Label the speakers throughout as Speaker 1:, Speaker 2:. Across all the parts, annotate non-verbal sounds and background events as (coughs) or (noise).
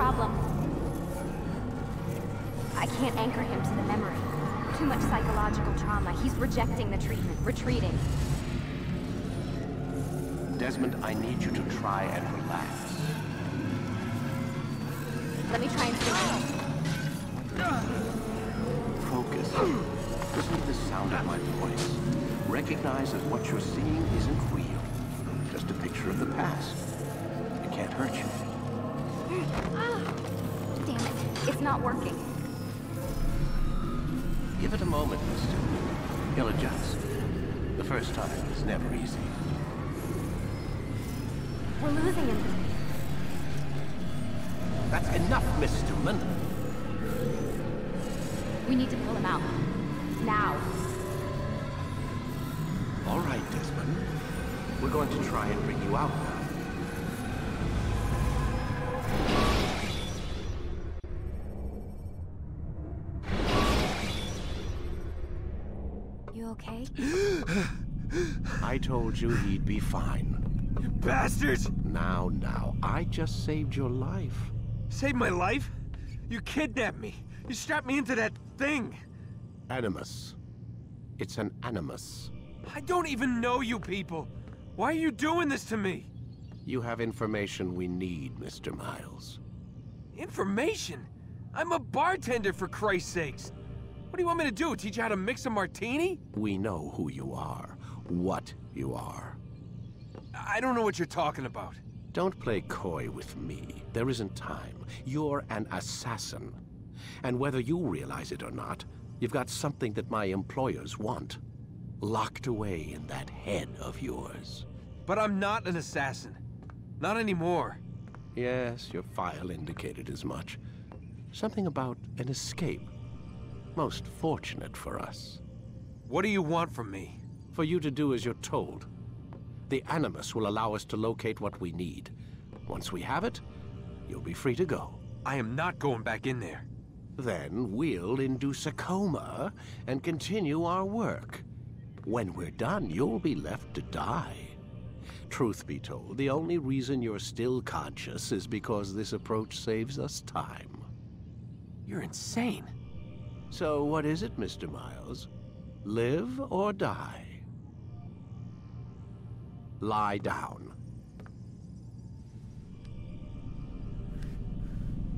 Speaker 1: I can't anchor him to the memory. Too much psychological trauma. He's rejecting the treatment, retreating.
Speaker 2: Desmond, I need you to try and relax.
Speaker 1: Let me try and figure
Speaker 2: Focus. Listen to the sound of my voice. Recognize that what you're seeing isn't real. Just a picture of the past. It can't hurt you. (gasps)
Speaker 1: Ah. It's not working.
Speaker 2: Give it a moment, mister. He'll adjust. The first time is never easy.
Speaker 1: We're losing him.
Speaker 2: That's enough, Miss Stillman.
Speaker 1: We need to pull him out. Now.
Speaker 2: All right, Desmond. We're going to try and bring you out I told you he'd be fine.
Speaker 3: You bastards!
Speaker 2: Now, now, I just saved your life.
Speaker 3: Saved my life? You kidnapped me. You strapped me into that thing.
Speaker 2: Animus. It's an animus.
Speaker 3: I don't even know you people. Why are you doing this to me?
Speaker 2: You have information we need, Mr. Miles.
Speaker 3: Information? I'm a bartender, for Christ's sakes. What do you want me to do? Teach you how to mix a martini?
Speaker 2: We know who you are, what you are.
Speaker 3: I don't know what you're talking about.
Speaker 2: Don't play coy with me. There isn't time. You're an assassin. And whether you realize it or not, you've got something that my employers want. Locked away in that head of yours.
Speaker 3: But I'm not an assassin. Not anymore.
Speaker 2: Yes, your file indicated as much. Something about an escape. Most fortunate for us.
Speaker 3: What do you want from me?
Speaker 2: For you to do as you're told. The Animus will allow us to locate what we need. Once we have it, you'll be free to go.
Speaker 3: I am not going back in there.
Speaker 2: Then we'll induce a coma and continue our work. When we're done, you'll be left to die. Truth be told, the only reason you're still conscious is because this approach saves us time.
Speaker 3: You're insane.
Speaker 2: So what is it, Mr. Miles? Live or die? Lie down.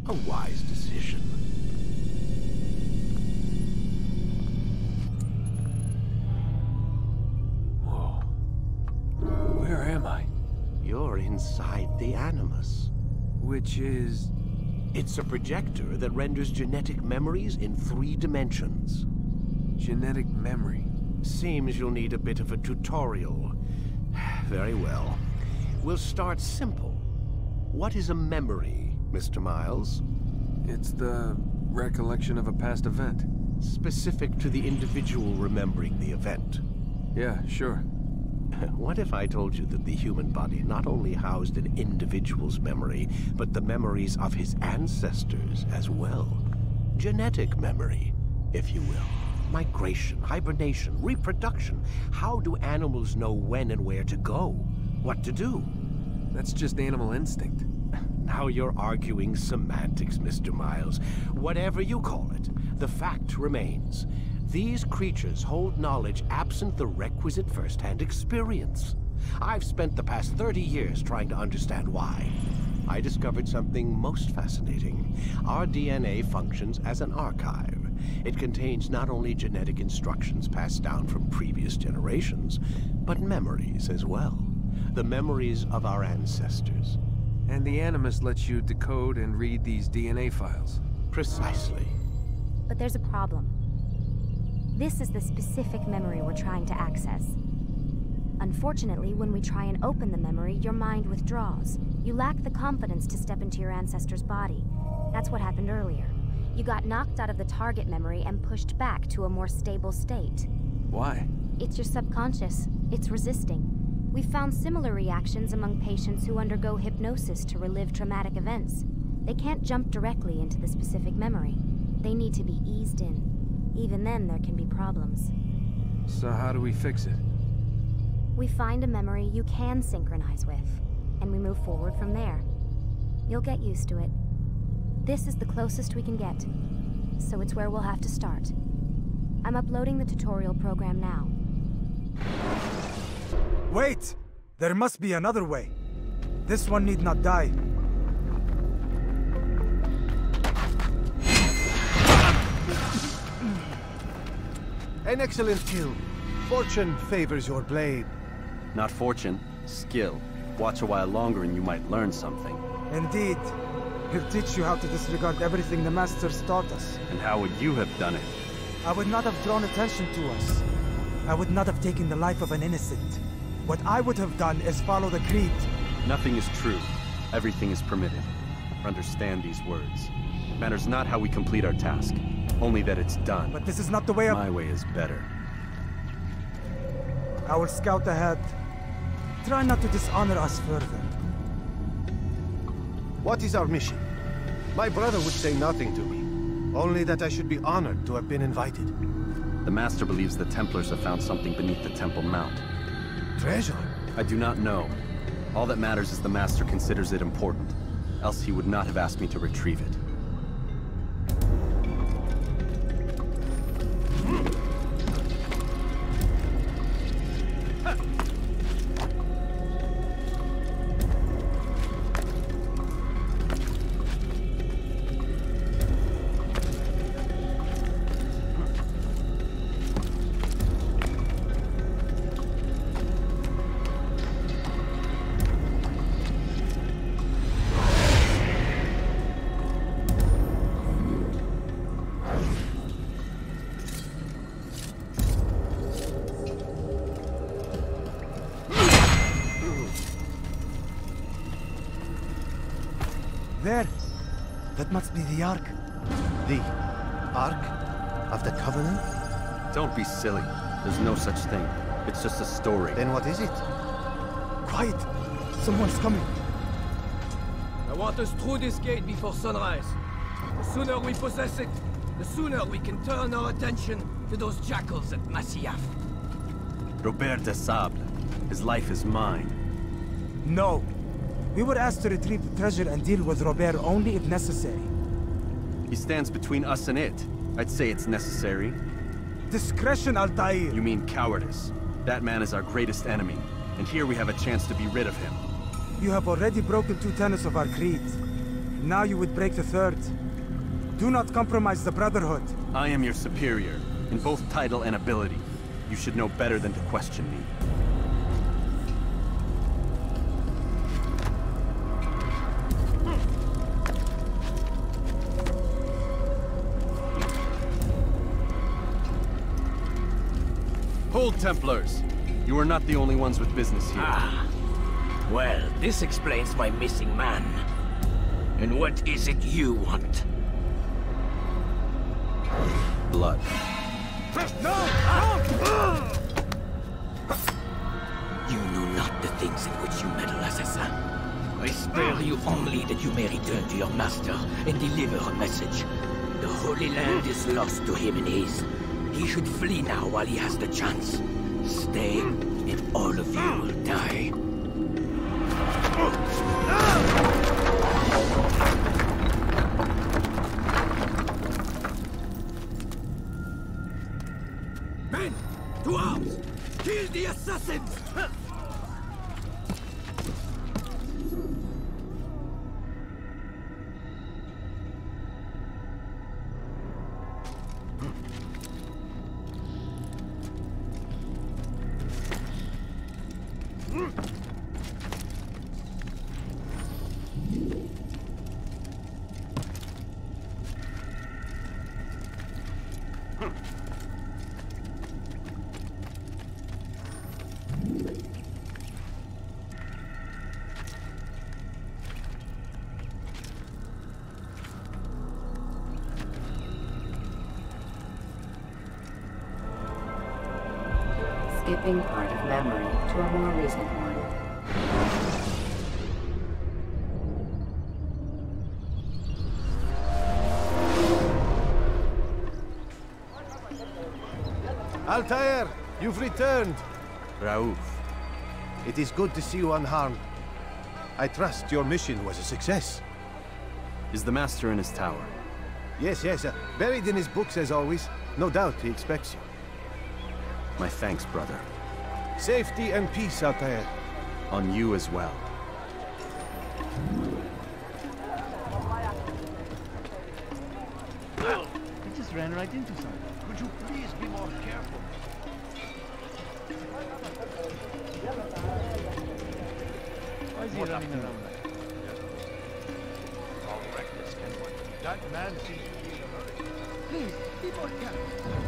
Speaker 2: A wise decision.
Speaker 3: Whoa. Where am I?
Speaker 2: You're inside the Animus.
Speaker 3: Which is...
Speaker 2: It's a projector that renders genetic memories in three dimensions.
Speaker 3: genetic memory.
Speaker 2: Seems you'll need a bit of a tutorial. (sighs) Very well. We'll start simple. What is a memory, Mr. Miles?
Speaker 3: It's the recollection of a past event.
Speaker 2: Specific to the individual remembering the event.
Speaker 3: Yeah, sure. (laughs)
Speaker 2: What if I told you that the human body not only housed an individual's memory, but the memories of his ancestors as well? Genetic memory, if you will. Migration, hibernation, reproduction. How do animals know when and where to go? What to do?
Speaker 3: That's just animal instinct.
Speaker 2: Now you're arguing semantics, Mr. Miles. Whatever you call it, the fact remains. These creatures hold knowledge absent the requisite first-hand experience. I've spent the past 30 years trying to understand why. I discovered something most fascinating. Our DNA functions as an archive. It contains not only genetic instructions passed down from previous generations, but memories as well. The memories of our ancestors.
Speaker 3: And the Animus lets you decode and read these DNA files.
Speaker 2: Precisely.
Speaker 1: But there's a problem. This is the specific memory we're trying to access. Unfortunately, when we try and open the memory, your mind withdraws. You lack the confidence to step into your ancestor's body. That's what happened earlier. You got knocked out of the target memory and pushed back to a more stable state.
Speaker 3: Why?
Speaker 1: It's your subconscious. It's resisting. We've found similar reactions among patients who undergo hypnosis to relive traumatic events. They can't jump directly into the specific memory. They need to be eased in. Even then, there can be problems.
Speaker 3: So how do we fix it?
Speaker 1: We find a memory you can synchronize with, and we move forward from there. You'll get used to it. This is the closest we can get. so it's where we'll have to start. I'm uploading the tutorial program now.
Speaker 4: Wait! There must be another way. This one need not die.
Speaker 5: An excellent kill. Fortune favors your blade.
Speaker 6: Not fortune, skill. Watch a while longer and you might learn something.
Speaker 4: Indeed. He'll teach you how to disregard everything the Masters taught us.
Speaker 6: And how would you have done it?
Speaker 4: I would not have drawn attention to us. I would not have taken the life of an innocent. What I would have done is follow the creed.
Speaker 6: Nothing is true. Everything is permitted. Understand these words. It matters not how we complete our task, only that it's done.
Speaker 4: But this is not the way of...
Speaker 6: My way is better.
Speaker 4: I will scout ahead. Try not to dishonor us further.
Speaker 5: What is our mission? My brother would say nothing to me. Only that I should be honored to have been invited.
Speaker 6: The Master believes the Templars have found something beneath the Temple Mount.
Speaker 5: Treasure?
Speaker 6: I do not know. All that matters is the Master considers it important. Else he would not have asked me to retrieve it.
Speaker 4: Must be the Ark.
Speaker 5: The Ark of the Covenant?
Speaker 6: Don't be silly. There's no such thing. It's just a story.
Speaker 5: Then what is it?
Speaker 4: Quiet! Someone's coming.
Speaker 7: I want us through this gate before sunrise. The sooner we possess it, the sooner we can turn our attention to those jackals at Masyaf.
Speaker 6: Robert de Sable. His life is mine.
Speaker 4: No. We were asked to retrieve the treasure and deal with Robert only if necessary.
Speaker 6: He stands between us and it. I'd say it's necessary.
Speaker 4: Discretion, Altair!
Speaker 6: You mean cowardice. That man is our greatest enemy, and here we have a chance to be rid of him.
Speaker 4: You have already broken two tenets of our creed. Now you would break the third. Do not compromise the Brotherhood.
Speaker 6: I am your superior, in both title and ability. You should know better than to question me. Templars! You are not the only ones with business here.
Speaker 7: Ah. Well, this explains my missing man. And what is it you want?
Speaker 6: Blood. No!
Speaker 7: You know not the things in which you meddle, assassin. I spare you only that you may return to your master and deliver a message. The Holy Land is lost to him and his. He should flee now while he has the chance. Stay, and all of you will die.
Speaker 5: Altair, you've returned.
Speaker 6: Raouf.
Speaker 5: It is good to see you unharmed. I trust your mission was a success.
Speaker 6: Is the Master in his tower?
Speaker 5: Yes, yes, uh, buried in his books as always. No doubt he expects you.
Speaker 6: My thanks, brother.
Speaker 5: Safety and peace out there.
Speaker 6: On you as well.
Speaker 8: I just ran right into something. Could you please be more careful? Why is he running around like that? How reckless can be? That man seems to be in a hurry. Please, be more careful.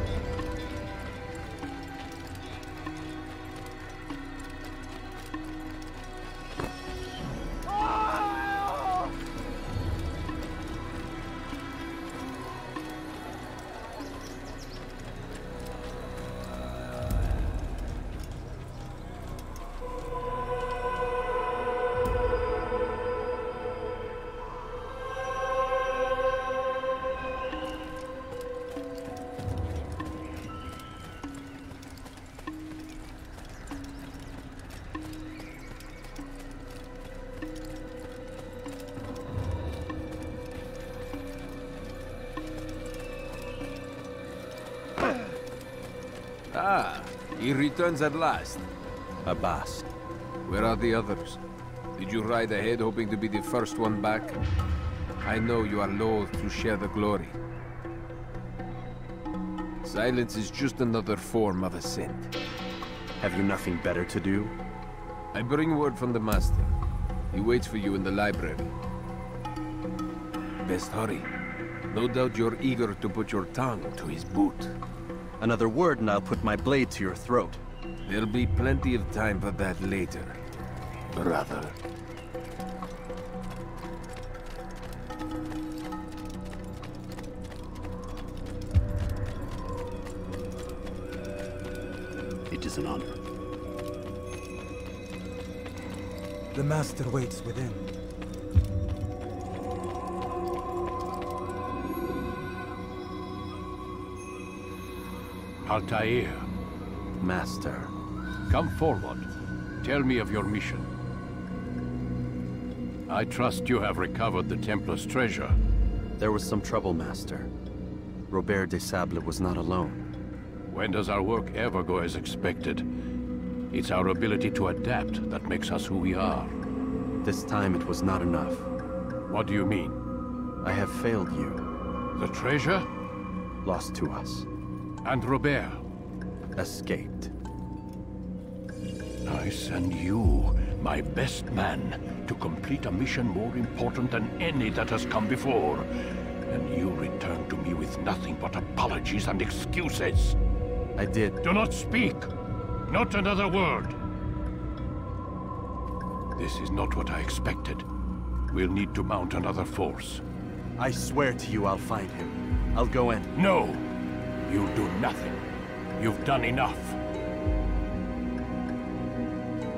Speaker 3: Ah, he returns at last.
Speaker 6: Abbas.
Speaker 3: Where are the others? Did you ride ahead hoping to be the first one back? I know you are loath to share the glory. Silence is just another form of assent.
Speaker 6: Have you nothing better to do?
Speaker 3: I bring word from the Master. He waits for you in the library. Best hurry. No doubt you're eager to put your tongue to his boot.
Speaker 6: Another word and I'll put my blade to your throat.
Speaker 3: There'll be plenty of time for that later, brother.
Speaker 9: It is an honor.
Speaker 4: The Master waits within.
Speaker 10: Altair,
Speaker 6: Master.
Speaker 10: come forward. Tell me of your mission. I trust you have recovered the Templar's treasure.
Speaker 6: There was some trouble, Master. Robert de Sable was not alone.
Speaker 10: When does our work ever go as expected? It's our ability to adapt that makes us who we are.
Speaker 6: This time it was not enough.
Speaker 10: What do you mean?
Speaker 6: I have failed you.
Speaker 10: The treasure?
Speaker 6: Lost to us.
Speaker 10: And Robert?
Speaker 6: Escaped.
Speaker 10: I send you, my best man, to complete a mission more important than any that has come before. And you return to me with nothing but apologies and excuses.
Speaker 6: I did.
Speaker 10: Do not speak! Not another word! This is not what I expected. We'll need to mount another force.
Speaker 6: I swear to you I'll find him. I'll go in.
Speaker 10: No! You'll do nothing. You've done enough.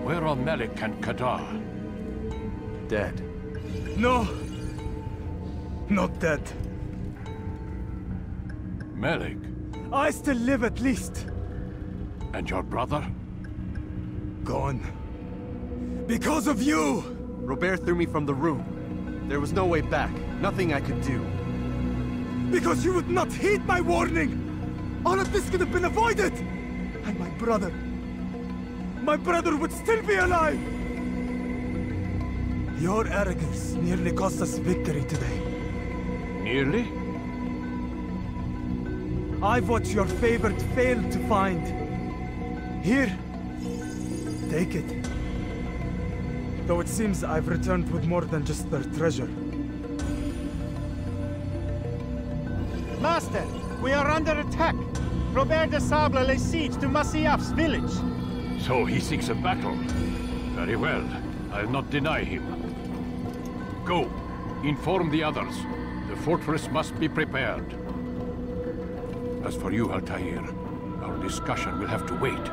Speaker 10: Where are Malik and Kadar?
Speaker 6: Dead.
Speaker 4: No! Not dead.
Speaker 10: Malik?
Speaker 4: I still live at least.
Speaker 10: And your brother?
Speaker 4: Gone. Because of you!
Speaker 6: Robert threw me from the room. There was no way back. Nothing I could do.
Speaker 4: Because you would not heed my warning! All of this could have been avoided! And my brother... My brother would still be alive! Your arrogance nearly cost us victory today.
Speaker 10: Nearly?
Speaker 4: I've what your favorite failed to find. Here. Take it. Though it seems I've returned with more than just their treasure.
Speaker 11: Master, we are under attack. Robert de Sable lays siege to Masyaf's village.
Speaker 10: So he seeks a battle. Very well. I'll not deny him. Go. Inform the others. The fortress must be prepared. As for you, Altair, our discussion will have to wait.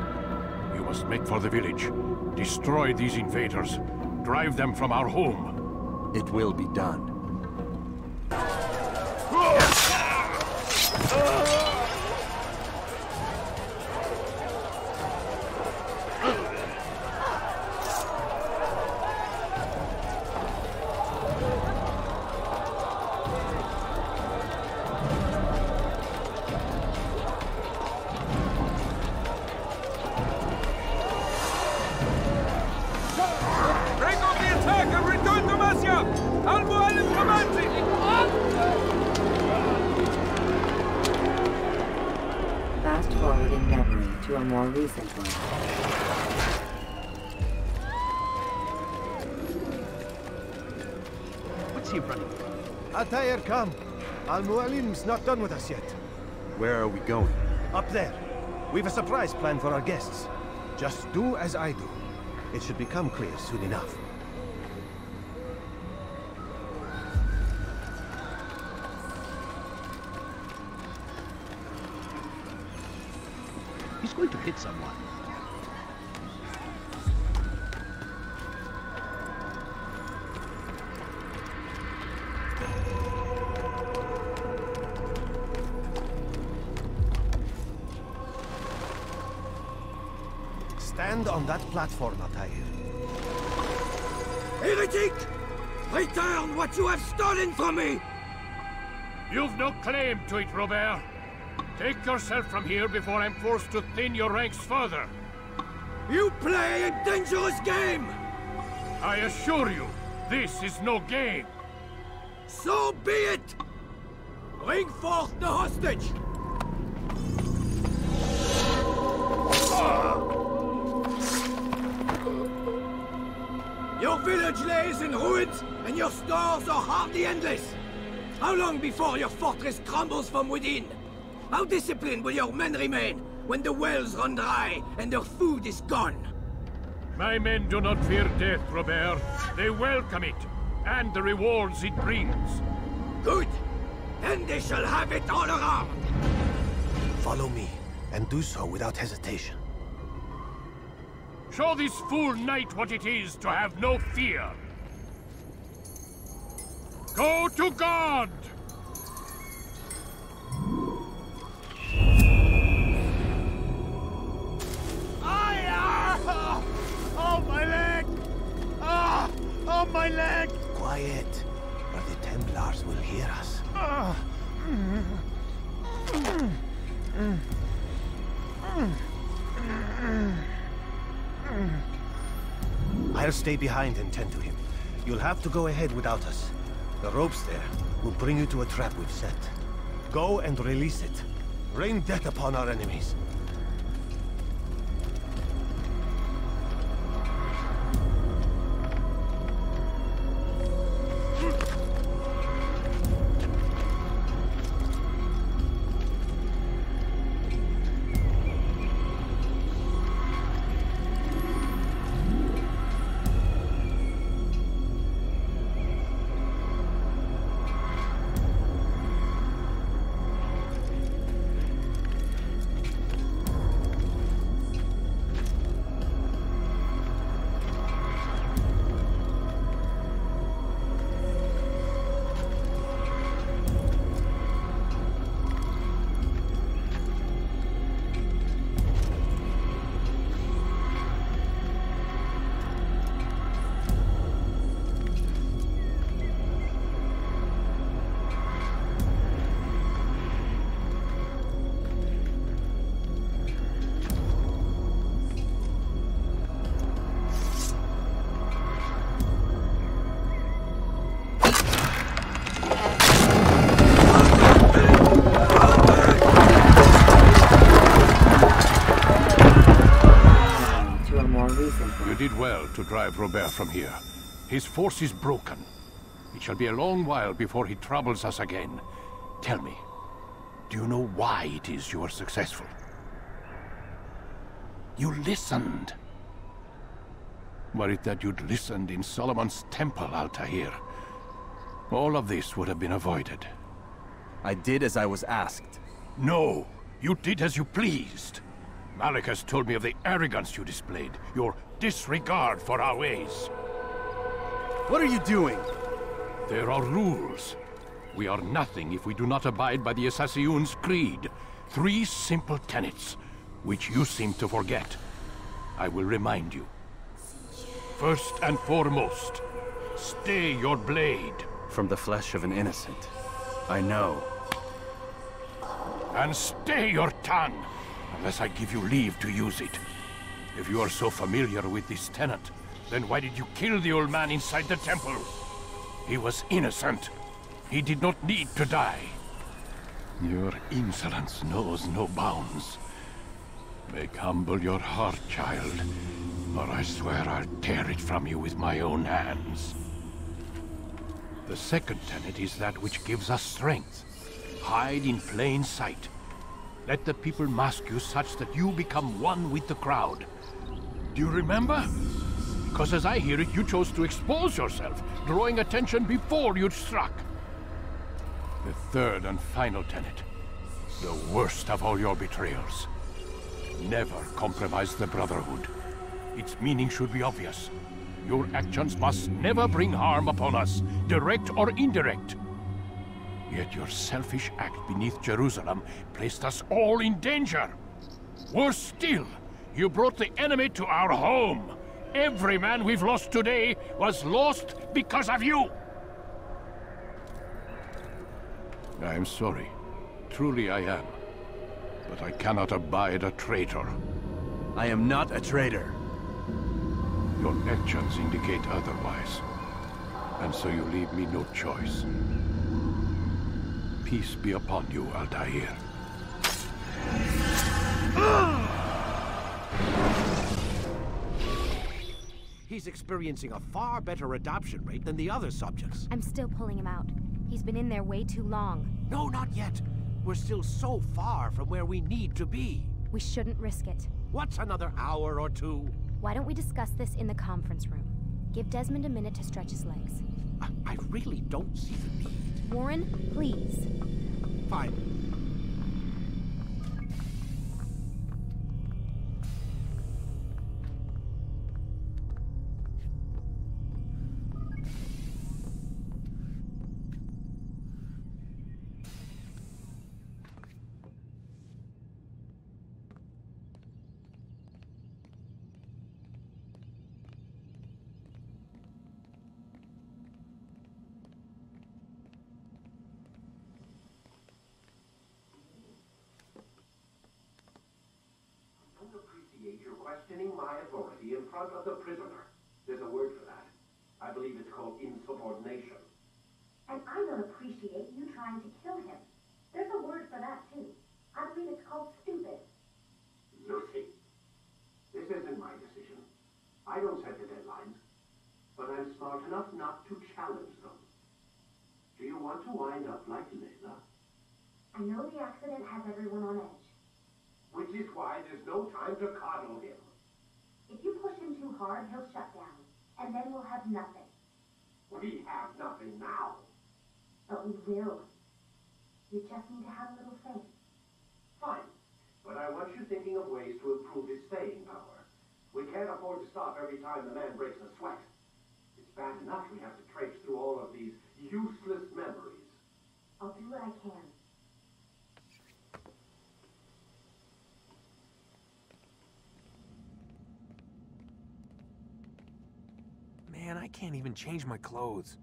Speaker 10: You must make for the village. Destroy these invaders. Drive them from our home.
Speaker 6: It will be done.
Speaker 12: More recent one.
Speaker 9: What's he running?
Speaker 5: Altair, come. Al-Mualim's not done with us yet.
Speaker 6: Where are we going?
Speaker 5: Up there. We've a surprise plan for our guests. Just do as I do. It should become clear soon enough.
Speaker 9: To hit someone.
Speaker 5: Stand on that platform, Altair.
Speaker 13: Heretic! Return what you have stolen from me!
Speaker 10: You've no claim to it, Robert. Take yourself from here before I'm forced to thin your ranks further.
Speaker 13: You play a dangerous game!
Speaker 10: I assure you, this is no game.
Speaker 13: So be it! Bring forth the hostage! Your village lays in ruins, and your stores are hardly endless. How long before your fortress crumbles from within? How disciplined will your men remain when the wells run dry and their food is gone?
Speaker 10: My men do not fear death, Robert. They welcome it, and the rewards it brings.
Speaker 13: Good! Then they shall have it all around!
Speaker 5: Follow me, and do so without hesitation.
Speaker 10: Show this fool knight what it is to have no fear. Go to God!
Speaker 5: I'll stay behind and tend to him. You'll have to go ahead without us. The ropes there will bring you to a trap we've set. Go and release it. Rain death upon our enemies.
Speaker 10: Drive Robert from here. His force is broken. It shall be a long while before he troubles us again. Tell me, do you know why it is you are successful? You listened. Were it that you'd listened in Solomon's temple, Altair, all of this would have been avoided.
Speaker 6: I did as I was asked.
Speaker 10: No, you did as you pleased. Malik has told me of the arrogance you displayed, your disregard for our ways.
Speaker 6: What are you doing?
Speaker 10: There are rules. We are nothing if we do not abide by the Assassin's creed. Three simple tenets, which you seem to forget. I will remind you. First and foremost, stay your blade.
Speaker 6: From the flesh of an innocent. I know.
Speaker 10: And stay your tongue, unless I give you leave to use it. If you are so familiar with this tenet, then why did you kill the old man inside the temple? He was innocent. He did not need to die. Your insolence knows no bounds. Make humble your heart, child, or I swear I'll tear it from you with my own hands. The second tenet is that which gives us strength. Hide in plain sight. Let the people mask you such that you become one with the crowd. Do you remember? Because as I hear it, you chose to expose yourself, drawing attention before you'd struck. The third and final tenet. The worst of all your betrayals. Never compromise the Brotherhood. Its meaning should be obvious. Your actions must never bring harm upon us, direct or indirect. Yet your selfish act beneath Jerusalem placed us all in danger. Worse still, you brought the enemy to our home. Every man we've lost today was lost because of you. I am sorry. Truly I am. But I cannot abide a traitor.
Speaker 6: I am not a traitor.
Speaker 10: Your actions indicate otherwise. And so you leave me no choice. Peace be upon you, Altair. Ah!
Speaker 2: He's experiencing a far better adoption rate than the other subjects.
Speaker 1: I'm still pulling him out. He's been in there way too long.
Speaker 2: No, not yet. We're still so far from where we need to be.
Speaker 1: We shouldn't risk it.
Speaker 2: What's another hour or two?
Speaker 1: Why don't we discuss this in the conference room? Give Desmond a minute to stretch his legs.
Speaker 2: I, I really don't see the need.
Speaker 1: Warren, please.
Speaker 2: Fine.
Speaker 14: You're questioning my authority in front of the prisoner. There's a word for that. I believe it's called insubordination.
Speaker 15: And I don't appreciate you trying to kill him. There's a word for that, too. I believe it's called stupid.
Speaker 14: Lucy, this isn't my decision. I don't set the deadlines. But I'm smart enough not to challenge them. Do you want to wind up like Layla?
Speaker 15: I know the accident has everyone on edge.
Speaker 14: Which is why there's no time to coddle him.
Speaker 15: If you push him too hard, he'll shut down. And then we'll have nothing.
Speaker 14: We have nothing now.
Speaker 15: But we will. You just need to have a little faith.
Speaker 14: Fine. But I want you thinking of ways to improve his staying power. We can't afford to stop every time the man breaks a sweat. It's bad enough we have to traipse through all of these useless memories.
Speaker 15: I'll do what I can.
Speaker 3: Man, I can't even change my clothes.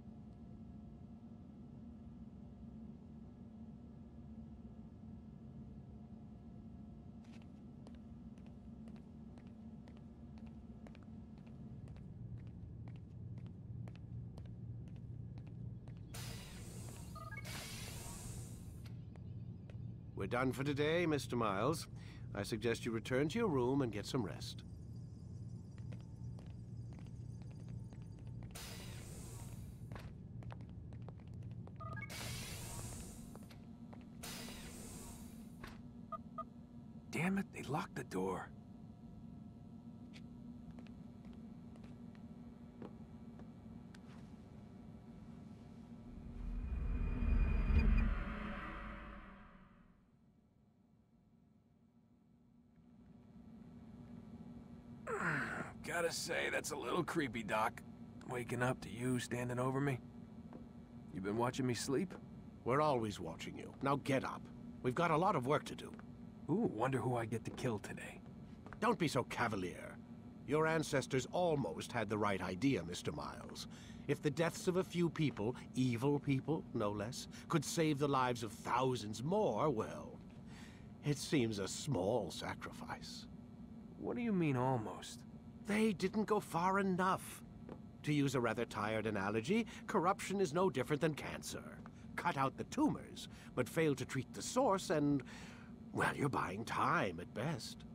Speaker 2: We're done for today, Mr. Miles. I suggest you return to your room and get some rest.
Speaker 3: Damn it, they locked the door. Gotta say, that's a little creepy, Doc. Waking up to you standing over me. You been watching me sleep?
Speaker 2: We're always watching you. Now get up. We've got a lot of work to do.
Speaker 3: Ooh, wonder who I get to kill today.
Speaker 2: Don't be so cavalier. Your ancestors almost had the right idea, Mr. Miles. If the deaths of a few people, evil people, no less, could save the lives of thousands more, well, it seems a small sacrifice.
Speaker 3: What do you mean, almost?
Speaker 2: They didn't go far enough. To use a rather tired analogy, corruption is no different than cancer. Cut out the tumors, but fail to treat the source and, well, you're buying time at best.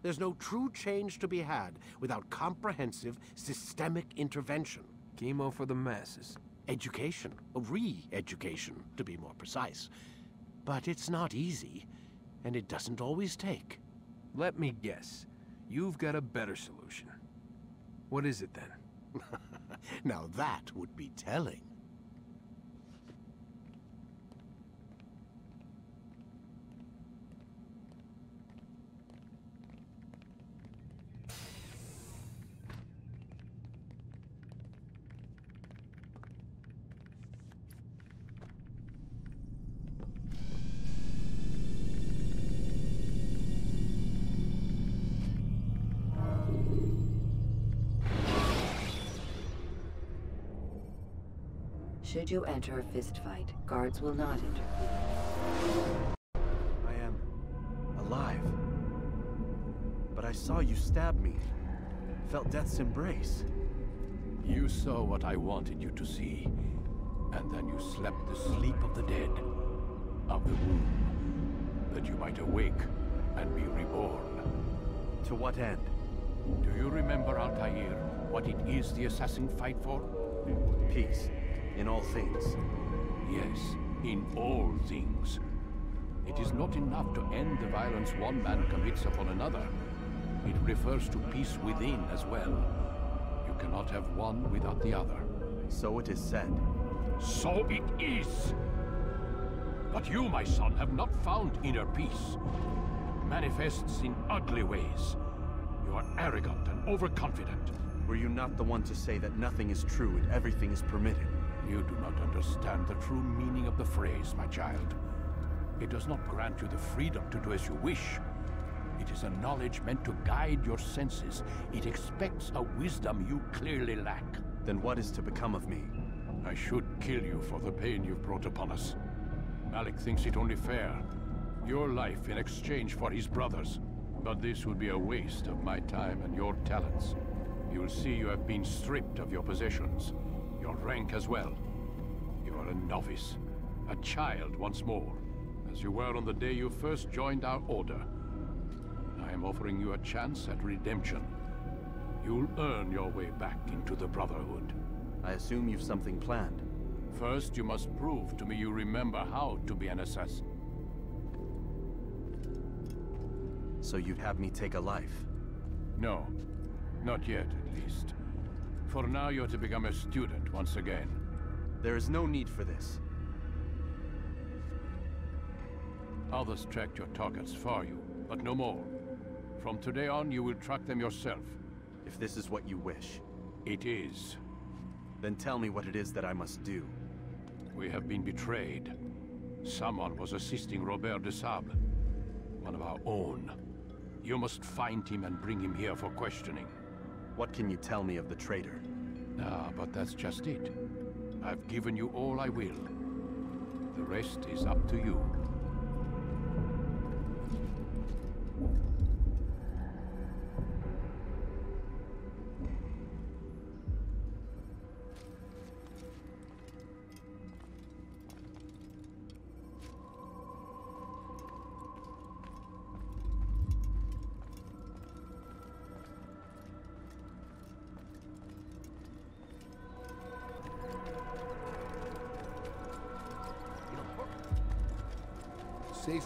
Speaker 2: There's no true change to be had without comprehensive, systemic intervention.
Speaker 16: Chemo for the masses.
Speaker 2: Education. Re-education, to be more precise. But it's not easy, and it doesn't always take.
Speaker 16: Let me guess. You've got a better solution. What is it then? (laughs)
Speaker 2: now that would be telling.
Speaker 12: Should you enter a fistfight, guards will not interfere.
Speaker 6: I am alive. But I saw you stab me. Felt death's embrace.
Speaker 10: You saw what I wanted you to see. And then you slept the sleep of the dead. Of the womb. That you might awake and be reborn.
Speaker 6: To what end?
Speaker 10: Do you remember, Altair, what it is the assassin fight for?
Speaker 6: Peace. In all things.
Speaker 10: Yes, in all things. It is not enough to end the violence one man commits upon another. It refers to peace within as well. You cannot have one without the other.
Speaker 6: So it is said.
Speaker 10: So it is! But you, my son, have not found inner peace. It manifests in ugly ways. You are arrogant and overconfident.
Speaker 6: Were you not the one to say that nothing is true and everything is permitted?
Speaker 10: You do not understand the true meaning of the phrase, my child. It does not grant you the freedom to do as you wish. It is a knowledge meant to guide your senses. It expects a wisdom you clearly lack.
Speaker 6: Then what is to become of me?
Speaker 10: I should kill you for the pain you've brought upon us. Malik thinks it only fair. Your life in exchange for his brother's. But this would be a waste of my time and your talents. You'll see you have been stripped of your possessions your rank as well. You are a novice, a child once more, as you were on the day you first joined our order. I am offering you a chance at redemption. You'll earn your way back into the Brotherhood.
Speaker 6: I assume you've something planned.
Speaker 10: First, you must prove to me you remember how to be an assassin.
Speaker 6: So you'd have me take a life?
Speaker 10: No. Not yet, at least. For now, you're to become a student once again.
Speaker 6: There is no need for this.
Speaker 10: Others tracked your targets for you, but no more. From today on, you will track them yourself.
Speaker 6: If this is what you wish.
Speaker 10: It is.
Speaker 6: Then tell me what it is that I must do.
Speaker 10: We have been betrayed. Someone was assisting Robert de Sable. One of our own. You must find him and bring him here for questioning.
Speaker 6: What can you tell me of the traitor?
Speaker 10: Ah, but that's just it. I've given you all I will. The rest is up to you.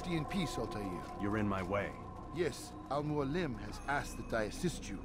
Speaker 5: Safety and peace, Altair.
Speaker 6: You're in my way.
Speaker 5: Yes, Al-Mualim has asked that I assist you.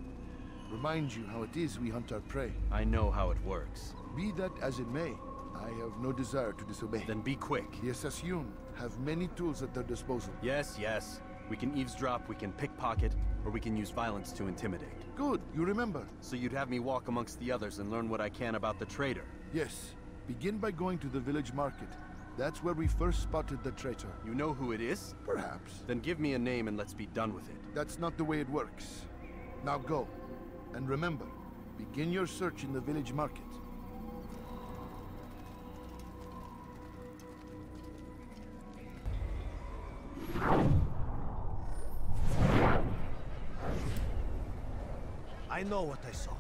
Speaker 5: Remind you how it is we hunt our prey.
Speaker 6: I know how it works.
Speaker 5: Be that as it may, I have no desire to disobey.
Speaker 6: Then be quick.
Speaker 5: The Assassin have many tools at their disposal.
Speaker 6: Yes, yes. We can eavesdrop, we can pickpocket, or we can use violence to intimidate.
Speaker 5: Good, you remember.
Speaker 6: So you'd have me walk amongst the others and learn what I can about the traitor?
Speaker 5: Yes. Begin by going to the village market. That's where we first spotted the traitor.
Speaker 6: You know who it is?
Speaker 5: Perhaps.
Speaker 6: Then give me a name and let's be done with it.
Speaker 5: That's not the way it works. Now go. And remember, begin your search in the village market.
Speaker 2: I know what I saw.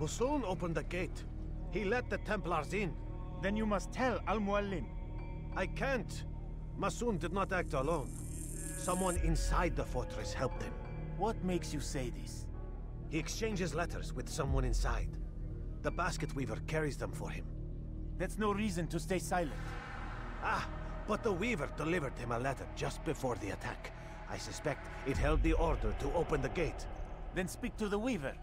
Speaker 2: Masun opened the gate. He let the Templars in.
Speaker 17: Then you must tell Al-Mualim.
Speaker 2: I can't. Masun did not act alone. Someone inside the fortress helped him.
Speaker 18: What makes you say this? He exchanges letters with someone inside. The basket weaver carries them for him.
Speaker 17: That's no reason to stay silent.
Speaker 18: Ah, but the weaver delivered him a letter just before the attack. I suspect it held the order to open the gate.
Speaker 17: Then speak to the weaver.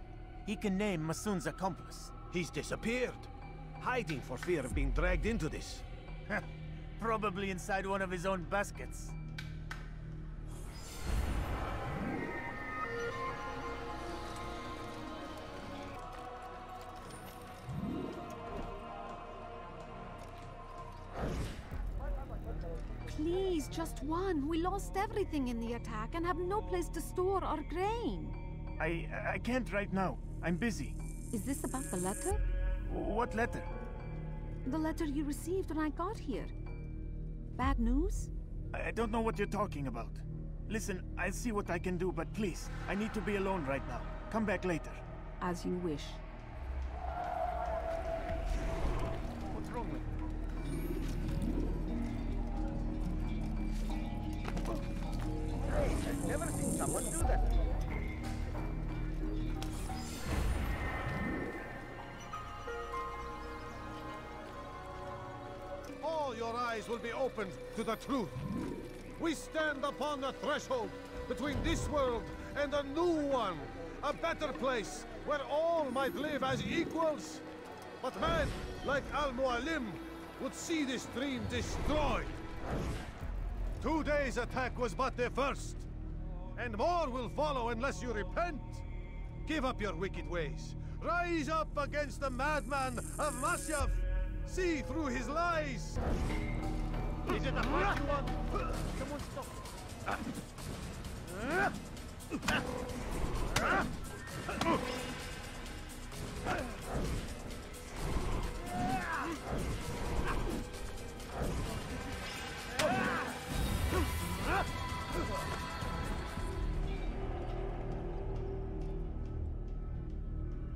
Speaker 17: He can name Masun's accomplice.
Speaker 18: He's disappeared. Hiding for fear of being dragged into this.
Speaker 17: Probably inside one of his own baskets.
Speaker 15: Please, just one. We lost everything in the attack and have no place to store our grain.
Speaker 17: I... I can't right now. I'm busy.
Speaker 15: Is this about the letter?
Speaker 17: What letter?
Speaker 15: The letter you received when I got here. Bad news?
Speaker 17: I don't know what you're talking about. Listen, I'll see what I can do, but please, I need to be alone right now. Come back later.
Speaker 15: As you wish.
Speaker 5: The truth. We stand upon the threshold between this world and a new one. A better place where all might live as equals. But men like Al-Mualim, would see this dream destroyed. Two days' attack was but the first. And more will follow unless you repent. Give up your wicked ways. Rise up against the madman of Masyaf. See through his lies.
Speaker 8: Is it a fight you want? Someone stop.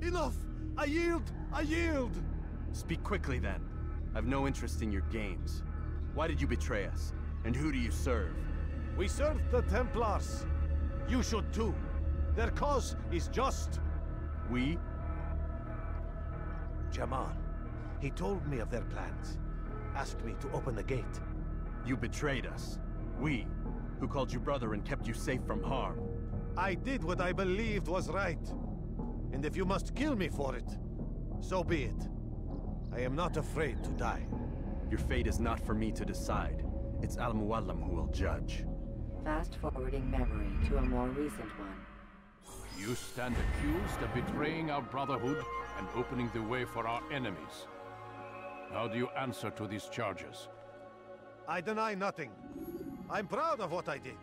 Speaker 5: Enough! I yield! I yield!
Speaker 6: Speak quickly then. I've no interest in your games. Why did you betray us? And who do you serve?
Speaker 5: We serve the Templars. You should too. Their cause is just.
Speaker 6: We?
Speaker 18: Jamal. He told me of their plans. Asked me to open the gate.
Speaker 6: You betrayed us. We, who called you brother and kept you safe from harm.
Speaker 5: I did what I believed was right. And if you must kill me for it, so be it. I am not afraid to die.
Speaker 6: Your fate is not for me to decide. It's Al-Mualim who will judge.
Speaker 12: Fast-forwarding memory to a more recent one.
Speaker 10: You stand accused of betraying our Brotherhood and opening the way for our enemies. How do you answer to these charges?
Speaker 5: I deny nothing. I'm proud of what I did.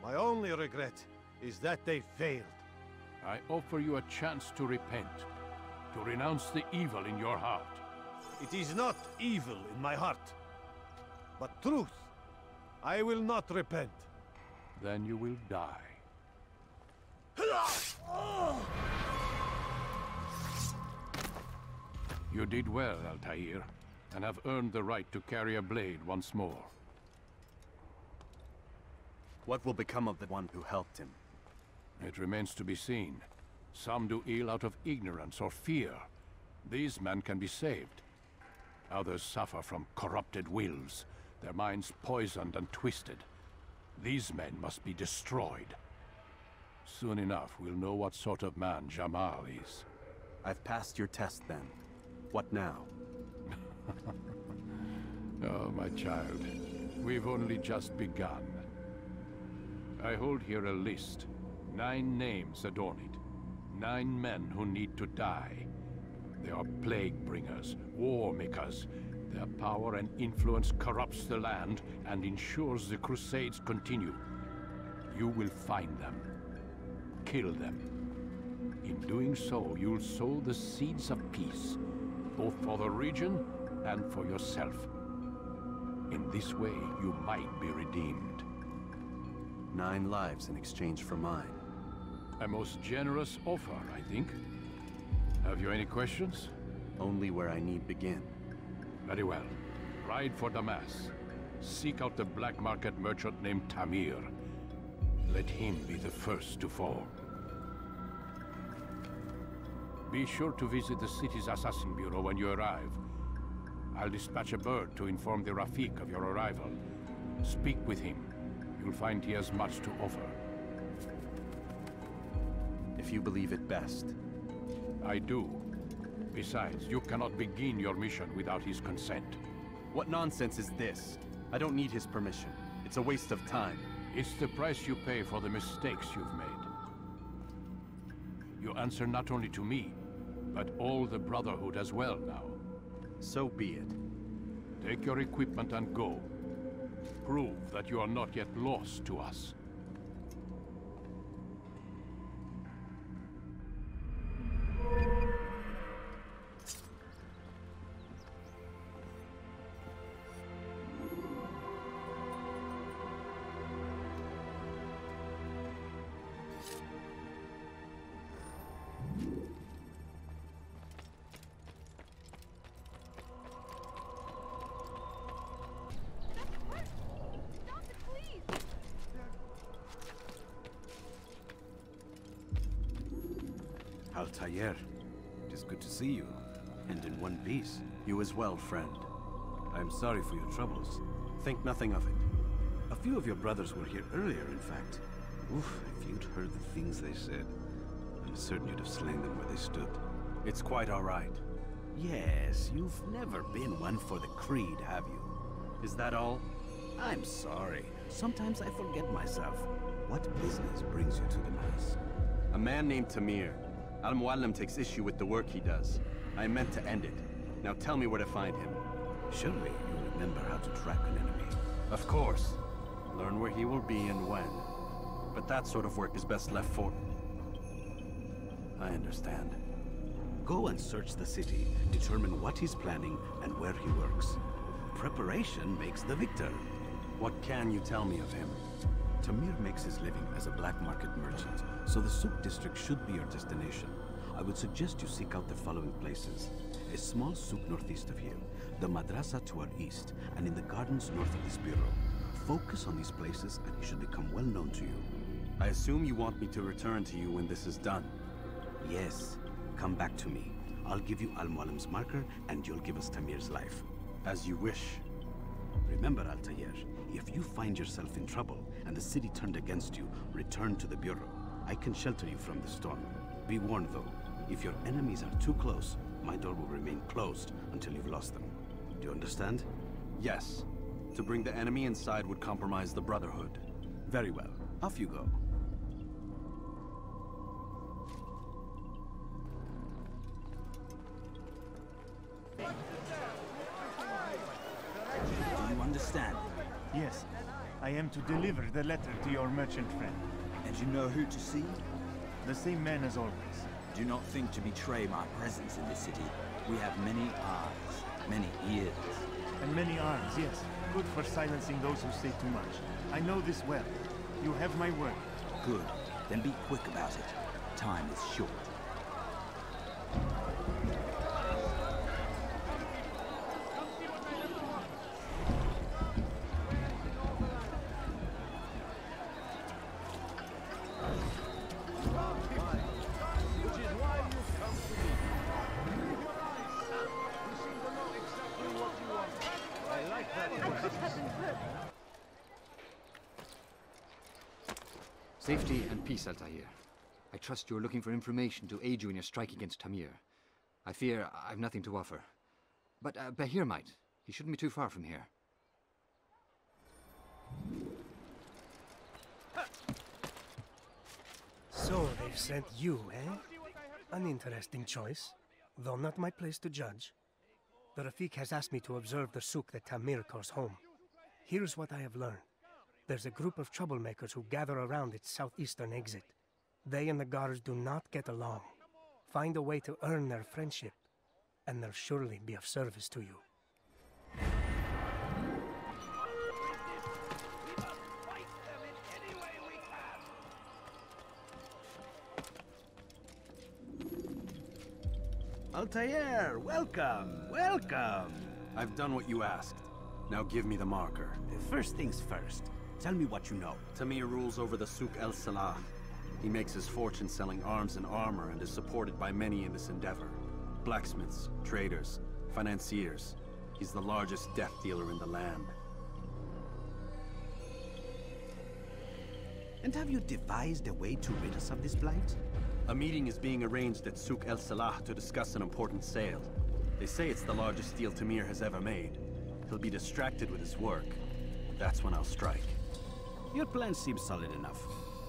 Speaker 5: My only regret is that they failed.
Speaker 10: I offer you a chance to repent, to renounce the evil in your heart.
Speaker 5: It is not evil in my heart, but truth. I will not repent.
Speaker 10: Then you will die. You did well, Altair, and have earned the right to carry a blade once more.
Speaker 6: What will become of the one who helped him?
Speaker 10: It remains to be seen. Some do ill out of ignorance or fear. These men can be saved. Others suffer from corrupted wills, their minds poisoned and twisted. These men must be destroyed. Soon enough, we'll know what sort of man Jamal is.
Speaker 6: I've passed your test then. What now? (laughs)
Speaker 10: oh, my child. We've only just begun. I hold here a list. Nine names adorn it. Nine men who need to die. They are plague bringers, war makers. Their power and influence corrupts the land and ensures the Crusades continue. You will find them. Kill them. In doing so, you'll sow the seeds of peace, both for the region and for yourself. In this way, you might be redeemed.
Speaker 6: Nine lives in exchange for mine.
Speaker 10: A most generous offer, I think. Have you any questions?
Speaker 6: Only where I need begin.
Speaker 10: Very well. Ride for Damascus. Seek out the black market merchant named Tamir. Let him be the first to fall. Be sure to visit the city's assassin bureau when you arrive. I'll dispatch a bird to inform the Rafik of your arrival. Speak with him. You'll find he has much to offer.
Speaker 6: If you believe it best.
Speaker 10: I do. Besides, you cannot begin your mission without his consent.
Speaker 6: What nonsense is this? I don't need his permission. It's a waste of time.
Speaker 10: It's the price you pay for the mistakes you've made. You answer not only to me, but all the Brotherhood as well now.
Speaker 6: So be it.
Speaker 10: Take your equipment and go. Prove that you are not yet lost to us.
Speaker 9: Altair, it is good to see you, and in one piece.
Speaker 6: You as well, friend.
Speaker 9: I am sorry for your troubles. Think nothing of it. A few of your brothers were here earlier, in fact. Oof, if you'd heard the things they said, I'm certain you'd have slain them where they stood.
Speaker 6: It's quite all right.
Speaker 9: Yes, you've never been one for the creed, have you?
Speaker 6: Is that all?
Speaker 9: I'm sorry. Sometimes I forget myself. What business brings you to the Mass?
Speaker 6: A man named Tamir. Al-Mualim takes issue with the work he does. I meant to end it. Now tell me where to find him.
Speaker 9: Surely you remember how to track an enemy.
Speaker 6: Of course. Learn where he will be and when. But that sort of work is best left for... I understand.
Speaker 9: Go and search the city, determine what he's planning and where he works. Preparation makes the victor.
Speaker 6: What can you tell me of him?
Speaker 9: Tamir makes his living as a black market merchant, so the Souk district should be your destination. I would suggest you seek out the following places. A small souk northeast of here, the madrasa to our east, and in the gardens north of this bureau. Focus on these places and he should become well known to you.
Speaker 6: I assume you want me to return to you when this is done.
Speaker 9: Yes. Come back to me. I'll give you Al-Mualim's marker and you'll give us Tamir's life.
Speaker 6: As you wish.
Speaker 9: Remember, Altair, if you find yourself in trouble and the city turned against you, return to the Bureau. I can shelter you from the storm. Be warned, though. If your enemies are too close, my door will remain closed until you've lost them. Do you understand?
Speaker 6: Yes. To bring the enemy inside would compromise the Brotherhood.
Speaker 9: Very well. Off you go.
Speaker 17: I am to deliver the letter to your merchant friend.
Speaker 19: And you know who to see?
Speaker 17: The same man as always.
Speaker 19: Do not think to betray my presence in this city. We have many eyes, many ears.
Speaker 17: And many arms, yes. Good for silencing those who say too much. I know this well. You have my word.
Speaker 19: Good. Then be quick about it. Time is short.
Speaker 20: Peace, Altair. I trust you're looking for information to aid you in your strike against Tamir. I fear I've nothing to offer. But uh, Bahir might. He shouldn't be too far from here.
Speaker 21: So they've sent you, eh? An interesting choice, though not my place to judge. The Rafik has asked me to observe the souk that Tamir calls home. Here's what I have learned. There's a group of troublemakers who gather around its southeastern exit. They and the guards do not get along. Find a way to earn their friendship, and they'll surely be of service to you.
Speaker 9: Altair, welcome, welcome.
Speaker 6: I've done what you asked. Now give me the marker.
Speaker 9: First things first. Tell me what you know.
Speaker 6: Tamir rules over the Souk El Salah. He makes his fortune selling arms and armor and is supported by many in this endeavor. Blacksmiths, traders, financiers. He's the largest death dealer in the land.
Speaker 9: And have you devised a way to rid us of this blight?
Speaker 6: A meeting is being arranged at Souk El Salah to discuss an important sale. They say it's the largest deal Tamir has ever made. He'll be distracted with his work. That's when I'll strike.
Speaker 9: Your plan seems solid enough.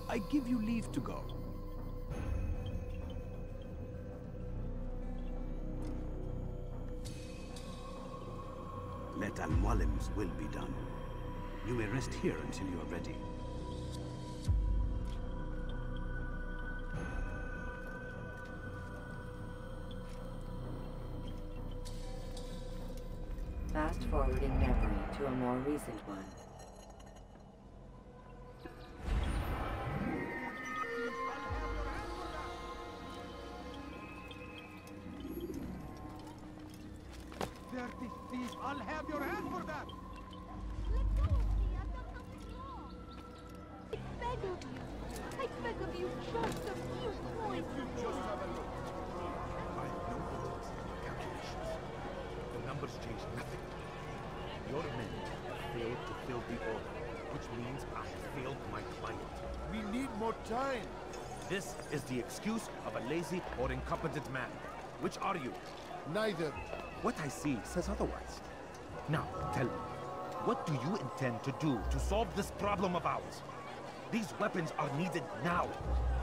Speaker 9: I give you leave to go. Let Al-Mualim's will be done. You may rest here until you are ready.
Speaker 12: Fast forwarding memory to a more recent one.
Speaker 8: Time. This is the excuse of a lazy or incompetent man. Which are you? Neither. What I see says otherwise. Now, tell me, what do you intend to do to solve this problem of ours? These weapons are needed now.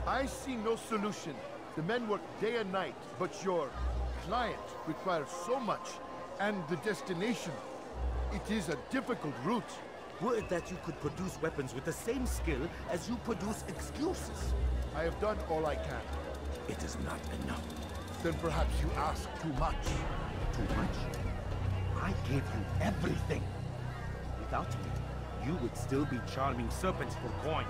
Speaker 22: I see no solution. The men work day and night, but your client requires so much, and the destination. It is a difficult route.
Speaker 8: Would that you could produce weapons with the same skill as you produce excuses.
Speaker 22: I have done all I can.
Speaker 8: It is not enough.
Speaker 22: Then perhaps you ask too much.
Speaker 8: Too much? I gave you everything. Without me, you would still be charming serpents for coin.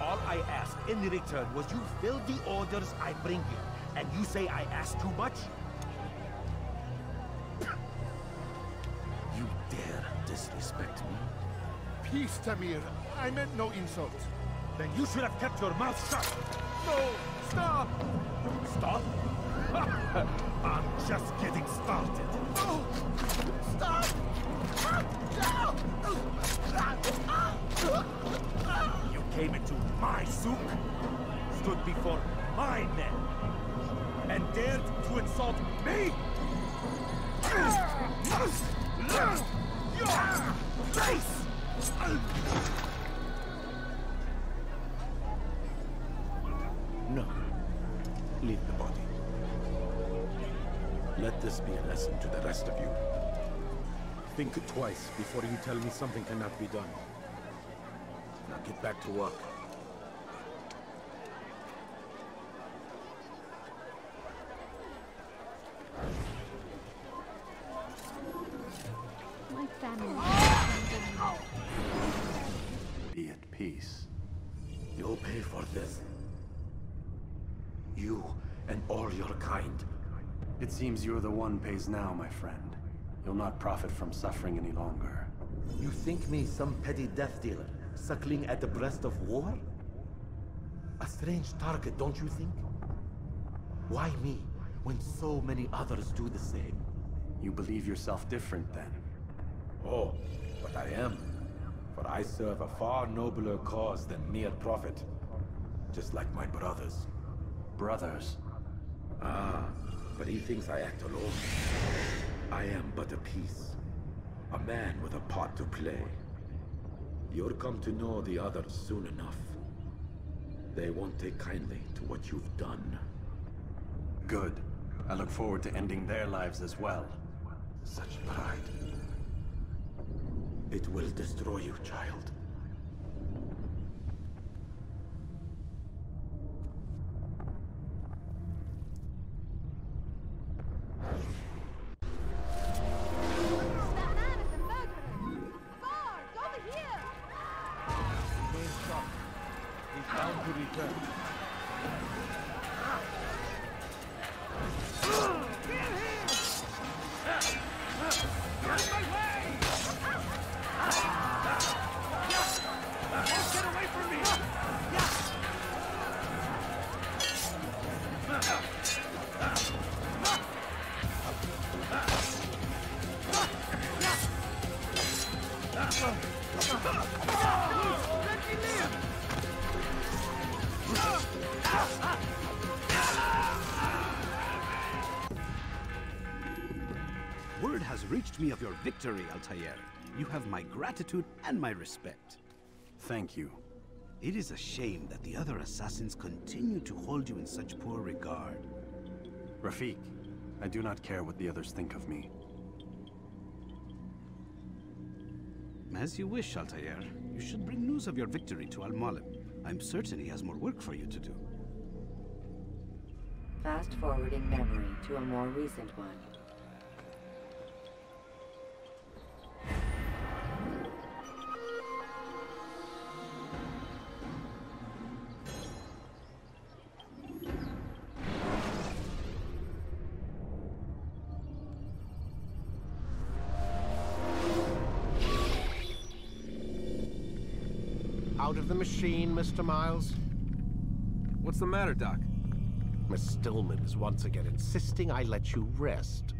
Speaker 8: All I ask in return was you fill the orders I bring you. And you say I ask too much?
Speaker 22: Peace, Tamir. I meant no insult.
Speaker 8: Then you should have kept your mouth shut.
Speaker 22: No! Stop!
Speaker 8: Stop? (laughs) I'm just getting started.
Speaker 22: No! Stop!
Speaker 8: You came into my souk, stood before my men, and dared to insult me? Think twice before you tell me something cannot be done. Now get back to work.
Speaker 15: My family.
Speaker 6: Be at peace.
Speaker 8: You'll pay for this. You and all your kind.
Speaker 6: It seems you're the one pays now, my friend. You'll not profit from suffering any longer.
Speaker 8: You think me some petty death dealer, suckling at the breast of war? A strange target, don't you think? Why me, when so many others do the same?
Speaker 6: You believe yourself different, then?
Speaker 8: Oh, but I am. For I serve a far nobler cause than mere profit. Just like my brothers.
Speaker 6: Brothers?
Speaker 8: Ah, but he thinks I act alone. I am but a piece. A man with a part to play. You'll come to know the others soon enough. They won't take kindly to what you've done.
Speaker 6: Good. I look forward to ending their lives as well.
Speaker 8: Such pride. It will destroy you, child.
Speaker 9: Victory, Altair. You have my gratitude and my respect.
Speaker 6: Thank you.
Speaker 9: It is a shame that the other assassins continue to hold you in such poor regard.
Speaker 6: Rafik, I do not care what the others think of me.
Speaker 9: As you wish, Altair. You should bring news of your victory to Al-Mualim. I'm certain he has more work for you to do.
Speaker 12: Fast forwarding memory to a more recent one.
Speaker 2: Machine, Mr. Miles?
Speaker 16: What's the matter, Doc?
Speaker 2: Miss Stillman is once again insisting I let you rest.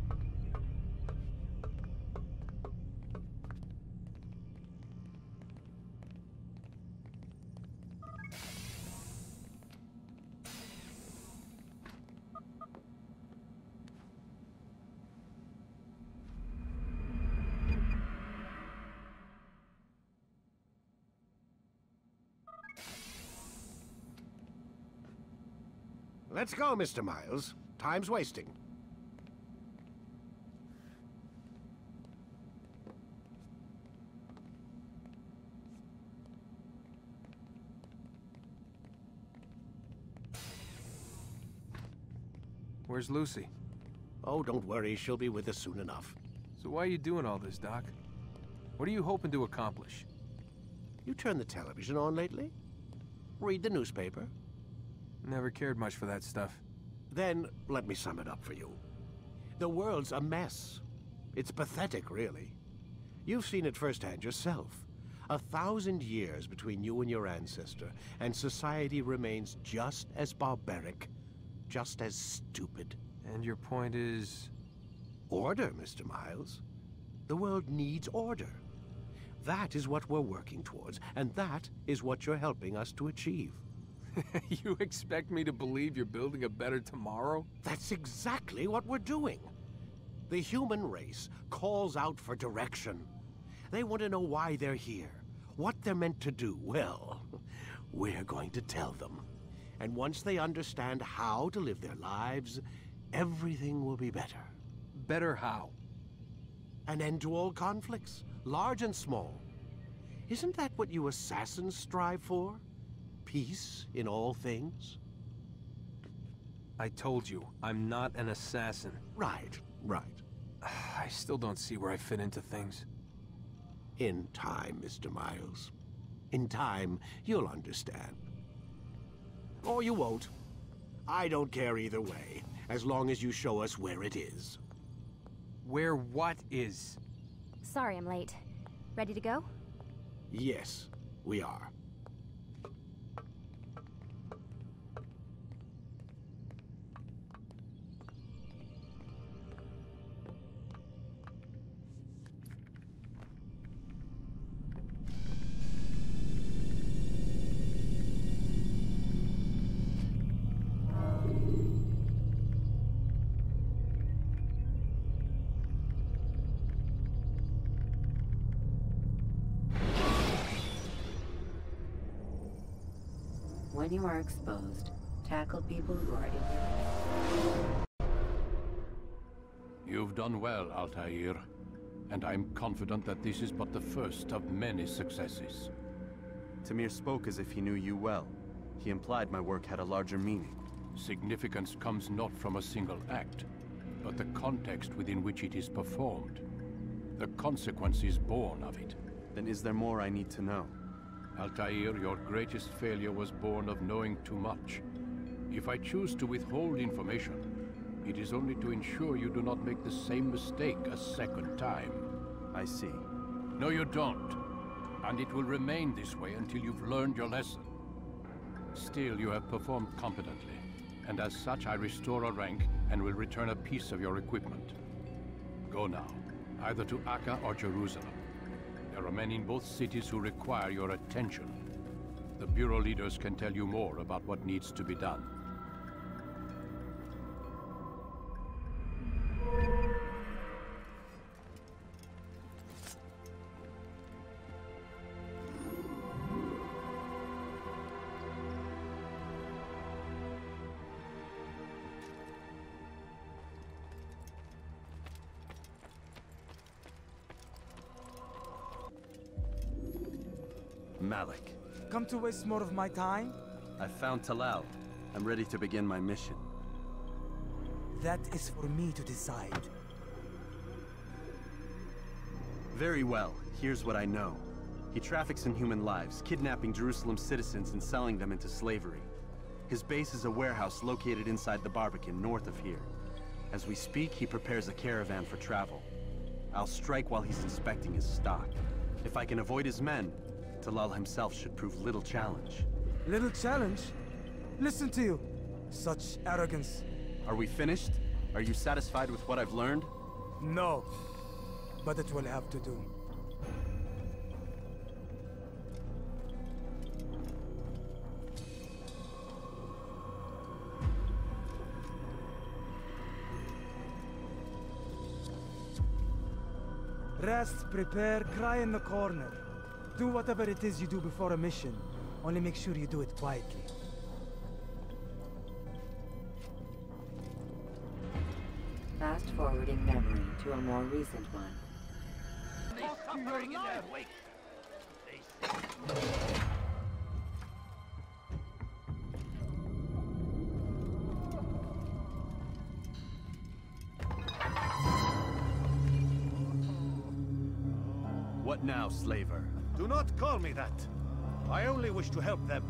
Speaker 2: Let's go, Mr. Miles. Time's wasting.
Speaker 16: Where's Lucy?
Speaker 2: Oh, don't worry. She'll be with us soon enough.
Speaker 16: So why are you doing all this, Doc? What are you hoping to accomplish?
Speaker 2: You turned the television on lately? Read the newspaper?
Speaker 16: Never cared much for that stuff.
Speaker 2: Then, let me sum it up for you. The world's a mess. It's pathetic, really. You've seen it firsthand yourself. A thousand years between you and your ancestor, and society remains just as barbaric, just as stupid.
Speaker 16: And your point is?
Speaker 2: Order, Mr. Miles. The world needs order. That is what we're working towards, and that is what you're helping us to achieve. (laughs)
Speaker 16: you expect me to believe you're building a better tomorrow?
Speaker 2: That's exactly what we're doing. The human race calls out for direction. They want to know why they're here, what they're meant to do. Well, (laughs) we're going to tell them. And once they understand how to live their lives, everything will be better.
Speaker 16: Better how?
Speaker 2: An end to all conflicts, large and small. Isn't that what you assassins strive for? Peace in all things?
Speaker 16: I told you, I'm not an assassin.
Speaker 2: Right, right. (sighs)
Speaker 16: I still don't see where I fit into things.
Speaker 2: In time, Mr. Miles. In time, you'll understand. Or you won't. I don't care either way, as long as you show us where it is.
Speaker 16: Where what is?
Speaker 23: Sorry I'm late. Ready to go?
Speaker 2: Yes, we are.
Speaker 12: When you are exposed, tackle people who are in
Speaker 10: You've done well, Altair. And I'm confident that this is but the first of many successes.
Speaker 6: Tamir spoke as if he knew you well. He implied my work had a larger meaning.
Speaker 10: Significance comes not from a single act, but the context within which it is performed. The consequences born of it.
Speaker 6: Then is there more I need to know?
Speaker 10: Altair, your greatest failure was born of knowing too much. If I choose to withhold information, it is only to ensure you do not make the same mistake a second time.
Speaker 6: I see.
Speaker 10: No, you don't. And it will remain this way until you've learned your lesson. Still, you have performed competently, and as such I restore a rank and will return a piece of your equipment. Go now, either to Acre or Jerusalem. There are men in both cities who require your attention. The Bureau leaders can tell you more about what needs to be done.
Speaker 4: Come to waste more of my time?
Speaker 6: I found Talal. I'm ready to begin my mission.
Speaker 4: That is for me to decide.
Speaker 6: Very well. Here's what I know. He traffics in human lives, kidnapping Jerusalem citizens and selling them into slavery. His base is a warehouse located inside the Barbican, north of here. As we speak, he prepares a caravan for travel. I'll strike while he's inspecting his stock. If I can avoid his men, Talal himself should prove little challenge.
Speaker 4: Little challenge? Listen to you. Such arrogance.
Speaker 6: Are we finished? Are you satisfied with what I've learned?
Speaker 4: No. But it will have to do. Rest, prepare, cry in the corner. Do whatever it is you do before a mission. Only make sure you do it quietly.
Speaker 12: Fast forwarding memory to a more recent one.
Speaker 6: What now, slaver?
Speaker 5: Do not call me that. I only wish to help them,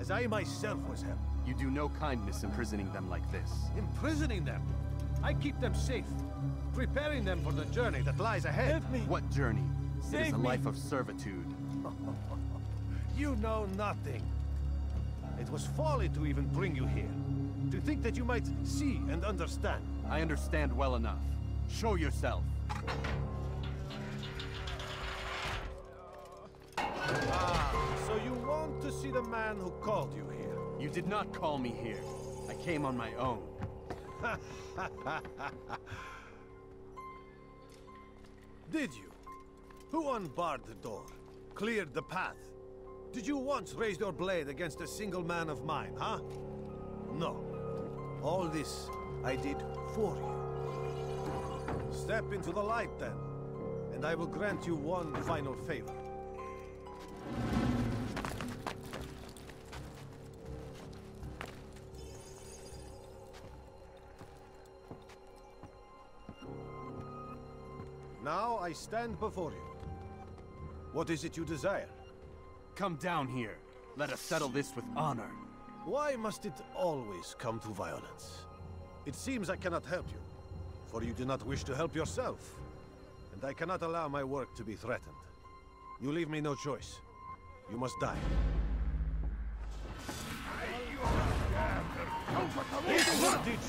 Speaker 5: as I myself was helped.
Speaker 6: You do no kindness imprisoning them like this.
Speaker 5: Imprisoning them? I keep them safe, preparing them for the journey that lies ahead.
Speaker 4: Help me!
Speaker 6: What journey? it is a
Speaker 4: me.
Speaker 6: life of servitude. (laughs)
Speaker 5: you know nothing. It was folly to even bring you here. To think that you might see and understand.
Speaker 6: I understand well enough. Show yourself.
Speaker 5: See the man who called you here?
Speaker 6: You did not call me here. I came on my own. (laughs)
Speaker 5: Did you? Who unbarred the door? Cleared the path? Did you once raise your blade against a single man of mine, huh? No. All this I did for you. Step into the light then, and I will grant you one final favor. I stand before you. What is it you desire?
Speaker 6: Come down here. Let us settle this with honor.
Speaker 5: Why must it always come to violence? It seems I cannot help you, for you do not wish to help yourself. And I cannot allow my work to be threatened. You leave me no choice. You must die. This will teach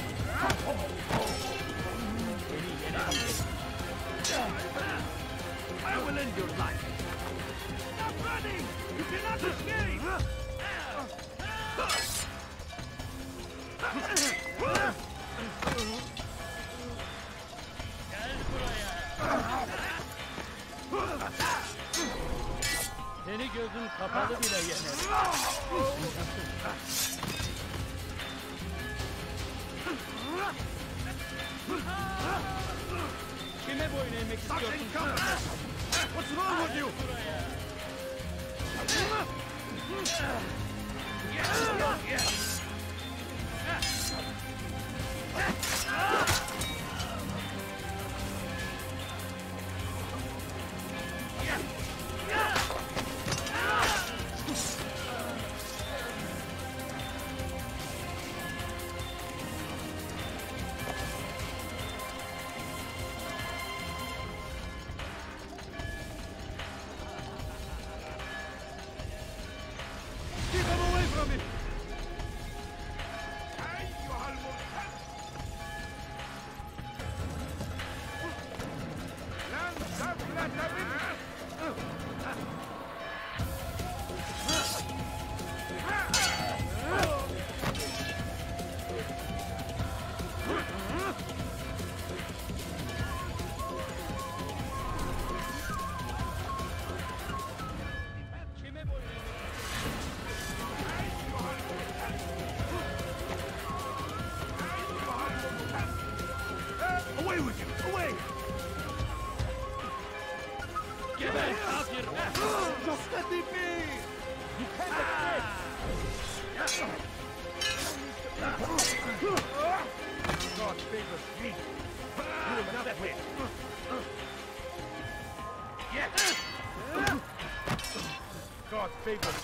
Speaker 18: I will end your life. Stop running! You cannot escape! Gel buraya. Seni gözüm kapalı bile yenerim. Kime boyun eğmek istiyorsun?
Speaker 5: What's wrong with you?
Speaker 24: God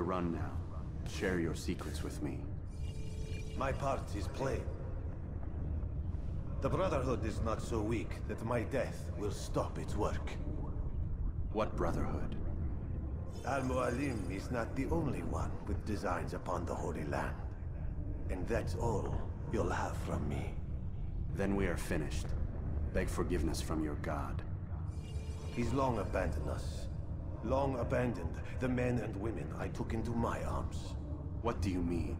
Speaker 24: to
Speaker 6: run now. Share your secrets with me.
Speaker 5: My part is plain. The Brotherhood is not so weak that my death will stop its work.
Speaker 6: What Brotherhood?
Speaker 5: Al-Mualim is not the only one with designs upon the Holy Land. And that's all you'll have from me.
Speaker 6: Then we are finished. Beg forgiveness from your god.
Speaker 5: He's long abandoned us. Long abandoned the men and women I took into my arms.
Speaker 6: What do you mean?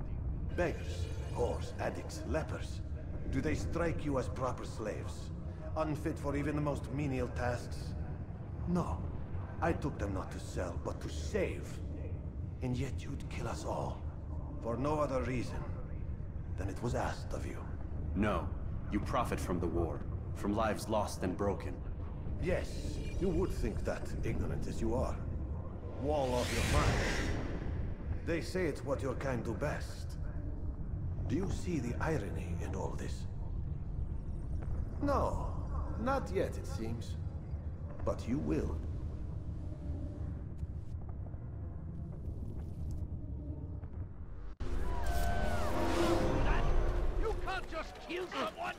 Speaker 5: Beggars, whores, addicts, lepers. Do they strike you as proper slaves? Unfit for even the most menial tasks? No. I took them not to sell, but to save. And yet you'd kill us all. For no other reason than it was asked of you.
Speaker 6: No. You profit from the war. From lives lost and broken.
Speaker 5: Yes, you would think that, ignorant as you are. Wall off your mind. They say it's what your kind do best. Do you see the irony in all this? No, not yet, it seems. But you will.
Speaker 24: You can't just kill someone!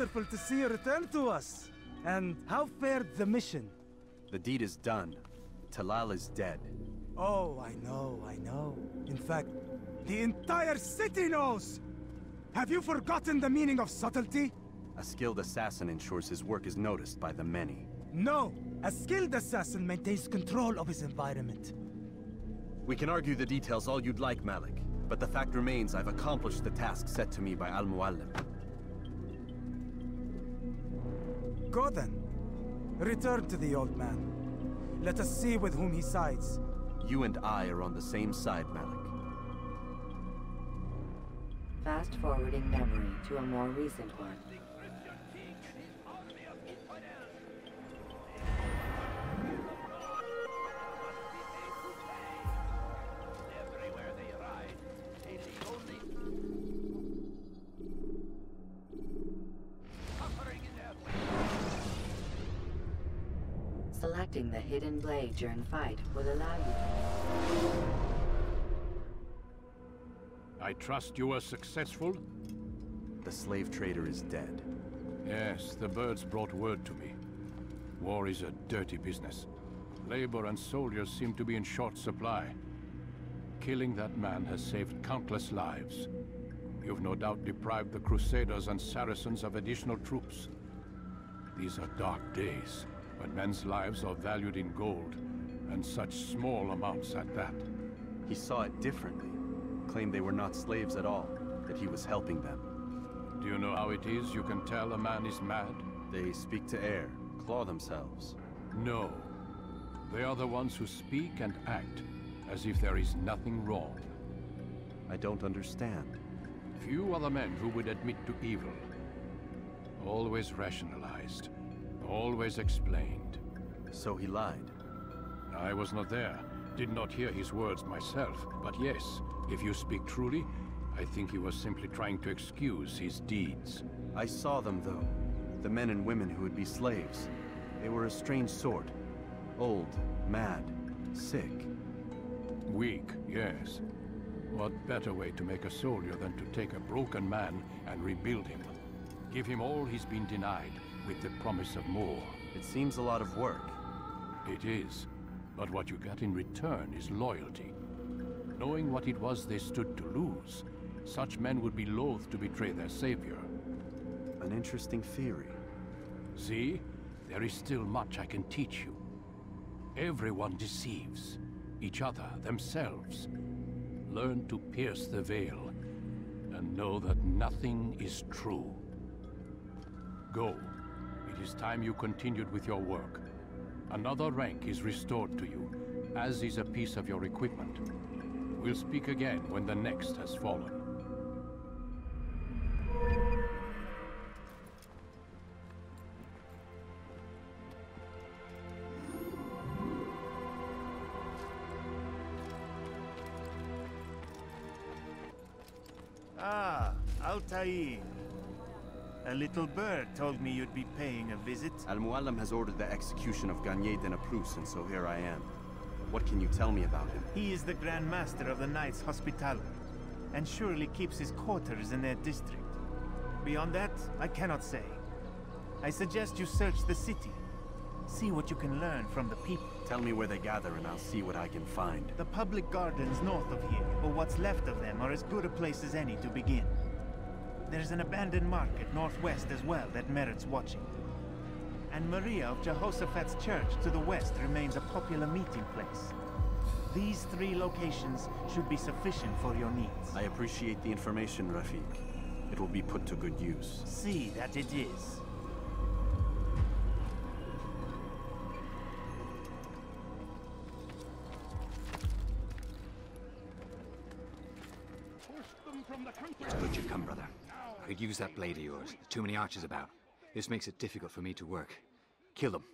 Speaker 4: Wonderful to see you return to us. And how fared the mission?
Speaker 6: The deed is done. Talal is dead.
Speaker 4: Oh, I know, I know. In fact, the entire city knows! Have you forgotten the meaning of subtlety?
Speaker 6: A skilled assassin ensures his work is noticed by the many.
Speaker 4: No! A skilled assassin maintains control of his environment.
Speaker 6: We can argue the details all you'd like, Malik. But the fact remains I've accomplished the task set to me by Al-Mualim.
Speaker 4: Go then. Return to the old man. Let us see with whom he sides.
Speaker 6: You and I are on the same side, Malik.
Speaker 12: Fast forwarding memory to a more recent one. Selecting the hidden blade during fight will allow you to...
Speaker 10: I trust you were successful?
Speaker 6: The slave trader is dead.
Speaker 10: Yes, the birds brought word to me. War is a dirty business. Labor and soldiers seem to be in short supply. Killing that man has saved countless lives. You've no doubt deprived the Crusaders and Saracens of additional troops. These are dark days, when men's lives are valued in gold, and such small amounts at that.
Speaker 6: He saw it differently. Claimed they were not slaves at all, that he was helping them.
Speaker 10: Do you know how it is you can tell a man is mad?
Speaker 6: They speak to air, claw themselves.
Speaker 10: No. They are the ones who speak and act as if there is nothing wrong.
Speaker 6: I don't understand.
Speaker 10: Few are the men who would admit to evil. Always rationalized. Always explained.
Speaker 6: So he lied?
Speaker 10: I was not there. Did not hear his words myself. But yes, if you speak truly, I think he was simply trying to excuse his deeds.
Speaker 6: I saw them, though. The men and women who would be slaves. They were a strange sort. Old, mad, sick.
Speaker 10: Weak, yes. What better way to make a soldier than to take a broken man and rebuild him? Give him all he's been denied, with the promise of more.
Speaker 6: It seems a lot of work.
Speaker 10: It is. But what you get in return is loyalty. Knowing what it was they stood to lose, such men would be loath to betray their savior.
Speaker 6: An interesting theory.
Speaker 10: See? There is still much I can teach you. Everyone deceives. Each other, themselves. Learn to pierce the veil, and know that nothing is true. Go. Is time you continued with your work. Another rank is restored to you, as is a piece of your equipment. We'll speak again when the next has fallen.
Speaker 17: Ah, Altair. A little bird told me you'd be paying a visit.
Speaker 6: Al-Mualim has ordered the execution of Garnier de Naplouse, and so here I am. What can you tell me about him?
Speaker 17: He is the Grand Master of the Knights Hospitaller, and surely keeps his quarters in their district. Beyond that, I cannot say. I suggest you search the city. See what you can learn from the people.
Speaker 6: Tell me where they gather and I'll see what I can find.
Speaker 17: The public gardens north of here, or what's left of them, are as good a place as any to begin. There's an abandoned market northwest as well that merits watching. And Maria of Jehoshaphat's church to the west remains a popular meeting place. These three locations should be sufficient for your needs.
Speaker 6: I appreciate the information, Rafiq. It will be put to good use.
Speaker 17: See that it is.
Speaker 20: That blade of yours. Too many archers about. This makes it difficult for me to work. Kill them.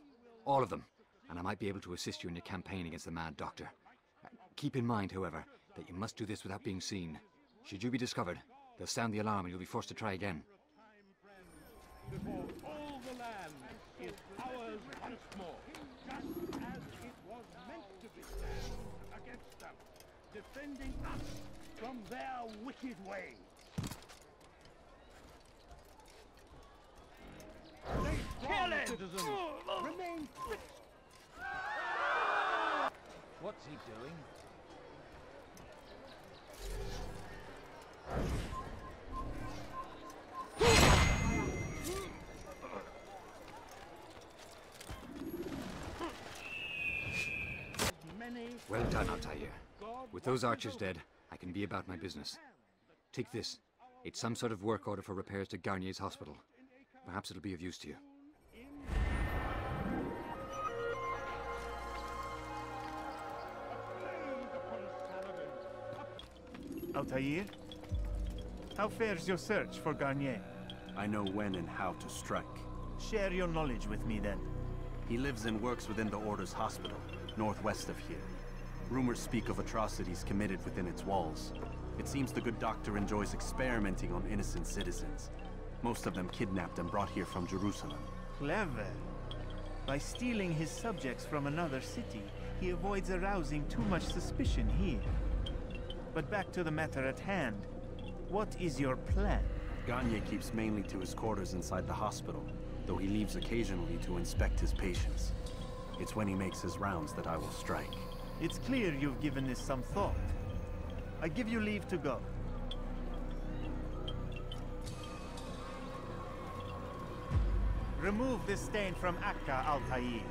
Speaker 20: All of them. And I might be able to assist you in your campaign against the Mad Doctor. Uh, Keep in mind, however, that you must do this without being seen. Should you be discovered, they'll sound the alarm and you'll be forced to try again.
Speaker 8: Defending us from their wicked ways. Stay strong, citizens. Remain. (laughs)
Speaker 24: What's he doing?
Speaker 20: Well done, Altair. With those archers dead, I can be about my business. Take this. It's some sort of work order for repairs to Garnier's hospital. Perhaps it'll be of use to you.
Speaker 17: Altair? How fares your search for Garnier?
Speaker 6: I know when and how to strike.
Speaker 17: Share your knowledge with me then.
Speaker 6: He lives and works within the Order's hospital, northwest of here. Rumors speak of atrocities committed within its walls. It seems the good doctor enjoys experimenting on innocent citizens. Most of them kidnapped and brought here from Jerusalem.
Speaker 17: Clever. By stealing his subjects from another city, he avoids arousing too much suspicion here. But back to the matter at hand. What is your plan?
Speaker 6: Garnier keeps mainly to his quarters inside the hospital, though he leaves occasionally to inspect his patients. It's when he makes his rounds that I will strike.
Speaker 17: It's clear you've given this some thought. I give you leave to go. Remove this stain from Akka, Altair.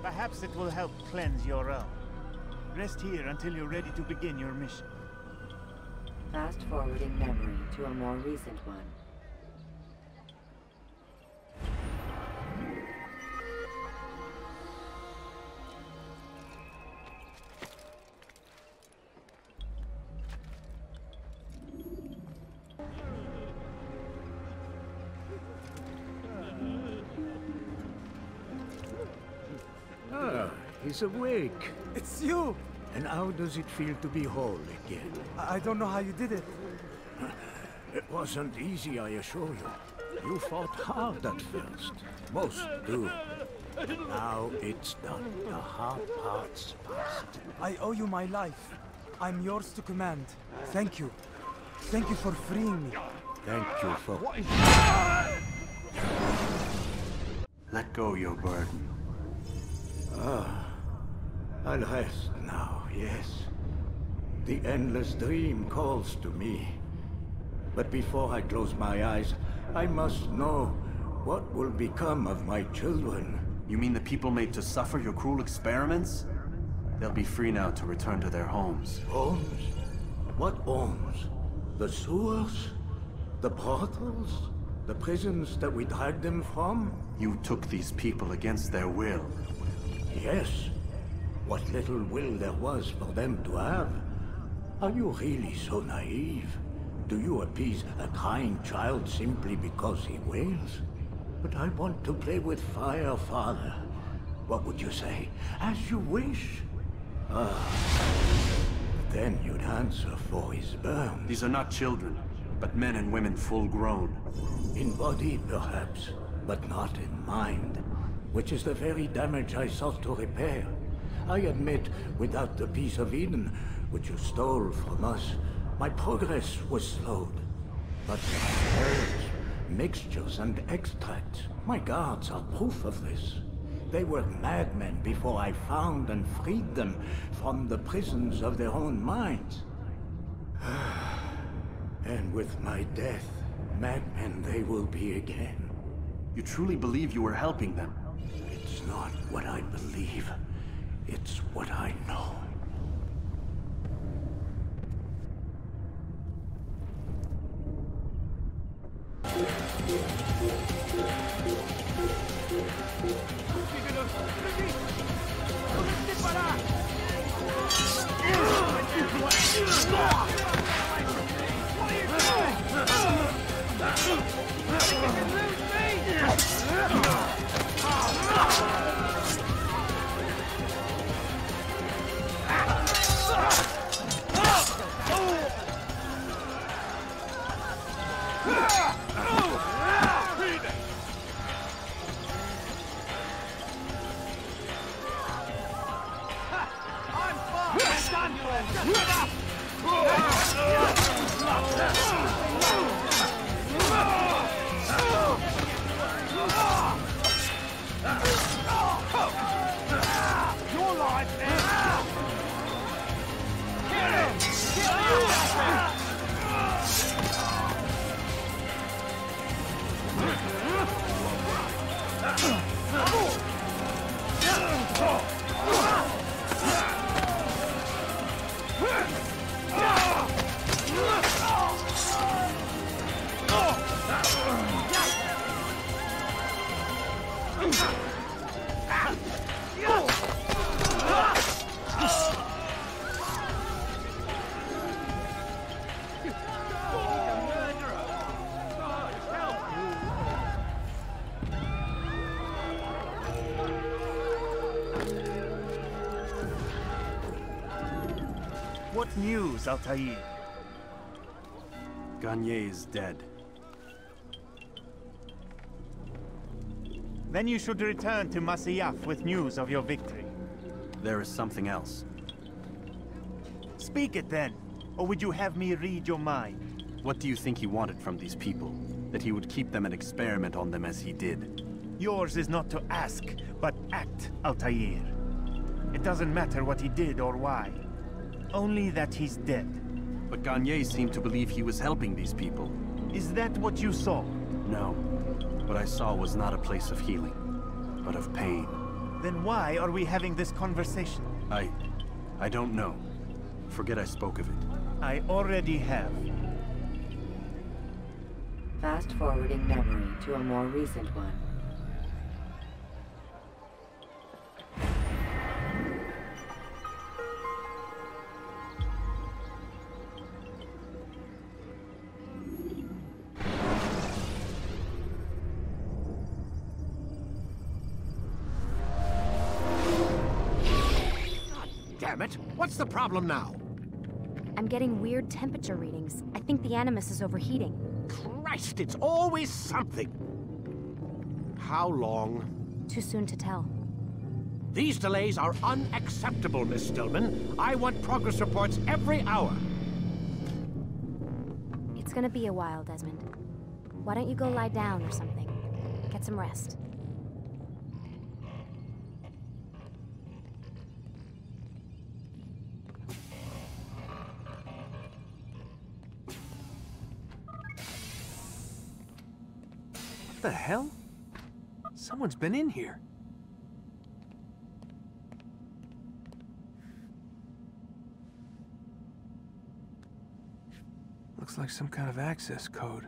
Speaker 17: Perhaps it will help cleanse your realm. Rest here until you're ready to begin your mission.
Speaker 12: Fast forwarding memory to a more recent one.
Speaker 25: Ah, he's awake.
Speaker 4: It's you!
Speaker 25: And how does it feel to be whole again?
Speaker 4: I, don't know how you did it.
Speaker 25: It wasn't easy, I assure you. You fought hard at first. Most do. Now it's done. The hard part's past.
Speaker 4: I owe you my life. I'm yours to command. Thank you. Thank you for freeing me.
Speaker 25: Thank you for...
Speaker 6: Let go your burden.
Speaker 25: Ah, I'll rest now, yes. The endless dream calls to me. But before I close my eyes, I must know what will become of my children.
Speaker 6: You mean the people made to suffer your cruel experiments? They'll be free now to return to their homes.
Speaker 25: Homes? What homes? The sewers? The brothels? The prisons that we dragged them from?
Speaker 6: You took these people against their will.
Speaker 25: Yes. What little will there was for them to have. Are you really so naive? Do you appease a crying child simply because he wails? But I want to play with fire, father. What would you say? As you wish. Ah. Then you'd answer for his burn.
Speaker 6: These are not children, but men and women full grown.
Speaker 25: In body, perhaps, but not in mind. Which is the very damage I sought to repair. I admit, without the piece of Eden, which you stole from us, my progress was slowed. But herbs, mixtures, and extracts, my guards are proof of this. They were madmen before I found and freed them from the prisons of their own minds. (sighs) and with my death, madmen they will be again.
Speaker 6: You truly believe you were helping them?
Speaker 25: It's not what I believe. It's what I know.
Speaker 17: News,
Speaker 6: Garnier is dead.
Speaker 17: Then you should return to Masyaf with news of your victory.
Speaker 6: There is something else.
Speaker 17: Speak it then, or would you have me read your mind?
Speaker 6: What do you think he wanted from these people? That he would keep them and experiment on them as he did?
Speaker 17: Yours is not to ask, but act, Altair. It doesn't matter what he did or why. Only that he's dead.
Speaker 6: But Garnier seemed to believe he was helping these people.
Speaker 17: Is that what you saw?
Speaker 6: No. What I saw was not a place of healing, but of pain.
Speaker 17: Then why are we having this conversation?
Speaker 6: I... I don't know. Forget I spoke of it.
Speaker 17: I already have.
Speaker 12: Fast-forwarding memory to a more recent one.
Speaker 2: Problem now?
Speaker 1: I'm getting weird temperature readings. I think the Animus is overheating.
Speaker 2: Christ, it's always something! How long?
Speaker 1: Too soon to tell.
Speaker 2: These delays are unacceptable, Miss Stillman. I want progress reports every hour.
Speaker 1: It's gonna be a while, Desmond. Why don't you go lie down or something? Get some rest.
Speaker 3: The hell? Someone's been in here. Looks like some kind of access code.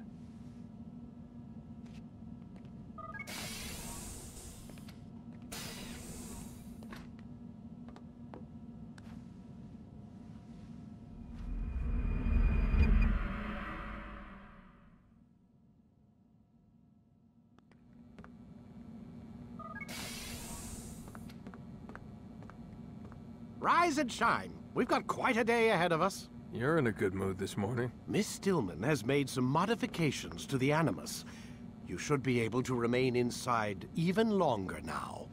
Speaker 2: Rise and shine. We've got quite a day ahead of us.
Speaker 3: You're in a good mood this morning.
Speaker 2: Miss Stillman has made some modifications to the Animus. You should be able to remain inside even longer now.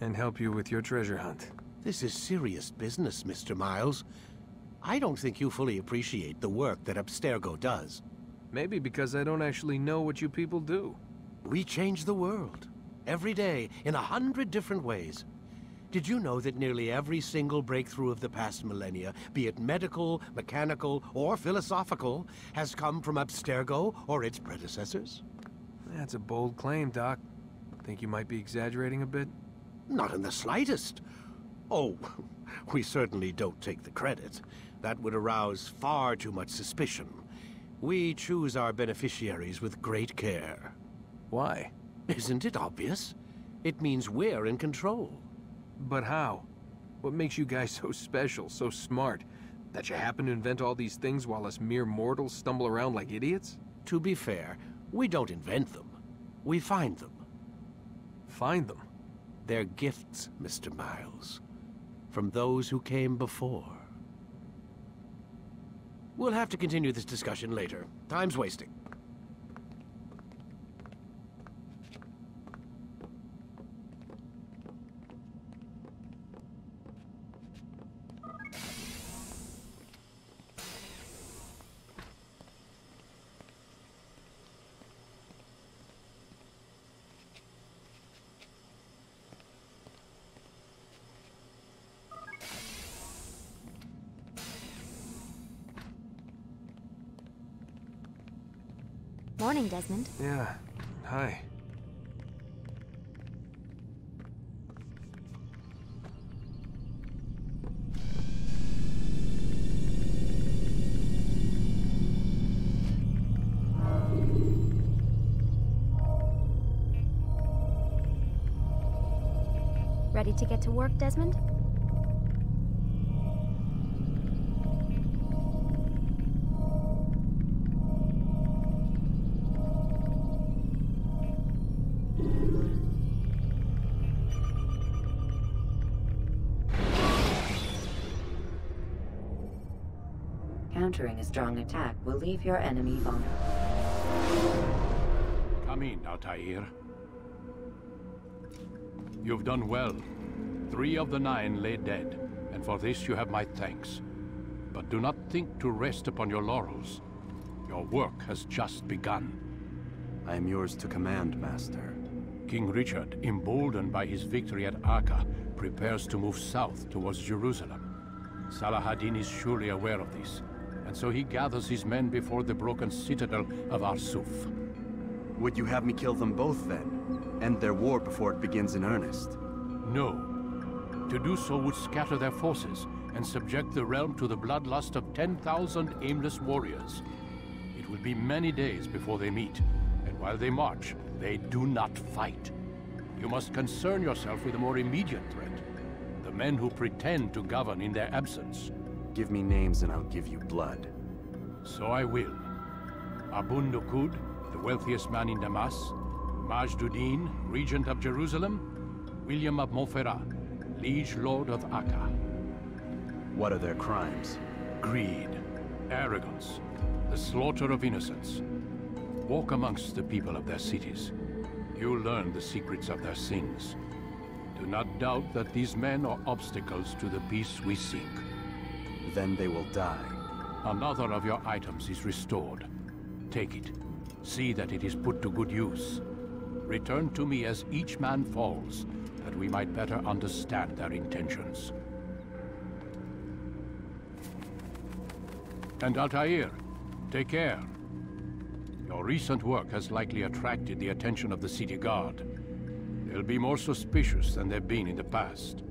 Speaker 3: And help you with your treasure hunt.
Speaker 2: This is serious business, Mr. Miles. I don't think you fully appreciate the work that Abstergo does.
Speaker 3: Maybe because I don't actually know what you people do.
Speaker 2: We change the world. Every day, in a hundred different ways. Did you know that nearly every single breakthrough of the past millennia, be it medical, mechanical, or philosophical, has come from Abstergo or its predecessors?
Speaker 3: That's a bold claim, Doc. Think you might be exaggerating a bit?
Speaker 2: Not in the slightest. Oh, (laughs) we certainly don't take the credit. That would arouse far too much suspicion. We choose our beneficiaries with great care.
Speaker 3: Why?
Speaker 2: Isn't it obvious? It means we're in control.
Speaker 3: But how? What makes you guys (laughs) so special, so smart? That you happen to invent all these things while us mere mortals stumble around like idiots?
Speaker 2: To be fair, we don't invent them. We find them.
Speaker 3: Find them?
Speaker 2: They're gifts, Mr. Miles. From those who came before. We'll have to continue this discussion later. Time's wasting.
Speaker 1: Morning, Desmond.
Speaker 3: Yeah. Hi.
Speaker 1: Ready to get to work, Desmond?
Speaker 12: Countering a strong attack will leave your enemy vulnerable.
Speaker 10: Come in, Altair. You've done well. Three of the nine lay dead, and for this you have my thanks. But do not think to rest upon your laurels. Your work has just begun.
Speaker 6: I am yours to command, Master.
Speaker 10: King Richard, emboldened by his victory at Acre, prepares to move south towards Jerusalem. Salah is surely aware of this, and so he gathers his men before the broken citadel of Arsuf.
Speaker 6: Would you have me kill them both then? End their war before it begins in earnest?
Speaker 10: No. To do so would scatter their forces and subject the realm to the bloodlust of 10,000 aimless warriors. It will be many days before they meet, and while they march, they do not fight. You must concern yourself with a more immediate threat. The men who pretend to govern in their absence.
Speaker 6: Give me names and I'll give you blood.
Speaker 10: So I will. Abu'l Nuqoud, the wealthiest man in Damas, Majd Addin, regent of Jerusalem, William of Montferrat, liege lord of Acre.
Speaker 6: What are their crimes?
Speaker 10: Greed, arrogance, the slaughter of innocents. Walk amongst the people of their cities. You'll learn the secrets of their sins. Do not doubt that these men are obstacles to the peace we seek.
Speaker 6: Then they will die.
Speaker 10: Another of your items is restored. Take it. See that it is put to good use. Return to me as each man falls, that we might better understand their intentions. And Altair, take care. Your recent work has likely attracted the attention of the city guard. They'll be more suspicious than they've been in the past.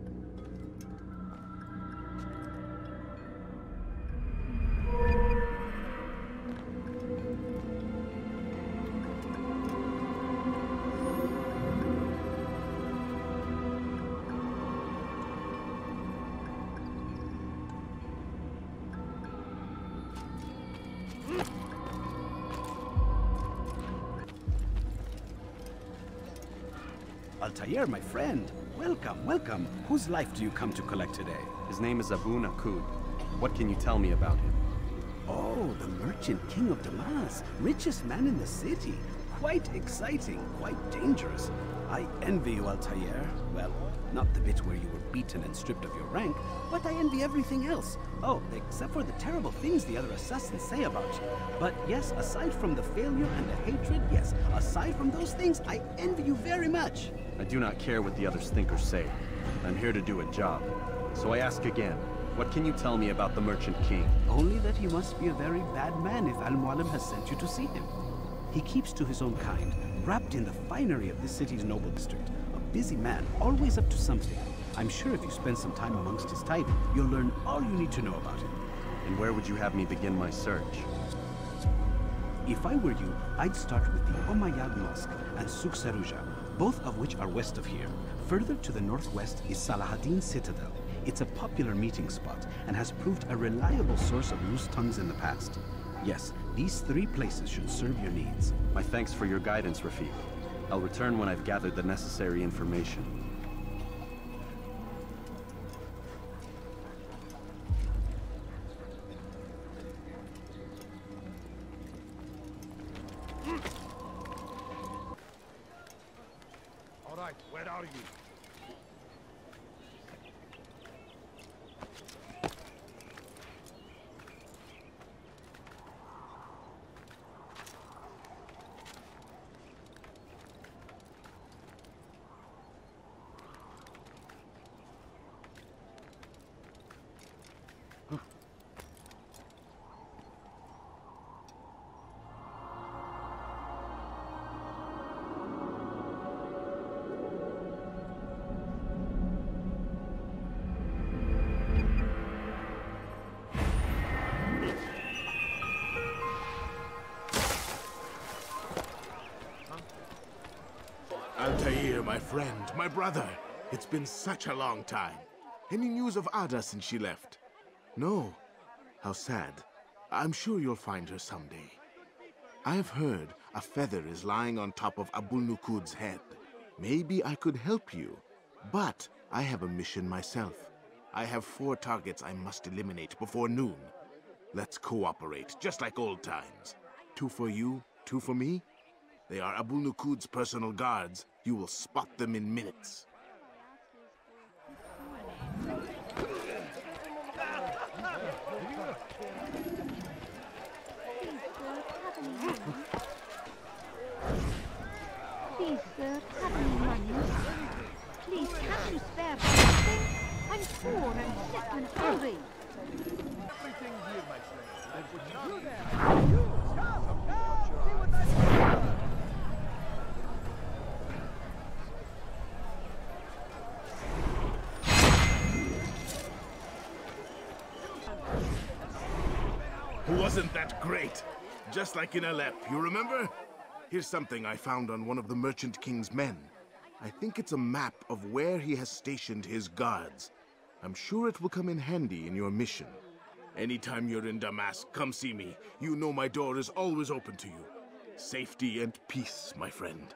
Speaker 9: Altair, my friend. Welcome, welcome. Whose life do you come to collect today?
Speaker 6: His name is Abu'l Nuqoud. What can you tell me about him?
Speaker 9: Oh, the merchant king of Damas. Richest man in the city. Quite exciting, quite dangerous. I envy you, Altair. Well, not the bit where you were beaten and stripped of your rank, but I envy everything else. Oh, except for the terrible things the other assassins say about you. But yes, aside from the failure and the hatred, yes, aside from those things, I envy you very much.
Speaker 6: I do not care what the others think or say. I'm here to do a job. So I ask again, what can you tell me about the Merchant King?
Speaker 9: Only that he must be a very bad man if Al-Mualim has sent you to see him. He keeps to his own kind, wrapped in the finery of this city's noble district. A busy man, always up to something. I'm sure if you spend some time amongst his type, you'll learn all you need to know about him.
Speaker 6: And where would you have me begin my search?
Speaker 9: If I were you, I'd start with the Umayyad Mosque and Souk Sarouja, both of which are west of here. Further to the northwest is Salahaddin Citadel. It's a popular meeting spot and has proved a reliable source of loose tongues in the past. Yes, these three places should serve your needs.
Speaker 6: My thanks for your guidance, Rafiq. I'll return when I've gathered the necessary information.
Speaker 26: My friend, my brother. It's been such a long time. Any news of Adha since she left? No. How sad. I'm sure you'll find her someday. I've heard a feather is lying on top of Abu'l Nuqoud's head. Maybe I could help you. But I have a mission myself. I have four targets I must eliminate before noon. Let's cooperate, just like old times. Two for you, two for me? They are Abu'l Nuqoud's personal guards. You will spot them in minutes.
Speaker 15: Please, sir, have any money. Please, can you spare something? I'm poor and sick and hungry.
Speaker 27: Everything here, my friend. You there! You! Stop! Stop! See what that's
Speaker 22: Wasn't that great? Just like in Alep, you remember? Here's something I found on one of the Merchant King's men. I think it's a map of where he has stationed his guards. I'm sure it will come in handy in your mission. Anytime you're in Damascus, come see me. You know my door is always open to you. Safety and peace, my friend.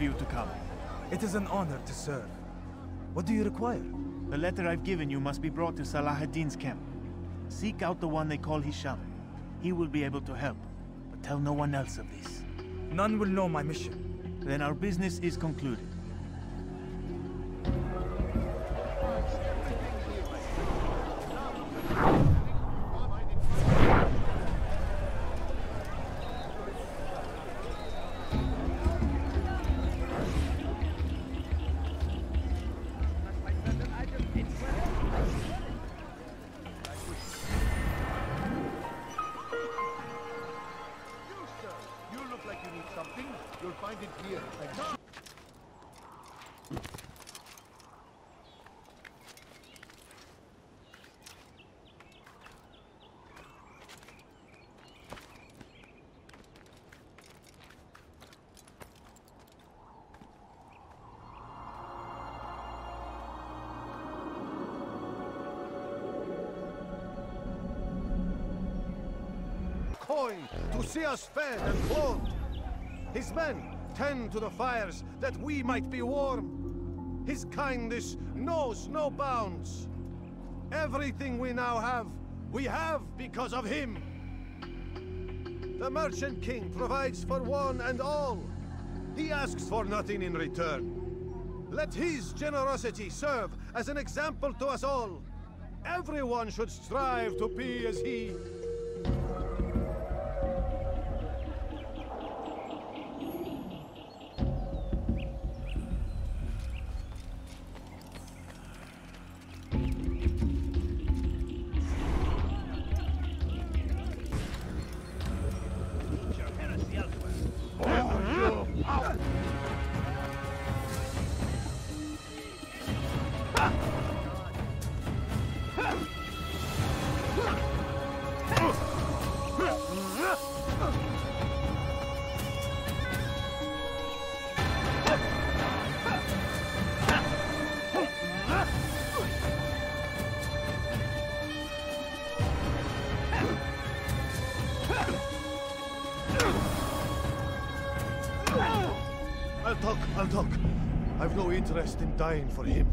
Speaker 17: Of you to come.
Speaker 4: It is an honor to serve. What do you require?
Speaker 17: The letter I've given you must be brought to Salah ad-Din's camp. Seek out the one they call Hisham. He will be able to help, but tell no one else of this.
Speaker 4: None will know my mission.
Speaker 17: Then our business is concluded.
Speaker 5: See us fed and clothed. His men tend to the fires that we might be warm. His kindness knows no bounds. Everything we now have, we have because of him. The Merchant King provides for one and all. He asks for nothing in return. Let his generosity serve as an example to us all. Everyone should strive to be as he. Interest in dying for him.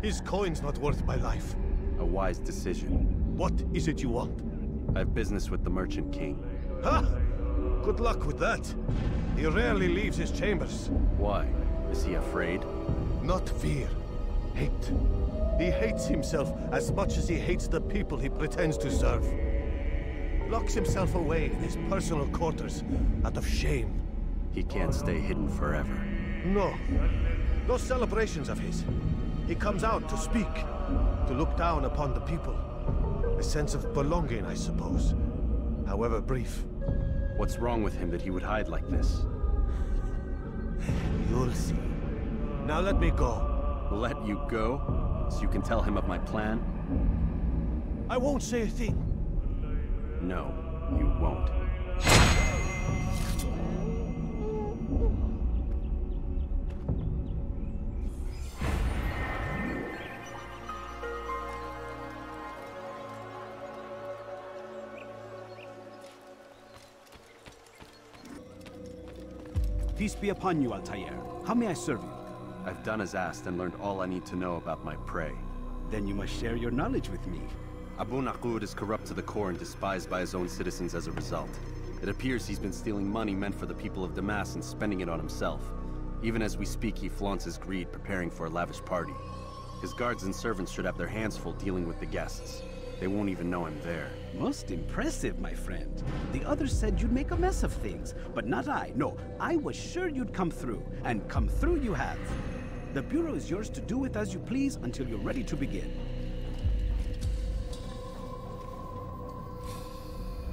Speaker 5: His coin's not worth my life.
Speaker 6: A wise decision.
Speaker 5: What is it you want?
Speaker 6: I have business with the Merchant King.
Speaker 5: Huh? Good luck with that. He rarely leaves his chambers.
Speaker 6: Why? Is he afraid?
Speaker 5: Not fear. Hate. He hates himself as much as he hates the people he pretends to serve. Locks himself away in his personal quarters out of shame.
Speaker 6: He can't stay hidden forever.
Speaker 5: No. Those celebrations of his. He comes out to speak, to look down upon the people. A sense of belonging, I suppose. However brief.
Speaker 6: What's wrong with him that he would hide like this? (laughs)
Speaker 5: You'll see. Now let me go.
Speaker 6: Let you go? So you can tell him of my plan?
Speaker 5: I won't say a thing.
Speaker 6: No, you won't.
Speaker 9: Be upon you, Altair. How may I serve you?
Speaker 6: I've done as asked and learned all I need to know about my prey.
Speaker 9: Then you must share your knowledge with me.
Speaker 6: Abu'l Nuqoud is corrupt to the core and despised by his own citizens as a result. It appears he's been stealing money meant for the people of Damas and spending it on himself. Even as we speak, he flaunts his greed, preparing for a lavish party. His guards and servants should have their hands full dealing with the guests. They won't even know I'm there.
Speaker 9: Most impressive, my friend. The others said you'd make a mess of things, but not I. No, I was sure you'd come through, and come through you have. The Bureau is yours to do with as you please until you're ready to begin.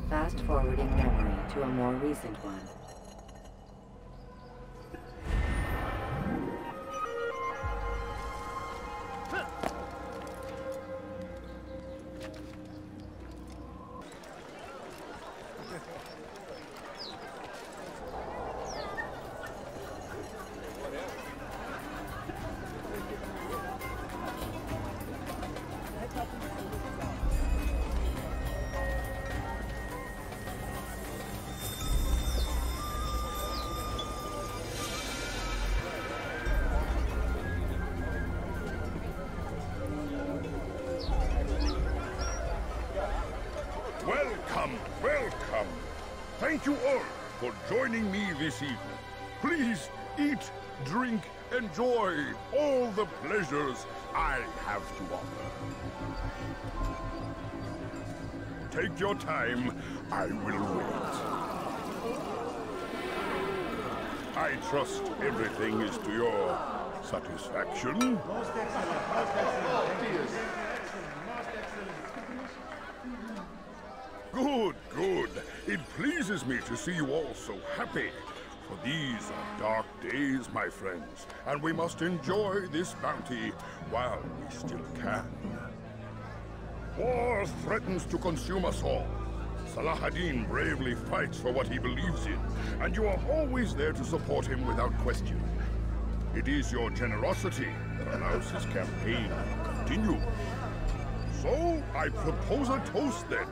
Speaker 12: Fast forwarding memory to a more recent one.
Speaker 28: Your time, I will wait. I trust everything is to your satisfaction. Good, good. It pleases me to see you all so happy. For these are dark days, my friends, and we must enjoy this bounty while we still can. War threatens to consume us all. Salah ad-Din bravely fights for what he believes in, and you are always there to support him without question. It is your generosity that allows his campaign to continue. So, I propose a toast then,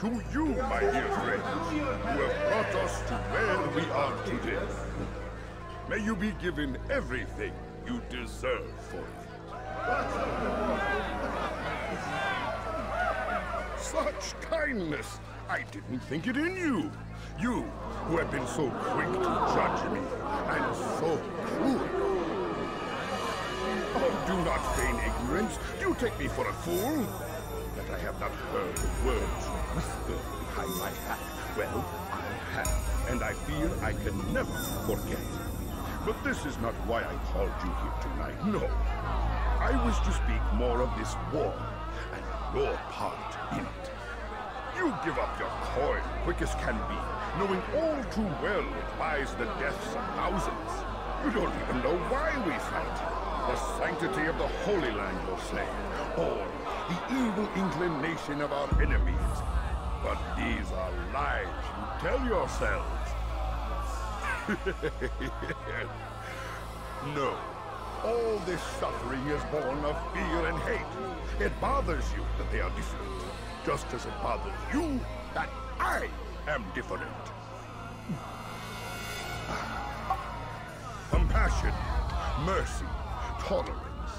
Speaker 28: to you, my dear friends, who have brought us to where we are today. May you be given everything you deserve for it. Such kindness! I didn't think it in you. You, who have been so quick to judge me, and so cruel. Oh, do not feign ignorance. You take me for a fool. That I have not heard the words you whisper behind my hat. Well, I have, and I fear I can never forget. But this is not why I called you here tonight. No. I wish to speak more of this war, and your part You give up your coin quick as can be, knowing all too well it buys the deaths of thousands. You don't even know why we fight. The sanctity of the Holy Land, you'll say, or the evil inclination of our enemies. But these are lies you tell yourselves. (laughs) no. All this suffering is born of fear and hate. It bothers you that they are different, just as it bothers you that I am different. Compassion, mercy, tolerance.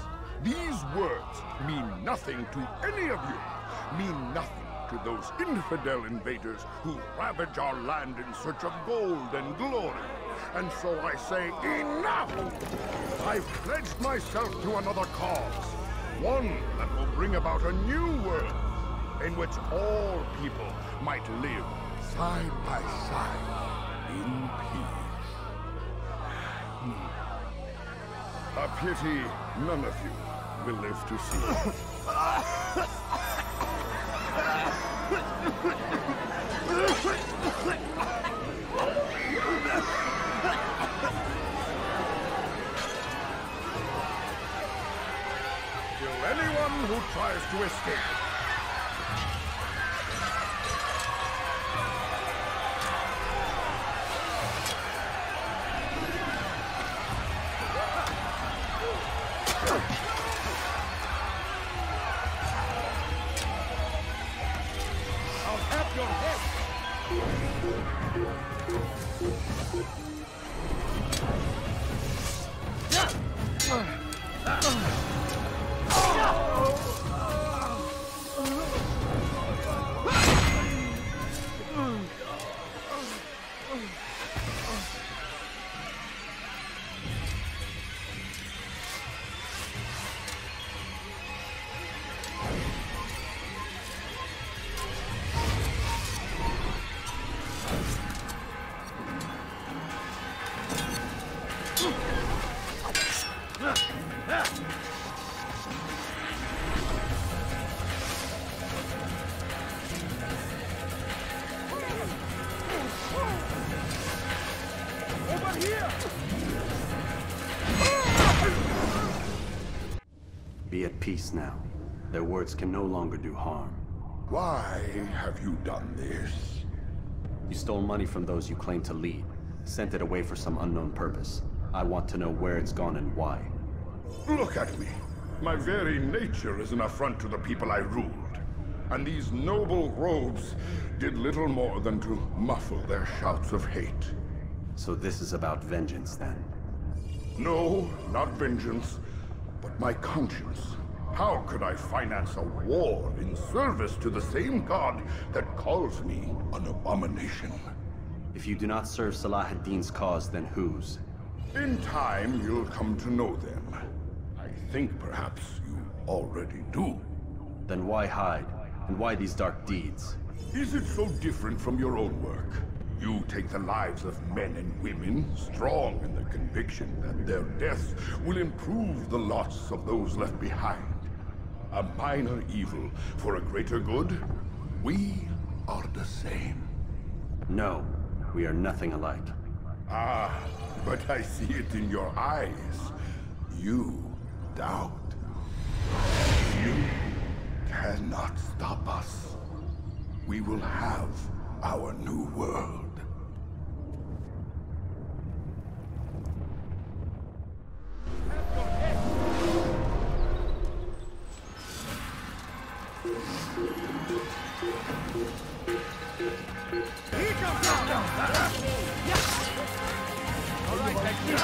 Speaker 28: These words mean nothing to any of you. Mean nothing to those infidel invaders who ravage our land in search of gold and glory. And so I say, enough! I've pledged myself to another cause. One that will bring about a new world in which all people might live side by side in peace. Hmm. A pity none of you will live to see. (laughs) who tries to escape.
Speaker 6: Can no longer do harm.
Speaker 28: Why have you done this?
Speaker 6: You stole money from those you claim to lead, sent it away for some unknown purpose. I want to know where it's gone and why.
Speaker 28: Look at me. My very nature is an affront to the people I ruled. And these noble robes did little more than to muffle their shouts of hate.
Speaker 6: So this is about vengeance, then?
Speaker 28: No, not vengeance, but my conscience. How could I finance a war in service to the same god that calls me an abomination?
Speaker 6: If you do not serve Salah ad-Din's cause, then whose?
Speaker 28: In time, you'll come to know them. I think perhaps you already do.
Speaker 6: Then why hide? And why these dark deeds?
Speaker 28: Is it so different from your own work? You take the lives of men and women, strong in the conviction that their deaths will improve the lots of those left behind. A minor evil for a greater good? We are the same.
Speaker 6: No, we are nothing alike.
Speaker 28: Ah, but I see it in your eyes. You doubt. You cannot stop us. We will have our new world.
Speaker 9: Word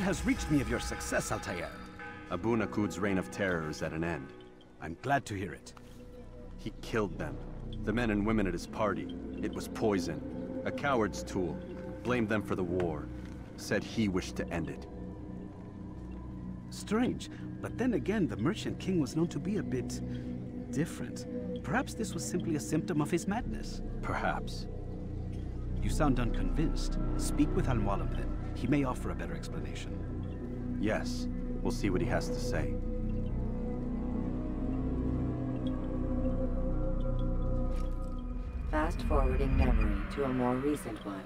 Speaker 9: has reached me of your success, Altair.
Speaker 6: Abu'l Nuqoud's reign of terror is at an end.
Speaker 9: I'm glad to hear it.
Speaker 6: He killed them. The men and women at his party. It was poison. A coward's tool. Blamed them for the war. Said he wished to end it.
Speaker 9: Strange, but then again, the Merchant King was known to be a bit... different. Perhaps this was simply a symptom of his madness.
Speaker 6: Perhaps.
Speaker 9: You sound unconvinced. Speak with Al-Mualim then. He may offer a better explanation.
Speaker 6: Yes. We'll see what he has to say.
Speaker 12: Fast forwarding memory to a more recent one.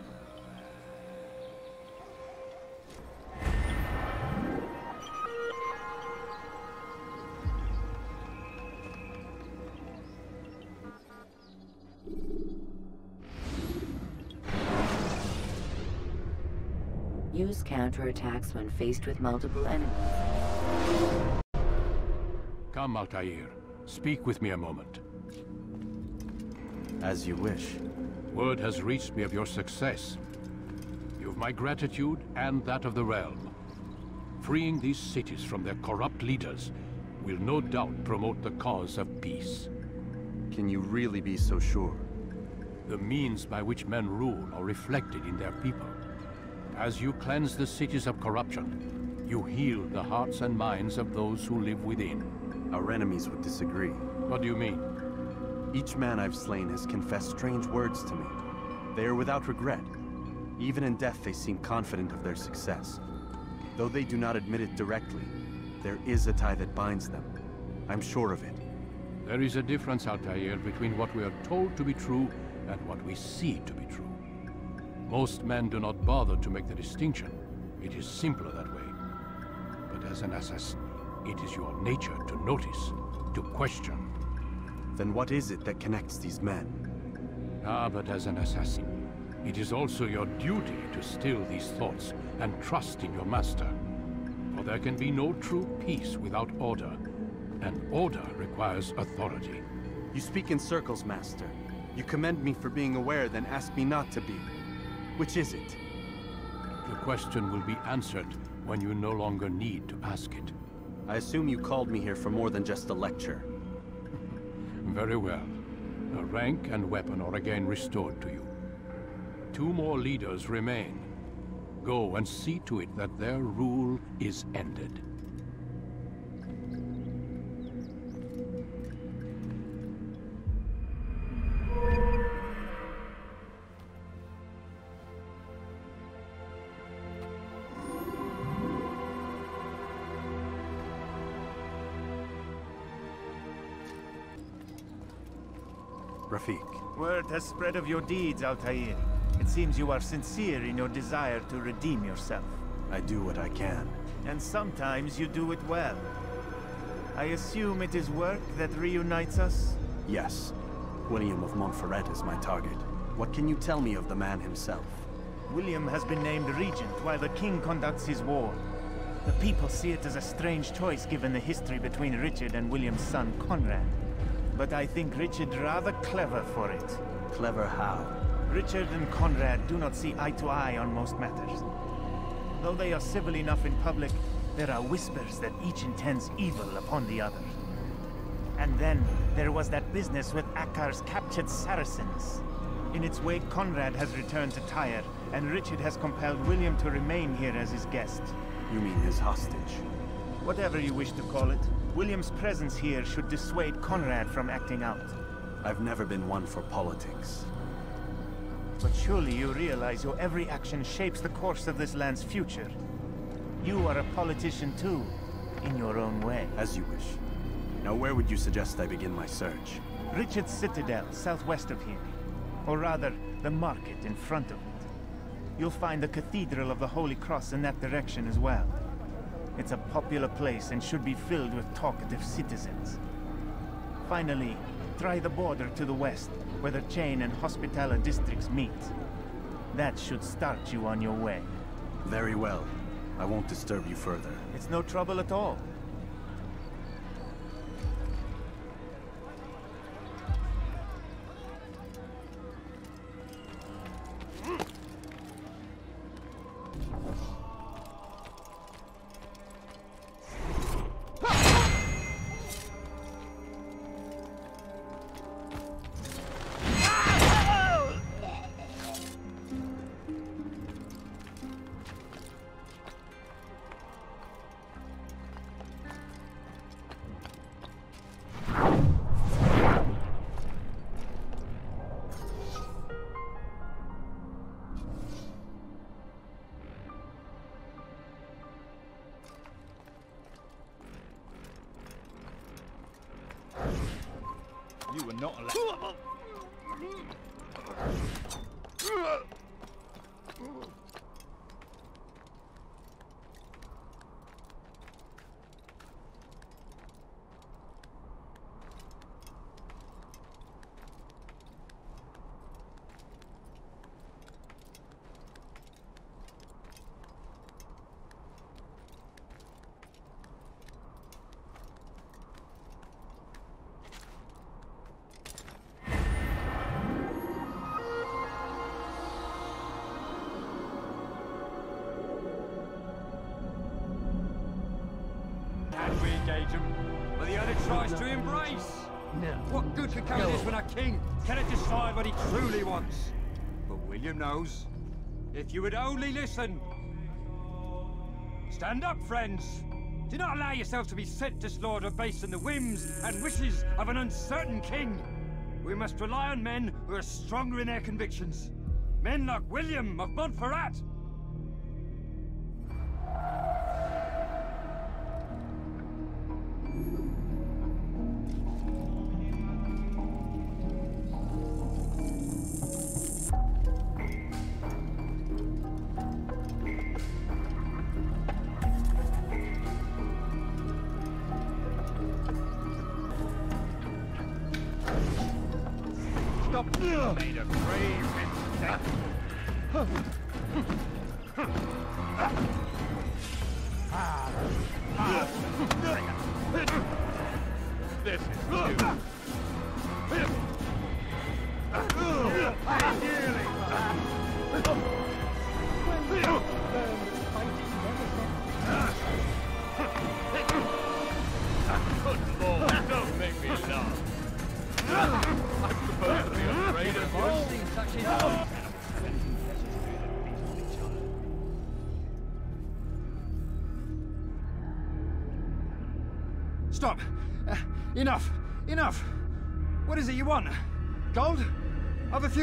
Speaker 12: Use counterattacks when faced with multiple enemies.
Speaker 10: Come, Altair. Speak with me a moment.
Speaker 6: As you wish.
Speaker 10: Word has reached me of your success. You've my gratitude and that of the realm. Freeing these cities from their corrupt leaders will no doubt promote the cause of peace.
Speaker 6: Can you really be so sure?
Speaker 10: The means by which men rule are reflected in their people. As you cleanse the cities of corruption, you heal the hearts and minds of those who live within.
Speaker 6: Our enemies would disagree.
Speaker 10: What do you mean?
Speaker 6: Each man I've slain has confessed strange words to me. They are without regret. Even in death they seem confident of their success. Though they do not admit it directly, there is a tie that binds them. I'm sure of it.
Speaker 10: There is a difference, Altair, between what we are told to be true and what we see to be true. Most men do not bother to make the distinction. It is simpler that way. But as an assassin, it is your nature to notice, to question.
Speaker 6: Then what is it that connects these men?
Speaker 10: Ah, but as an assassin, it is also your duty to still these thoughts and trust in your master. For there can be no true peace without order, and order requires authority.
Speaker 6: You speak in circles, Master. You commend me for being aware, then ask me not to be. Which is it?
Speaker 10: The question will be answered when you no longer need to ask it.
Speaker 6: I assume you called me here for more than just a lecture. (laughs)
Speaker 10: Very well. The rank and weapon are again restored to you. Two more leaders remain. Go and see to it that their rule is ended.
Speaker 6: Rafiq.
Speaker 17: Word has spread of your deeds, Altair. It seems you are sincere in your desire to redeem yourself.
Speaker 6: I do what I can.
Speaker 17: And sometimes you do it well. I assume it is work that reunites us?
Speaker 6: Yes. William of Montferrat is my target. What can you tell me of the man himself?
Speaker 17: William has been named regent while the king conducts his war. The people see it as a strange choice given the history between Richard and William's son Conrad. But I think Richard rather clever for it.
Speaker 6: Clever how?
Speaker 17: Richard and Conrad do not see eye to eye on most matters. Though they are civil enough in public, there are whispers that each intends evil upon the other. And then, there was that business with Acre's captured Saracens. In its wake, Conrad has returned to Tyre, and Richard has compelled William to remain here as his guest.
Speaker 6: You mean his hostage?
Speaker 17: Whatever you wish to call it, William's presence here should dissuade Conrad from acting out.
Speaker 6: I've never been one for politics.
Speaker 17: But surely you realize your every action shapes the course of this land's future. You are a politician too, in your own way.
Speaker 6: As you wish. Now where would you suggest I begin my search?
Speaker 17: Richard's Citadel, southwest of here. Or rather, the market in front of it. You'll find the Cathedral of the Holy Cross in that direction as well. It's a popular place and should be filled with talkative citizens. Finally, try the border to the west, where the Chain and Hospitaller districts meet. That should start you on your way.
Speaker 6: Very well. I won't disturb you further.
Speaker 17: It's no trouble at all.
Speaker 29: Tries to embrace.
Speaker 8: No.
Speaker 29: What good could come of this when a king cannot decide what he truly wants? But William knows. If you would only listen. Stand up, friends. Do not allow yourself to be sent to slaughter based on the whims and wishes of an uncertain king. We must rely on men who are stronger in their convictions. Men like William of Montferrat.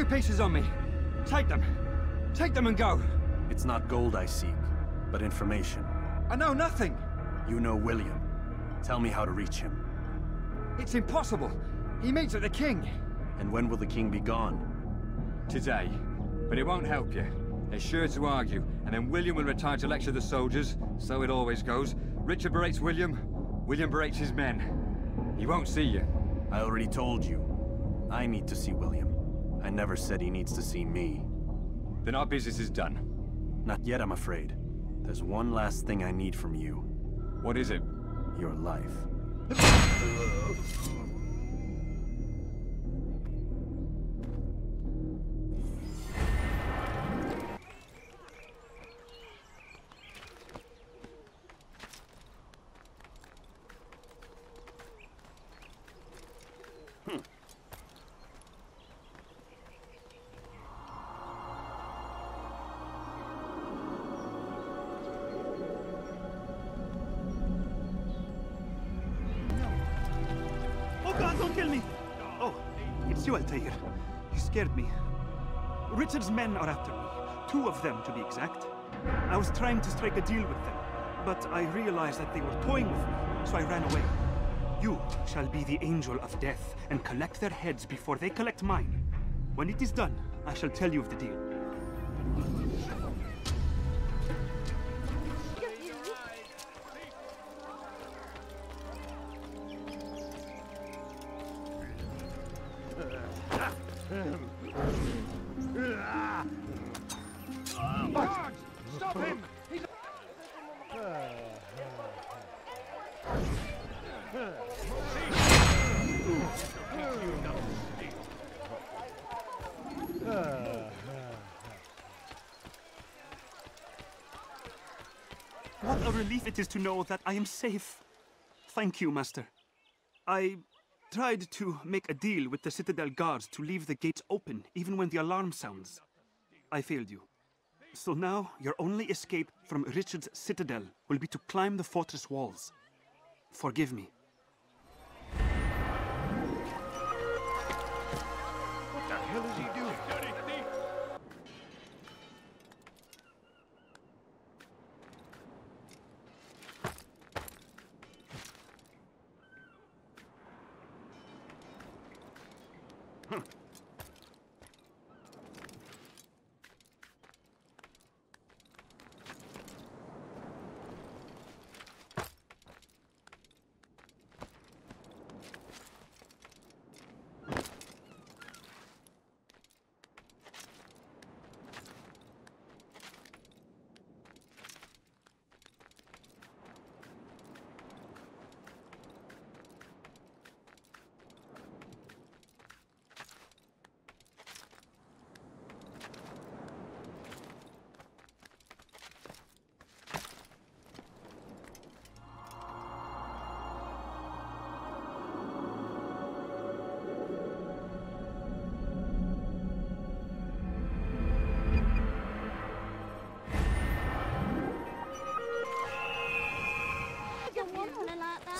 Speaker 29: Pieces on me. Take them. Take them and go.
Speaker 6: It's not gold I seek, but information.
Speaker 29: I know nothing.
Speaker 6: You know William. Tell me how to reach him.
Speaker 29: It's impossible. He meets with the king.
Speaker 6: And when will the king be gone?
Speaker 30: Today. But it won't help you. They're sure to argue, and then William will retire to lecture the soldiers. So it always goes. Richard berates William, William berates his men. He won't see you.
Speaker 6: I already told you. I need to see William. I never said he needs to see me.
Speaker 30: Then our business is done.
Speaker 6: Not yet, I'm afraid. There's one last thing I need from you.
Speaker 30: What is it?
Speaker 6: Your life. (laughs)
Speaker 29: them, to be exact. I was trying to strike a deal with them, but I realized that they were toying with me, so I ran away. You shall be the angel of death and collect their heads before they collect mine. When it is done, I shall tell you of the deal. Is to know that I am safe. Thank you, Master. I tried to make a deal with the Citadel guards to leave the gates open even when the alarm sounds. I failed you. So now your only escape from Richard's Citadel will be to climb the fortress walls. Forgive me.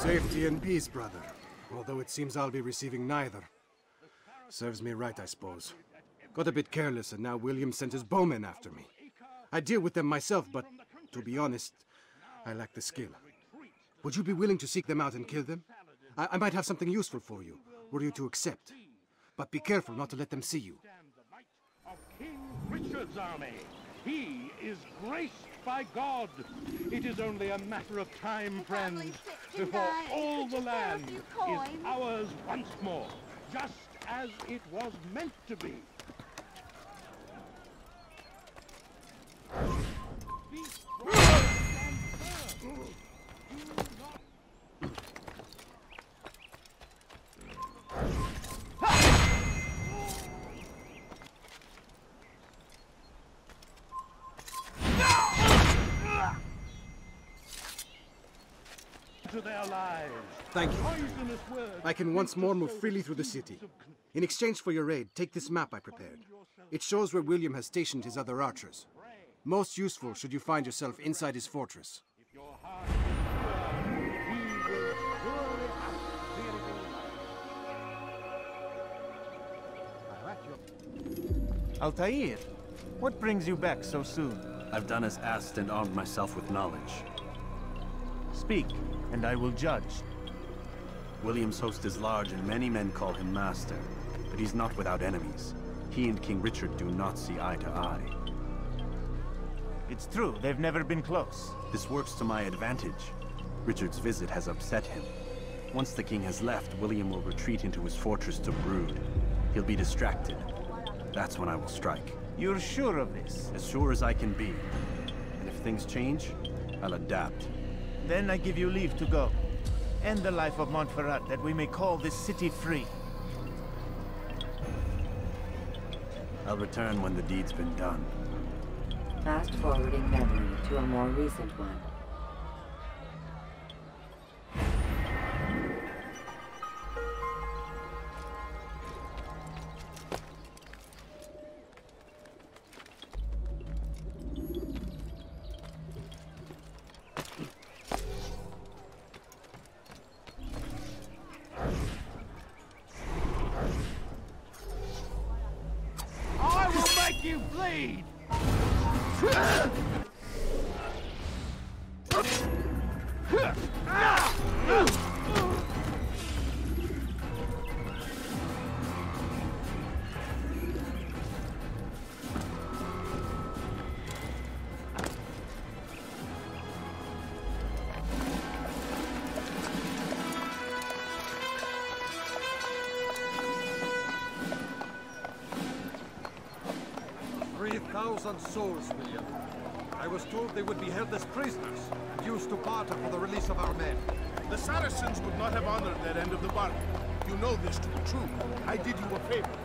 Speaker 31: Safety and peace, brother. Although it seems I'll be receiving neither. Serves me right, I suppose. Got a bit careless, and now William sent his bowmen after me. I deal with them myself, but to be honest, I lack the skill. Would you be willing to seek them out and kill them? I, I might have something useful for you, were you to accept. But be careful not to let them see you.
Speaker 24: King Richard's army. He is graced by God. It is only a matter of time, friends, before all the land is ours once more, just as it was meant to be.
Speaker 31: Thank you. I can once more move freely through the city. In exchange for your aid, take this map I prepared. It shows where William has stationed his other archers. Most useful should you find yourself inside his fortress.
Speaker 17: Altair, what brings you back so soon?
Speaker 6: I've done as asked and armed myself with knowledge.
Speaker 17: Speak, and I will judge.
Speaker 6: William's host is large, and many men call him master. But he's not without enemies. He and King Richard do not see eye to eye.
Speaker 17: It's true, they've never been close.
Speaker 6: This works to my advantage. Richard's visit has upset him. Once the king has left, William will retreat into his fortress to brood. He'll be distracted. That's when I will strike.
Speaker 17: You're sure of this?
Speaker 6: As sure as I can be. And if things change, I'll adapt.
Speaker 17: Then I give you leave to go. End the life of Montferrat that we may call this city free.
Speaker 6: I'll return when the deed's been done.
Speaker 12: Fast forwarding memory to a more recent one.
Speaker 32: Thousand souls, William. I was told they would be held as prisoners and used to barter for the release of our men.
Speaker 22: The Saracens would not have honored that end of the bargain. You know this to be true. I did you a favor. (laughs)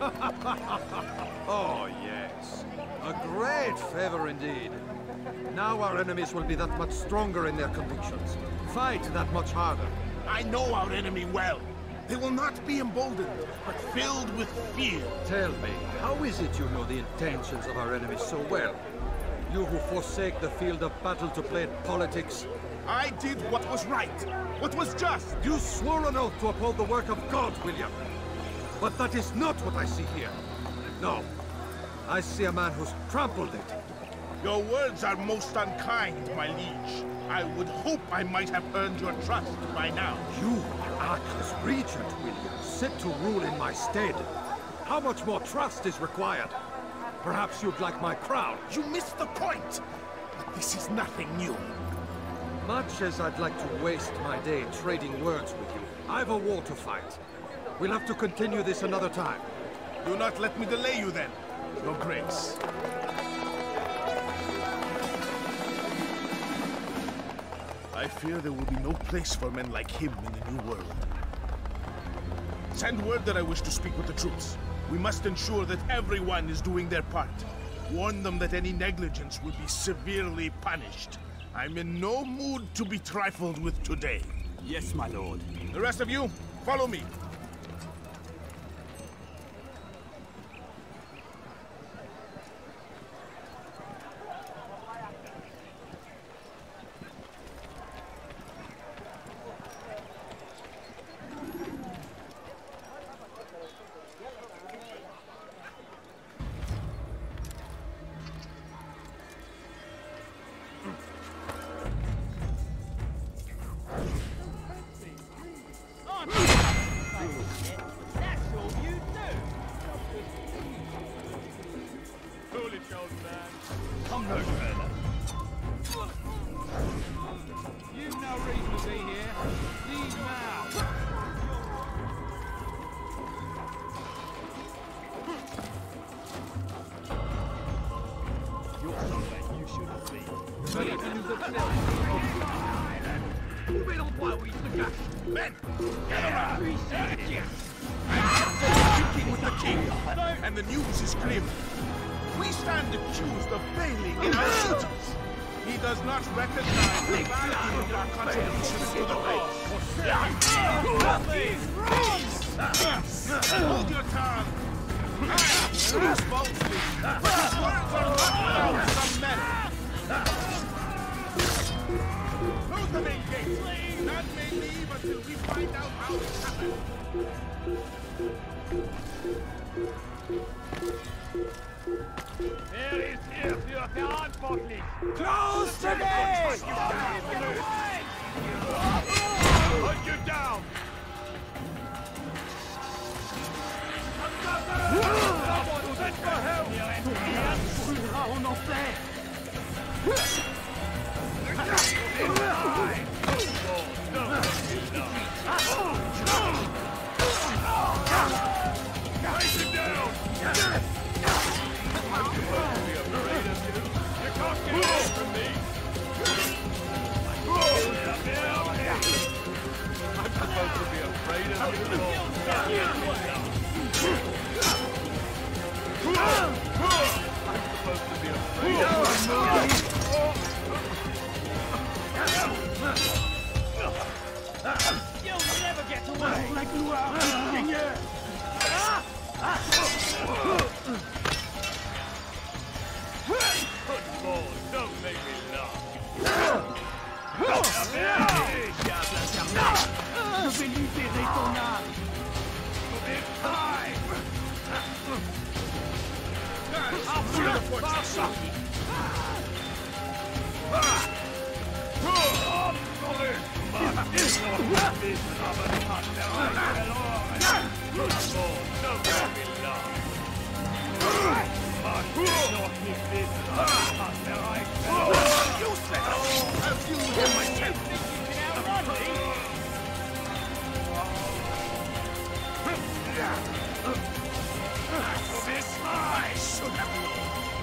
Speaker 32: oh, yes. A great favor indeed. Now our enemies will be that much stronger in their convictions. Fight that much harder.
Speaker 22: I know our enemy well. They will not be emboldened, but filled with fear.
Speaker 32: Tell me, how is it you know the intentions of our enemies so well? You who forsake the field of battle to play at politics.
Speaker 22: I did what was right, what was just.
Speaker 32: You swore an oath to uphold the work of God, William. But that is not what I see here. No. I see a man who's trampled it.
Speaker 22: Your words are most unkind, my liege. I would hope I might have earned your trust by now.
Speaker 32: You are Acre's regent, William, set to rule in my stead. How much more trust is required? Perhaps you'd like my crown.
Speaker 22: You missed the point! But this is nothing new.
Speaker 32: Much as I'd like to waste my day trading words with you, I've a war to fight. We'll have to continue this another time.
Speaker 22: Do not let me delay you then, Your Grace. I fear there will be no place for men like him in the New World. Send word that I wish to speak with the troops. We must ensure that everyone is doing their part. Warn them that any negligence will be severely punished. I'm in no mood to be trifled with today.
Speaker 33: Yes, my lord.
Speaker 22: The rest of you, follow me.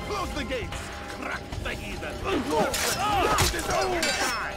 Speaker 22: Close the
Speaker 24: gates! Crack the heathen! You deserve to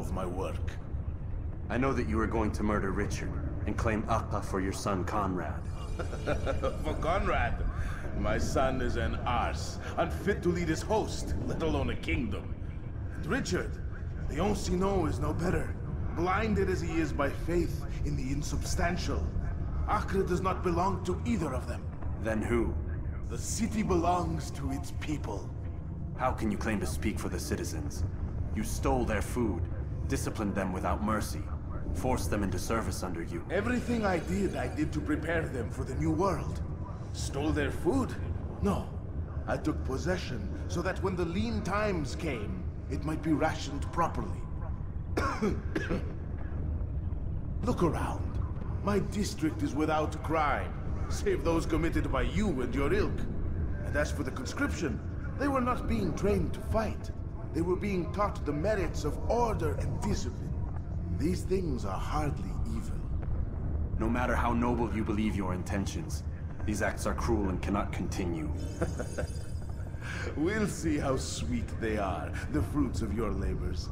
Speaker 22: of my work?
Speaker 6: I know that you are going to murder Richard and claim Acre for your son Conrad. (laughs)
Speaker 22: For Conrad, my son is an arse, unfit to lead his host, let alone a kingdom. And Richard, the Oncino is no better, blinded as he is by faith in the insubstantial. Acre does not belong to either of them.
Speaker 6: Then who?
Speaker 22: The city belongs to its people.
Speaker 6: How can you claim to speak for the citizens? You stole their food, disciplined them without mercy, forced them into service under you.
Speaker 22: Everything I did, I did to prepare them for the new world. Stole their food? No. I took possession so that when the lean times came, it might be rationed properly. (coughs) Look around. My district is without crime, save those committed by you and your ilk. And as for the conscription, they were not being trained to fight. They were being taught the merits of order and discipline. These things are hardly evil.
Speaker 6: No matter how noble you believe your intentions, these acts are cruel and cannot continue. (laughs)
Speaker 22: We'll see how sweet they are, the fruits of your labors.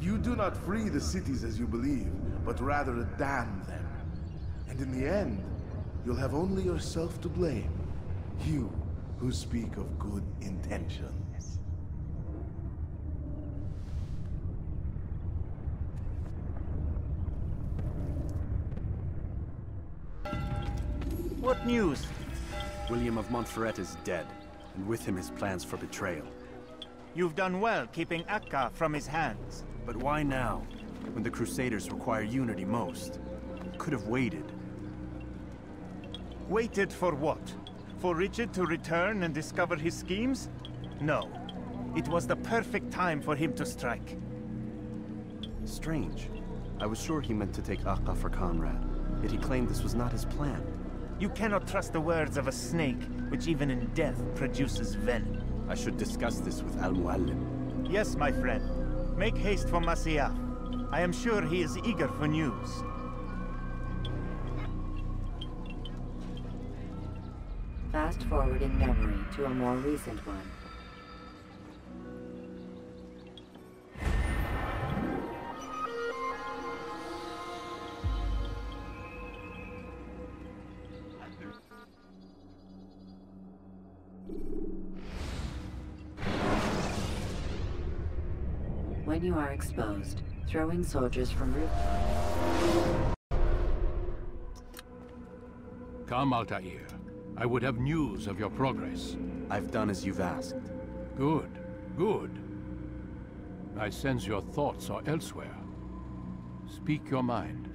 Speaker 22: You do not free the cities as you believe, but rather damn them. And in the end, you'll have only yourself to blame. You who speak of good intentions.
Speaker 17: What news?
Speaker 6: William of Montferrat is dead, and with him his plans for betrayal.
Speaker 17: You've done well keeping Acre from his hands.
Speaker 6: But why now, when the Crusaders require unity most? Could have waited.
Speaker 17: Waited for what? For Richard to return and discover his schemes? No. It was the perfect time for him to strike.
Speaker 6: Strange. I was sure he meant to take Acre for Conrad, yet he claimed this was not his plan.
Speaker 17: You cannot trust the words of a snake, which even in death produces venom.
Speaker 6: I should discuss this with Al-Mualim.
Speaker 17: Yes, my friend. Make haste for Masyaf. I am sure he is eager for news.
Speaker 12: Fast forward in memory to a more recent one. When you are exposed, throwing soldiers from roof.
Speaker 10: Come, Altair. I would have news of your progress.
Speaker 6: I've done as you've asked.
Speaker 10: Good, good. I sense your thoughts are elsewhere. Speak your mind.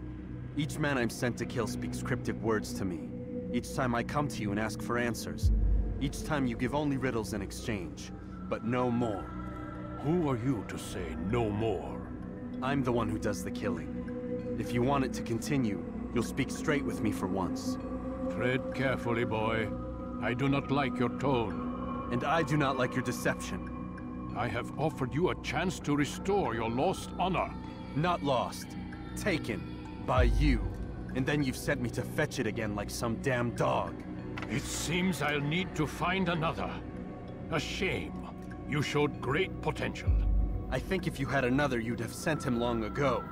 Speaker 6: Each man I'm sent to kill speaks cryptic words to me. Each time I come to you and ask for answers. Each time you give only riddles in exchange, but no more.
Speaker 10: Who are you to say no more?
Speaker 6: I'm the one who does the killing. If you want it to continue, you'll speak straight with me for once.
Speaker 10: Tread carefully, boy. I do not like your tone.
Speaker 6: And I do not like your deception.
Speaker 10: I have offered you a chance to restore your lost honor.
Speaker 6: Not lost. Taken. By you. And then you've sent me to fetch it again like some damn dog.
Speaker 10: It seems I'll need to find another. A shame. You showed great potential.
Speaker 6: I think if you had another, you'd have sent him long ago.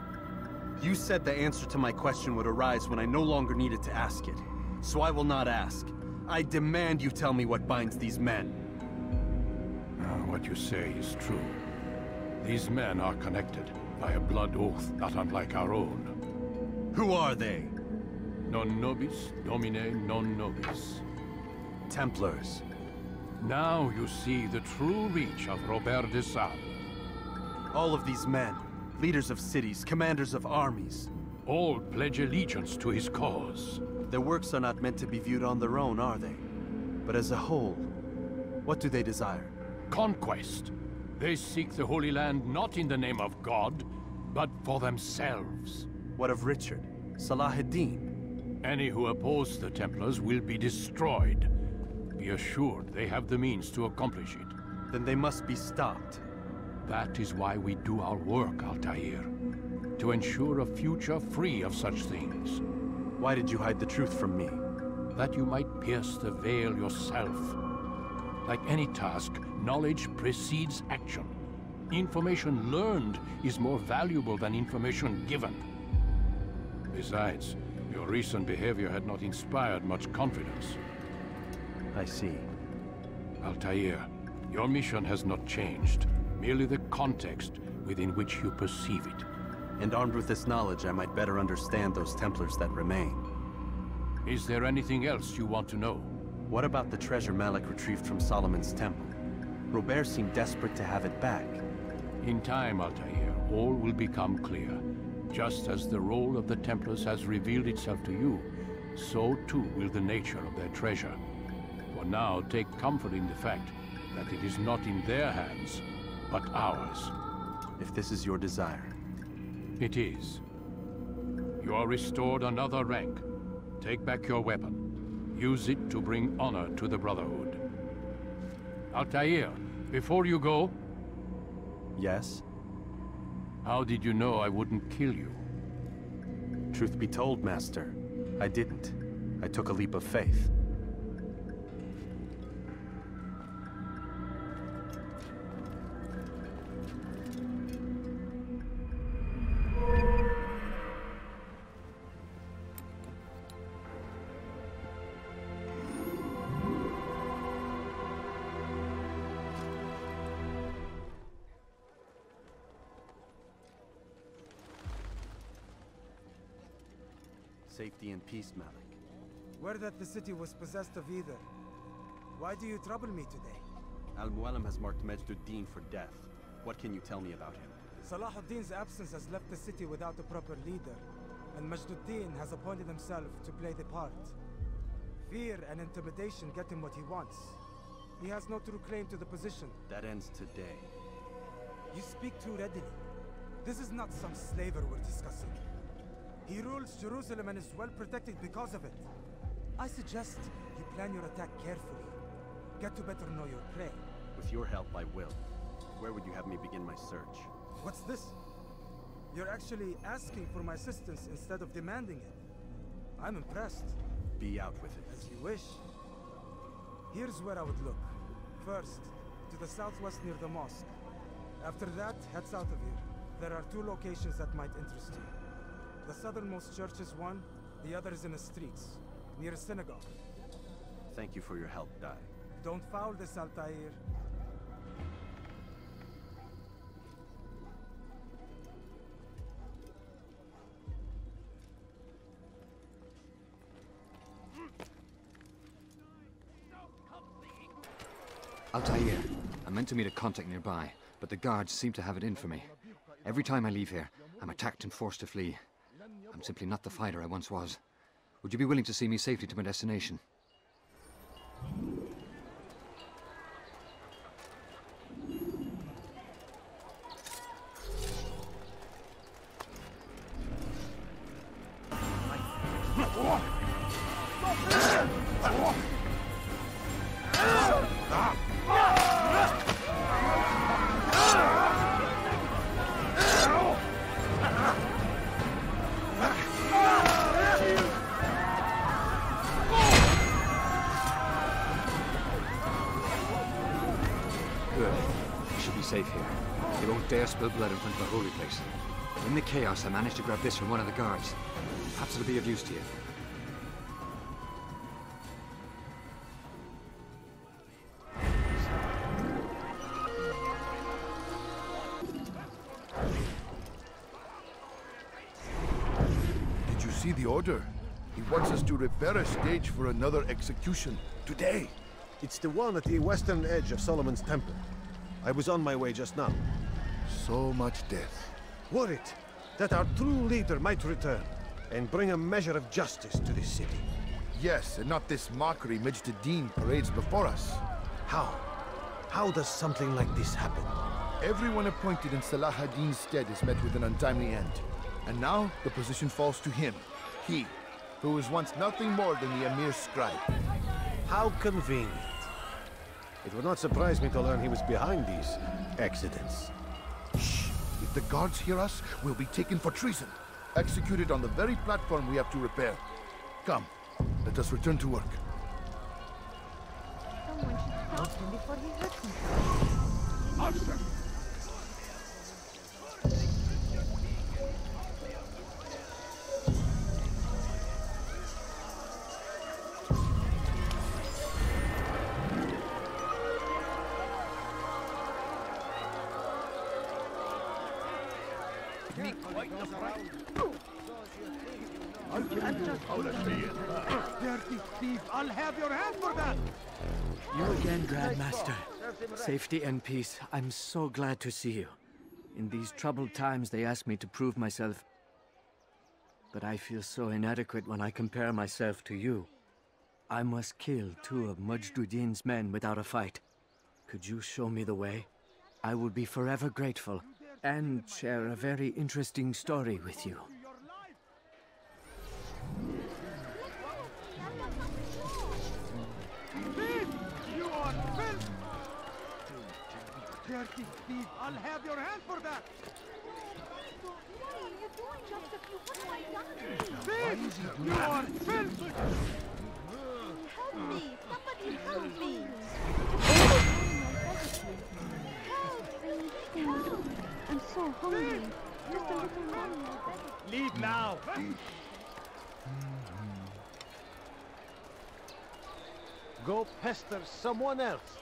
Speaker 6: You said the answer to my question would arise when I no longer needed to ask it. So I will not ask. I demand you tell me what binds these men.
Speaker 10: Uh, what you say is true. These men are connected by a blood oath not unlike our own.
Speaker 6: Who are they?
Speaker 10: Non nobis, domine non nobis.
Speaker 6: Templars.
Speaker 10: Now you see the true reach of Robert de Sable.
Speaker 6: All of these men, leaders of cities, commanders of armies.
Speaker 10: All pledge allegiance to his cause.
Speaker 6: Their works are not meant to be viewed on their own, are they? But as a whole, what do they desire?
Speaker 10: Conquest. They seek the Holy Land not in the name of God, but for themselves.
Speaker 6: What of Richard? Salah ad-Din?
Speaker 10: Any who oppose the Templars will be destroyed. Be assured they have the means to accomplish it.
Speaker 6: Then they must be stopped.
Speaker 10: That is why we do our work, Altair. To ensure a future free of such things.
Speaker 6: Why did you hide the truth from me?
Speaker 10: That you might pierce the veil yourself. Like any task, knowledge precedes action. Information learned is more valuable than information given. Besides, your recent behavior had not inspired much confidence.
Speaker 6: I see.
Speaker 10: Altair, your mission has not changed. Merely the context within which you perceive it.
Speaker 6: And armed with this knowledge, I might better understand those Templars that remain.
Speaker 10: Is there anything else you want to know?
Speaker 6: What about the treasure Malik retrieved from Solomon's temple? Robert seemed desperate to have it back.
Speaker 10: In time, Altair, all will become clear. Just as the role of the Templars has revealed itself to you, so too will the nature of their treasure. For now, take comfort in the fact that it is not in their hands, but ours.
Speaker 6: If this is your desire.
Speaker 10: It is. You are restored another rank. Take back your weapon. Use it to bring honor to the Brotherhood. Altair, before you go...
Speaker 6: Yes?
Speaker 10: How did you know I wouldn't kill you?
Speaker 6: Truth be told, Master, I didn't. I took a leap of faith. Peace, Malik.
Speaker 4: Word that the city was possessed of either. Why do you trouble me today?
Speaker 6: Al-Mualim has marked Majd Addin for death. What can you tell me about him?
Speaker 4: Salah ad-Din's absence has left the city without a proper leader, and Majd Addin has appointed himself to play the part. Fear and intimidation get him what he wants. He has no true claim to the position.
Speaker 6: That ends today.
Speaker 4: You speak too readily. This is not some slaver we're discussing. He rules Jerusalem and is well protected because of it. I suggest you plan your attack carefully. Get to better know your prey.
Speaker 6: With your help, I will. Where would you have me begin my search?
Speaker 4: What's this? You're actually asking for my assistance instead of demanding it. I'm impressed.
Speaker 6: Be out with it.
Speaker 4: As you wish. Here's where I would look. First, to the southwest near the mosque. After that, head south of here. There are two locations that might interest you. The southernmost church is one, the other is in the streets, near a synagogue.
Speaker 6: Thank you for your help, Dai.
Speaker 4: Don't foul this, Altair.
Speaker 34: Altair, I meant to meet a contact nearby, but the guards seem to have it in for me. Every time I leave here, I'm attacked and forced to flee. I'm simply not the fighter I once was. Would you be willing to see me safely to my destination? Managed this from one of the guards. Perhaps it'll be of use to you.
Speaker 35: Did you see the order? He wants us to repair a stage for another execution. Today.
Speaker 5: It's the one at the western edge of Solomon's Temple. I was on my way just now.
Speaker 35: So much death.
Speaker 5: Worried that our true leader might return and bring a measure of justice to this city.
Speaker 35: Yes, and not this mockery Dean parades before us.
Speaker 5: How? How does something like this happen?
Speaker 35: Everyone appointed in Salah ad-Din's stead is met with an untimely end. And now, the position falls to him. He, who was once nothing more than the Emir's scribe.
Speaker 5: How convenient. It would not surprise me to learn he was behind these accidents.
Speaker 35: Shh! If the guards hear us, we'll be taken for treason. Executed on the very platform we have to repair. Come, let us return to work.
Speaker 15: Someone should stop him before he hurts himself.
Speaker 35: Monster!
Speaker 36: Safety and peace. I'm so glad to see you. In these troubled times, they ask me to prove myself. But I feel so inadequate when I compare myself to you. I must kill two of Majd Addin's men without a fight. Could you show me the way? I will be forever grateful and share a very interesting story with you.
Speaker 5: Dirty thief! I'll have your hand for that! Thief! You are filth!
Speaker 15: Help me! Somebody help me! Help me! Help! I'm so hungry. Just a little longer.
Speaker 5: Leave now! Go pester someone else.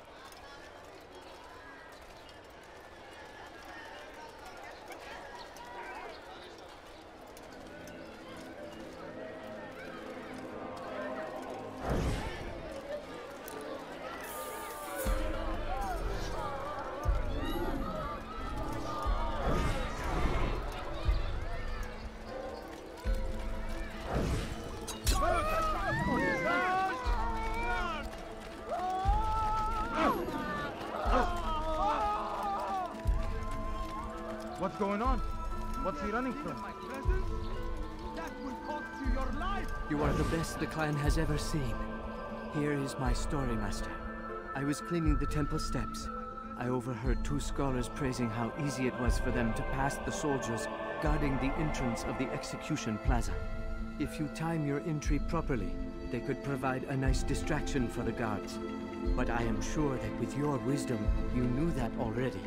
Speaker 36: The clan has ever seen. Here is my story, Master. I was cleaning the temple steps. I overheard two scholars praising how easy it was for them to pass the soldiers guarding the entrance of the execution plaza. If you time your entry properly, they could provide a nice distraction for the guards.
Speaker 37: But I am sure that with your wisdom, you knew that already.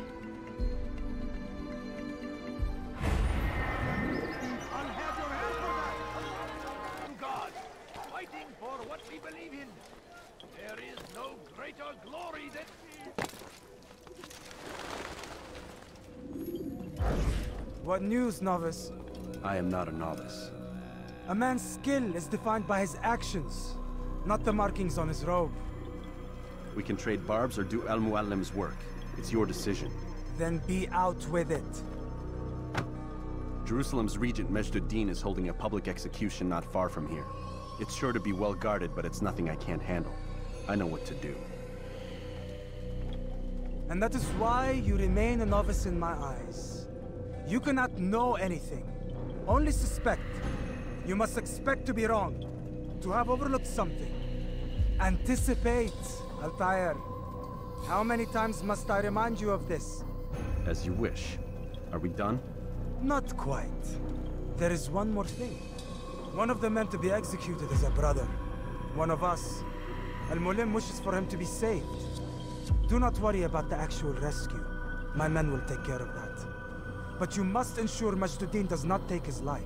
Speaker 4: News, novice?
Speaker 6: I am not a novice.
Speaker 4: A man's skill is defined by his actions, not the markings on his robe.
Speaker 6: We can trade barbs or do Al-Mualim's work. It's your decision.
Speaker 4: Then be out with it.
Speaker 6: Jerusalem's regent Majd Addin is holding a public execution not far from here. It's sure to be well guarded, but it's nothing I can't handle. I know what to do.
Speaker 4: And that is why you remain a novice in my eyes. You cannot know anything, only suspect. You must expect to be wrong, to have overlooked something. Anticipate, Altair. How many times must I remind you of this?
Speaker 6: As you wish. Are we done?
Speaker 4: Not quite. There is one more thing. One of the men to be executed is a brother. One of us. Al-Mualim wishes for him to be saved. Do not worry about the actual rescue. My men will take care of that. But you must ensure Majd Addin does not take his life.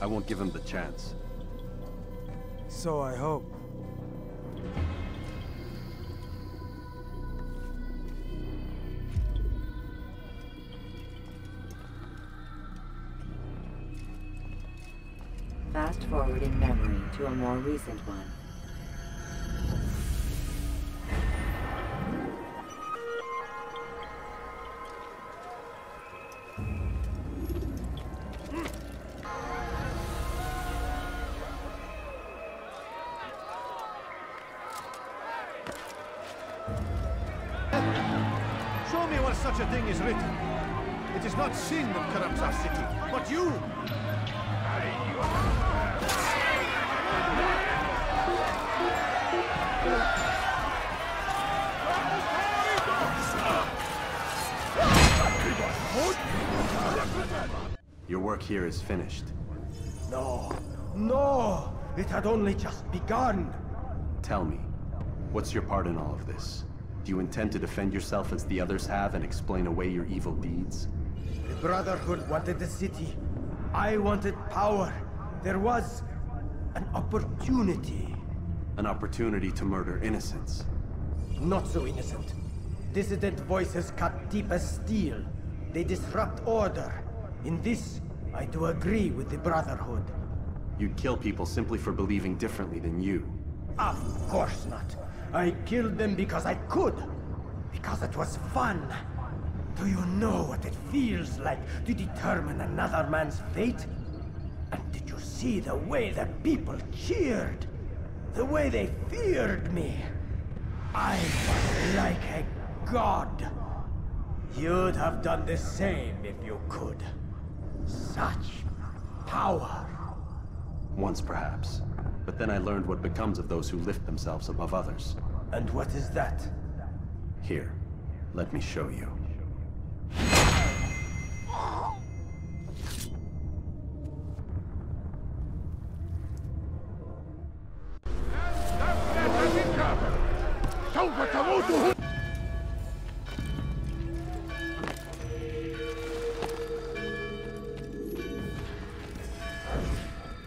Speaker 6: I won't give him the chance.
Speaker 4: So I hope.
Speaker 12: Fast forwarding memory to a more recent one.
Speaker 5: Our city, but you!
Speaker 6: Your work here is finished.
Speaker 38: No, no! It had only just begun!
Speaker 6: Tell me, what's your part in all of this? Do you intend to defend yourself as the others have and explain away your evil deeds?
Speaker 38: The Brotherhood wanted the city. I wanted power. There was an opportunity.
Speaker 6: An opportunity to murder innocents.
Speaker 38: Not so innocent. Dissident voices cut deep as steel. They disrupt order. In this, I do agree with the Brotherhood.
Speaker 6: You'd kill people simply for believing differently than you.
Speaker 38: Of course not. I killed them because I could. Because it was fun. Do you know what it feels like to determine another man's fate? And did you see the way the people cheered? The way they feared me? I was like a god. You'd have done the same if you could. Such power.
Speaker 6: Once perhaps. But then I learned what becomes of those who lift themselves above others.
Speaker 38: And what is that?
Speaker 6: Here, let me show you.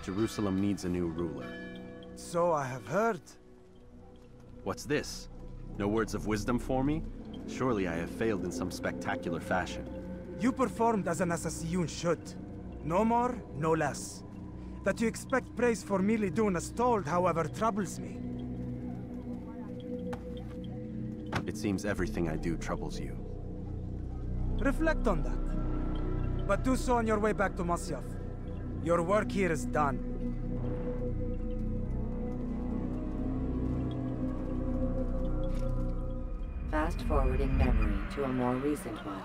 Speaker 6: Jerusalem needs a new ruler.
Speaker 4: So I have heard.
Speaker 6: What's this? No words of wisdom for me? Surely I have failed in some spectacular fashion.
Speaker 4: You performed as an assassin should. No more, no less. That you expect praise for merely doing as told, however, troubles me.
Speaker 6: It seems everything I do troubles you.
Speaker 4: Reflect on that. But do so on your way back to Masyaf. Your work here is done.
Speaker 12: Fast forwarding memory to a more recent one.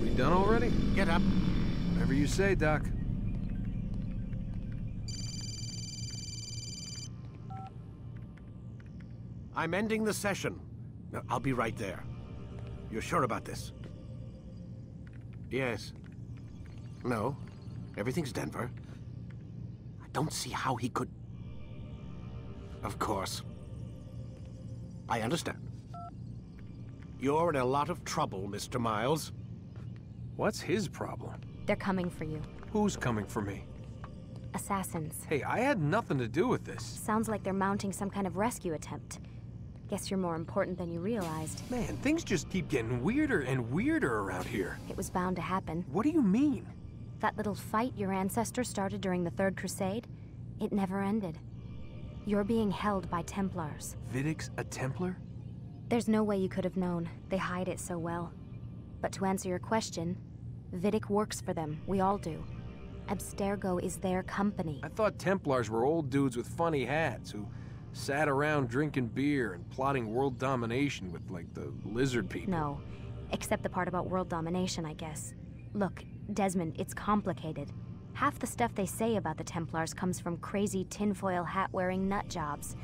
Speaker 31: We done already?
Speaker 26: Get up.
Speaker 31: Whatever you say, Doc.
Speaker 2: I'm ending the session. Now, I'll be right there. You're sure about this? Yes. No. Everything's Denver. I don't see how he could... Of course. I understand. You're in a lot of trouble, Mr. Miles.
Speaker 3: What's his problem?
Speaker 1: They're coming for you.
Speaker 3: Who's coming for me?
Speaker 1: Assassins.
Speaker 3: Hey, I had nothing to do with this.
Speaker 1: Sounds like they're mounting some kind of rescue attempt. Guess you're more important than you realized.
Speaker 3: Man, things just keep getting weirder and weirder around here.
Speaker 1: It was bound to happen.
Speaker 3: What do you mean?
Speaker 1: That little fight your ancestors started during the Third Crusade, it never ended. You're being held by Templars.
Speaker 3: Vidic's a Templar?
Speaker 1: There's no way you could have known. They hide it so well. But to answer your question, Vidic works for them. We all do. Abstergo is their company.
Speaker 3: I thought Templars were old dudes with funny hats who sat around drinking beer and plotting world domination with, like, the lizard people.
Speaker 1: No. Except the part about world domination, I guess. Look, Desmond, it's complicated. Half the stuff they say about the Templars comes from crazy tinfoil hat-wearing nut jobs.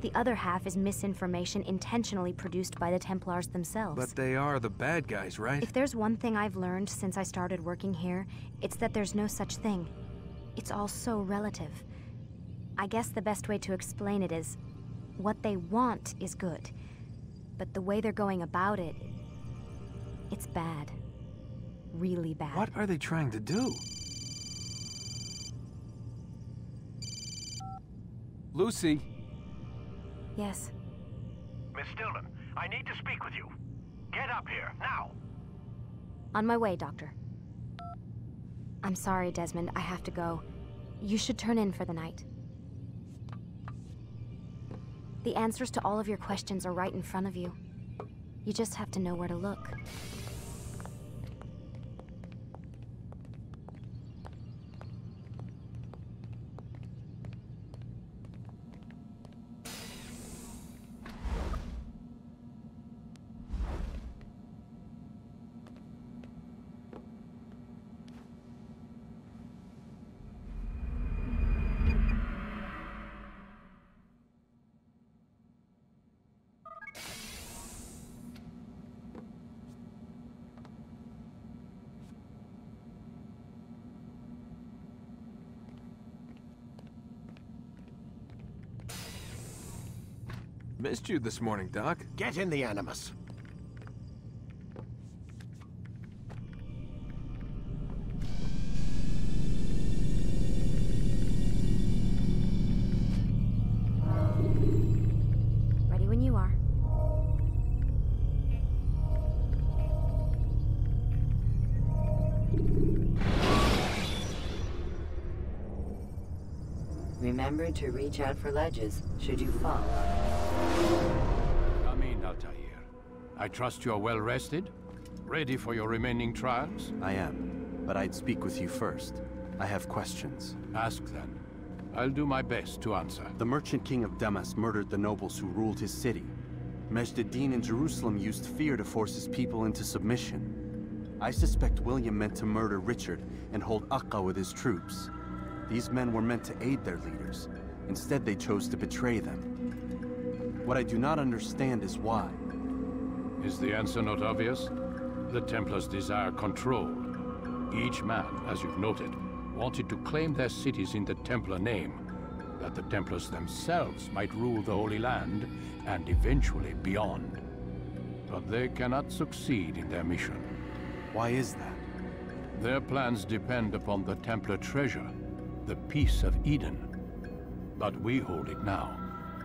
Speaker 1: The other half is misinformation intentionally produced by the Templars themselves.
Speaker 3: But they are the bad guys, right?
Speaker 1: If there's one thing I've learned since I started working here, it's that there's no such thing. It's all so relative. I guess the best way to explain it is what they want is good. But the way they're going about it, it's bad. Really bad.
Speaker 3: What are they trying to do? Lucy.
Speaker 1: Yes.
Speaker 39: Miss Stillman, I need to speak with you. Get up here, now!
Speaker 1: On my way, Doctor. I'm sorry, Desmond. I have to go. You should turn in for the night. The answers to all of your questions are right in front of you. You just have to know where to look.
Speaker 3: Missed you this morning, Doc.
Speaker 2: Get in the Animus.
Speaker 1: Ready when you are.
Speaker 12: Remember to reach out for ledges should you fall.
Speaker 10: Come in, Altair. I trust you're well rested? Ready for your remaining trials?
Speaker 6: I am, but I'd speak with you first. I have questions.
Speaker 10: Ask then. I'll do my best to answer.
Speaker 6: The merchant king of Damas murdered the nobles who ruled his city. Majd Addin in Jerusalem used fear to force his people into submission. I suspect William meant to murder Richard and hold Akka with his troops. These men were meant to aid their leaders. Instead, they chose to betray them. What I do not understand is why.
Speaker 10: Is the answer not obvious? The Templars desire control. Each man, as you've noted, wanted to claim their cities in the Templar name, that the Templars themselves might rule the Holy Land, and eventually beyond. But they cannot succeed in their mission.
Speaker 6: Why is that?
Speaker 10: Their plans depend upon the Templar treasure, the Piece of Eden. But we hold it now,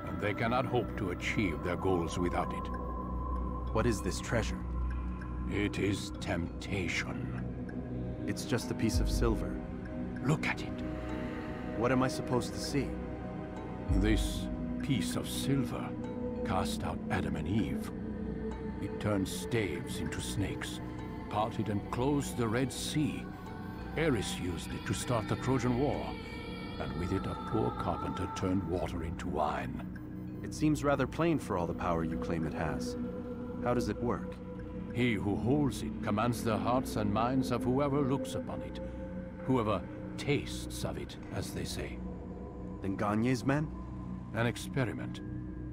Speaker 10: and they cannot hope to achieve their goals without it.
Speaker 6: What is this treasure?
Speaker 10: It is temptation.
Speaker 6: It's just a piece of silver.
Speaker 10: Look at it.
Speaker 6: What am I supposed to see?
Speaker 10: This piece of silver cast out Adam and Eve. It turned staves into snakes, parted and closed the Red Sea. Eris used it to start the Trojan War, and with it a poor carpenter turned water into wine.
Speaker 6: It seems rather plain for all the power you claim it has. How does it work?
Speaker 10: He who holds it commands the hearts and minds of whoever looks upon it. Whoever tastes of it, as they say.
Speaker 6: Then Garnier's men?
Speaker 10: An experiment.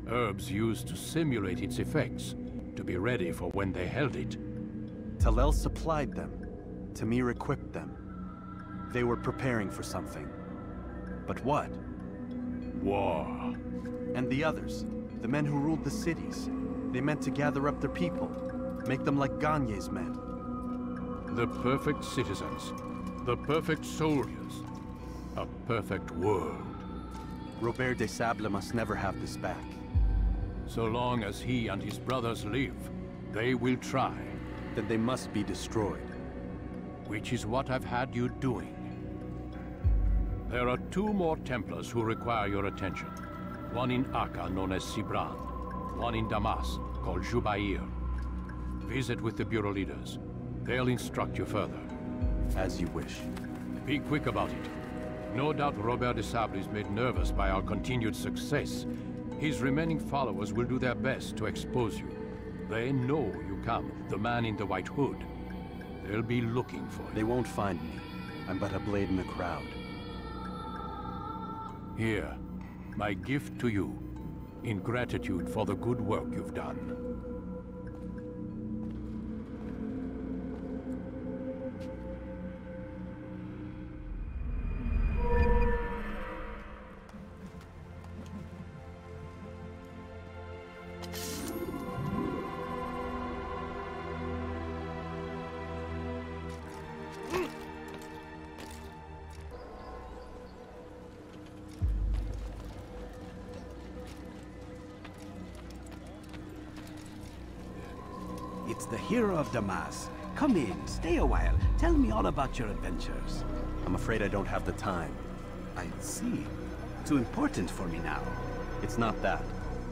Speaker 10: Herbs used to simulate its effects, to be ready for when they held it.
Speaker 6: Talal supplied them. Tamir equipped them. They were preparing for something. But what?
Speaker 10: War.
Speaker 6: And the others, the men who ruled the cities, they meant to gather up their people, make them like Garnier's men.
Speaker 10: The perfect citizens, the perfect soldiers, a perfect world.
Speaker 6: Robert de Sable must never have this back.
Speaker 10: So long as he and his brothers live, they will try.
Speaker 6: Then they must be destroyed.
Speaker 10: Which is what I've had you doing. There are two more Templars who require your attention. One in Acre, known as Sibrand. One in Damas, called Jubair. Visit with the Bureau leaders. They'll instruct you further.
Speaker 6: As you wish.
Speaker 10: Be quick about it. No doubt Robert de Sable is made nervous by our continued success. His remaining followers will do their best to expose you. They know you come, the man in the white hood. They'll be looking for you.
Speaker 6: They won't find me. I'm but a blade in the crowd.
Speaker 10: Here, my gift to you, in gratitude for the good work you've done.
Speaker 9: Damas. Come in, stay a while. Tell me all about your adventures.
Speaker 6: I'm afraid I don't have the time.
Speaker 9: I see. Too important for me now.
Speaker 6: It's not that.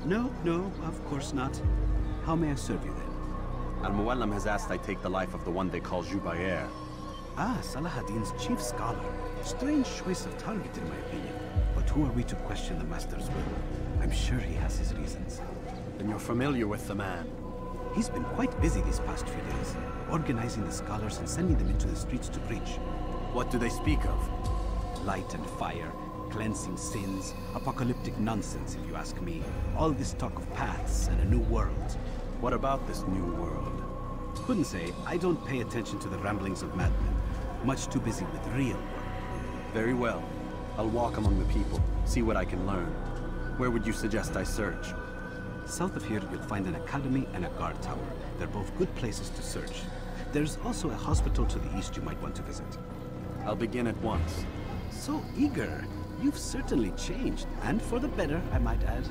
Speaker 9: No, no, of course not. How may I serve you then?
Speaker 6: Al-Mualim has asked I take the life of the one they call Jubair.
Speaker 9: Ah, Salah ad-Din's chief scholar. Strange choice of target, in my opinion. But who are we to question the Master's will? I'm sure he has his reasons.
Speaker 6: Then you're familiar with the man.
Speaker 9: He's been quite busy these past few days, organizing the scholars and sending them into the streets to preach.
Speaker 6: What do they speak of?
Speaker 9: Light and fire, cleansing sins, apocalyptic nonsense, if you ask me. All this talk of paths and a new world.
Speaker 6: What about this new world?
Speaker 9: Couldn't say. I don't pay attention to the ramblings of madmen. Much too busy with real work.
Speaker 6: Very well. I'll walk among the people, see what I can learn. Where would you suggest I search?
Speaker 9: South of here, you'll find an academy and a guard tower. They're both good places to search. There's also a hospital to the east you might want to visit.
Speaker 6: I'll begin at once.
Speaker 9: So eager. You've certainly changed, and for the better, I might add.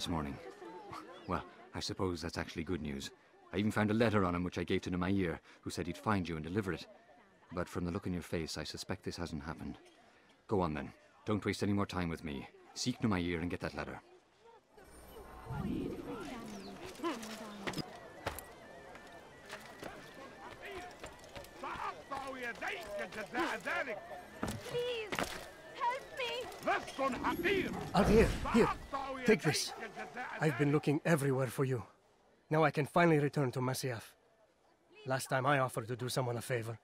Speaker 34: This morning. Well, I suppose that's actually good news. I even found a letter on him which I gave to Nemair, who said he'd find you and deliver it. But from the look in your face, I suspect this hasn't happened. Go on then. Don't waste any more time with me. Seek Nemair and get that letter.
Speaker 15: Please, me!
Speaker 21: Altair, here, take this. I've been looking everywhere for you. Now I can finally return to Masyaf. Last time I offered to do someone a favor.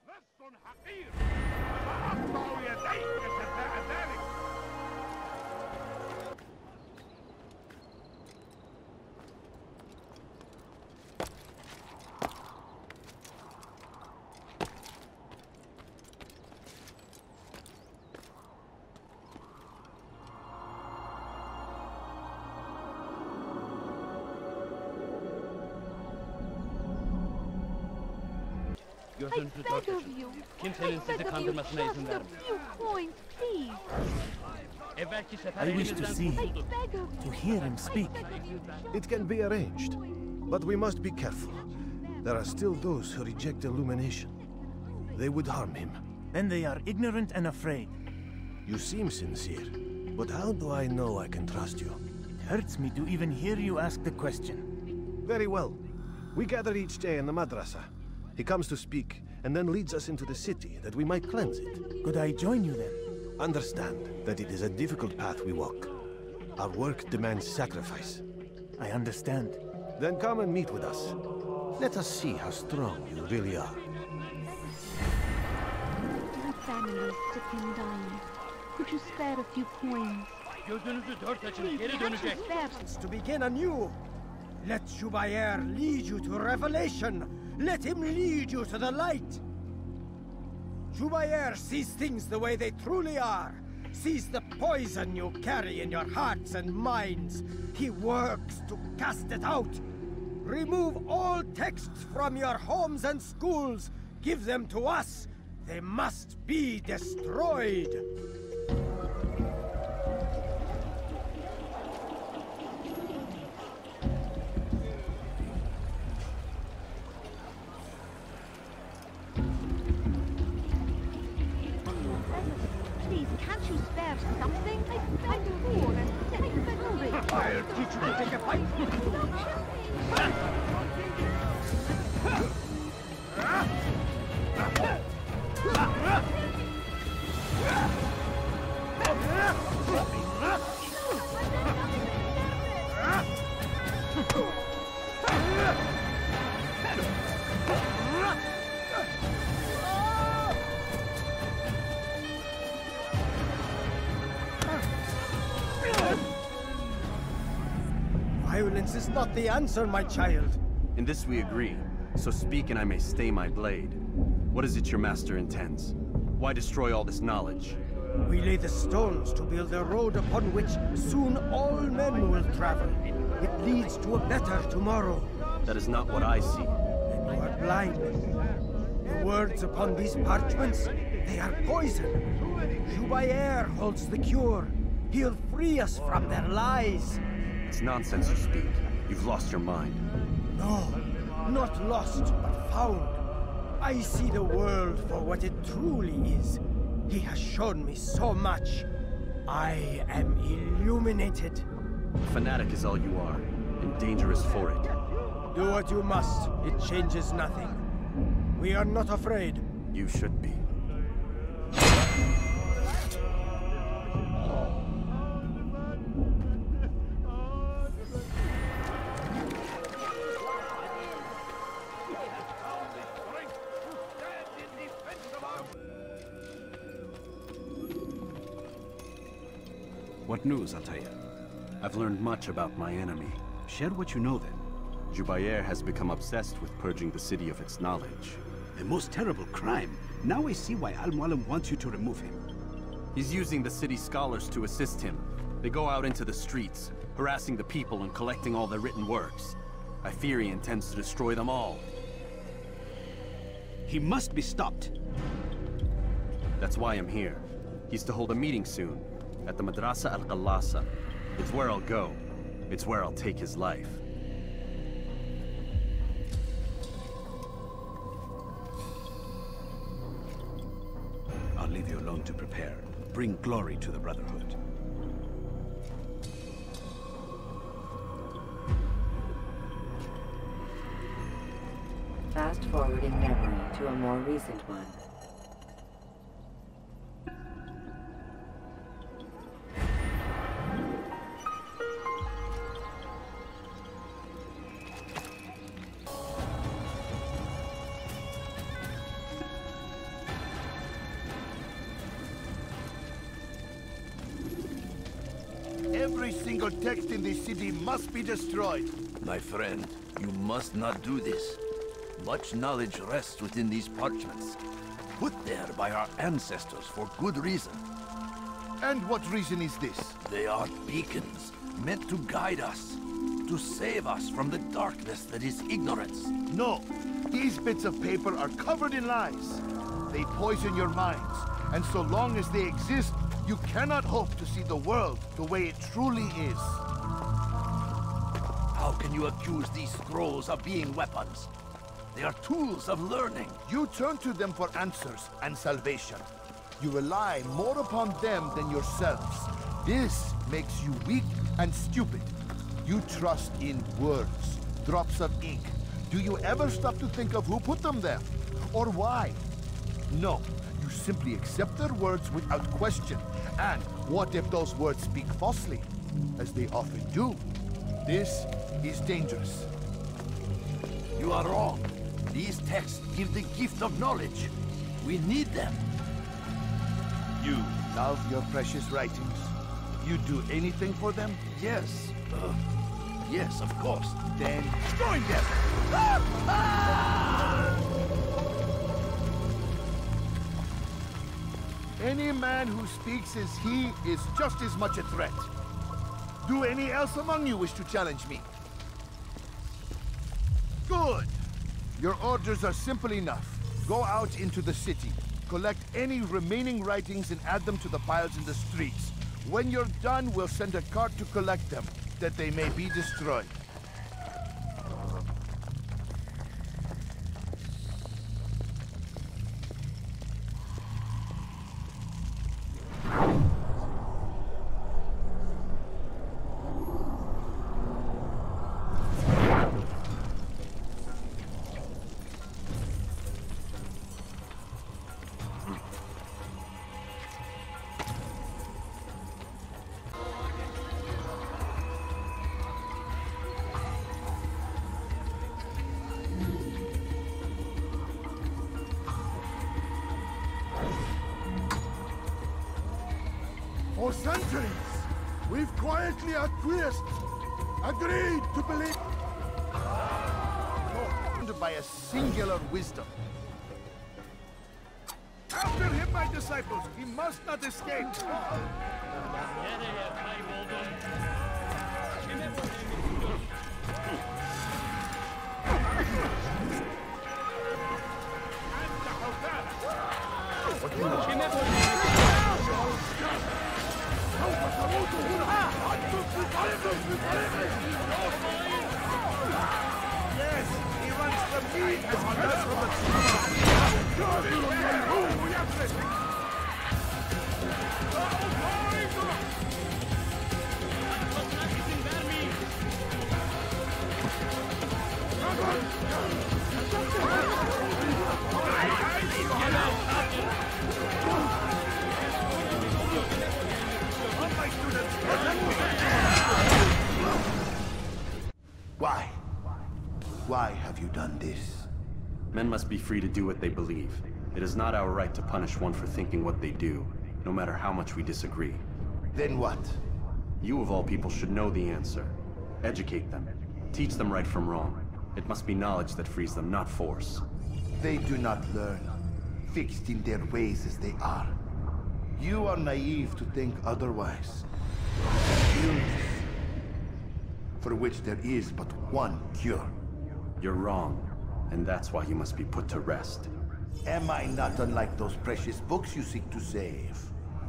Speaker 15: Just a few coins, please.
Speaker 5: I wish to see him,
Speaker 15: I beg of you.
Speaker 5: to hear him speak. It can be arranged, but we must be careful. There are still those who reject illumination. They would harm him,
Speaker 17: Then they are ignorant and afraid.
Speaker 5: You seem sincere, but how do I know I can trust you?
Speaker 17: It hurts me to even hear you ask the question.
Speaker 5: Very well. We gather each day in the madrasa. He comes to speak, and then leads us into the city, that we might cleanse it.
Speaker 17: Could I join you then?
Speaker 5: Understand that it is a difficult path we walk. Our work demands sacrifice.
Speaker 17: I understand.
Speaker 5: Then come and meet with us. Let us see how strong you really are.
Speaker 15: My family is sick and dying. Could you spare a few coins? Please, can't you spare
Speaker 38: To begin anew, let Jubair lead you to revelation. Let him lead you to the light. Jubair sees things the way they truly are. Sees the poison you carry in your hearts and minds. He works to cast it out. Remove all texts from your homes and schools. Give them to us. They must be destroyed. I'll teach you to take a fight. Not the answer, my child.
Speaker 6: In this we agree, so speak and I may stay my blade. What is it your master intends? Why destroy all this knowledge?
Speaker 38: We lay the stones to build a road upon which soon all men will travel. It leads to a better tomorrow.
Speaker 6: That is not what I see.
Speaker 38: Then you are blind. The words upon these parchments, they are poison. Jubair holds the cure. He'll free us from their lies.
Speaker 6: It's nonsense you speak. You've lost your mind.
Speaker 38: No, not lost, but found. I see the world for what it truly is. He has shown me so much. I am illuminated.
Speaker 6: A fanatic is all you are, and dangerous for it.
Speaker 38: Do what you must. It changes nothing. We are not afraid.
Speaker 6: You should be.
Speaker 40: What tell you.
Speaker 6: I've learned much about my enemy.
Speaker 40: Share what you know then.
Speaker 6: Jubair has become obsessed with purging the city of its knowledge.
Speaker 40: A most terrible crime. Now I see why Al-Mualim wants you to remove him.
Speaker 6: He's using the city scholars to assist him. They go out into the streets, harassing the people and collecting all their written works. I fear he intends to destroy them all.
Speaker 40: He must be stopped.
Speaker 6: That's why I'm here. He's to hold a meeting soon, at the Madrasa Al-Qallasa. It's where I'll go. It's where I'll take his life.
Speaker 40: I'll leave you alone to prepare. Bring glory to the Brotherhood.
Speaker 12: Fast forwarding memory to a more recent one.
Speaker 41: City must be destroyed.
Speaker 42: My friend, you must not do this. Much knowledge rests within these parchments, put there by our ancestors for good reason.
Speaker 41: And what reason is this?
Speaker 42: They are beacons, meant to guide us, to save us from the darkness that is ignorance.
Speaker 41: No, these bits of paper are covered in lies. They poison your minds, and so long as they exist, you cannot hope to see the world the way it truly is.
Speaker 42: You accuse these scrolls of being weapons? They are tools of learning.
Speaker 35: You turn to them for answers and salvation. You rely more upon them than yourselves. This makes you weak and stupid. You trust in words, drops of ink. Do you ever stop to think of who put them there? Or why? No, you simply accept their words without question. And what if those words speak falsely? As they often do. This is dangerous.
Speaker 42: You are wrong. These texts give the gift of knowledge. We need them.
Speaker 35: You love your precious writings? You do anything for them?
Speaker 42: Yes. Uh, yes, of course.
Speaker 35: Then join them! Any man who speaks as he is just as much a threat. Do any else among you wish to challenge me? Good! Your orders are simple enough. Go out into the city, collect any remaining writings and add them to the piles in the streets. When you're done, we'll send a cart to collect them, that they may be destroyed.
Speaker 6: Free to do what they believe. It is not our right to punish one for thinking what they do, no matter how much we disagree.
Speaker 35: Then what?
Speaker 6: You of all people should know the answer. Educate them. Teach them right from wrong. It must be knowledge that frees them, not force.
Speaker 35: They do not learn, fixed in their ways as they are. You are naive to think otherwise. Illness, for which there is but one cure.
Speaker 6: You're wrong, and that's why you must be put to rest.
Speaker 35: Am I not unlike those precious books you seek to save?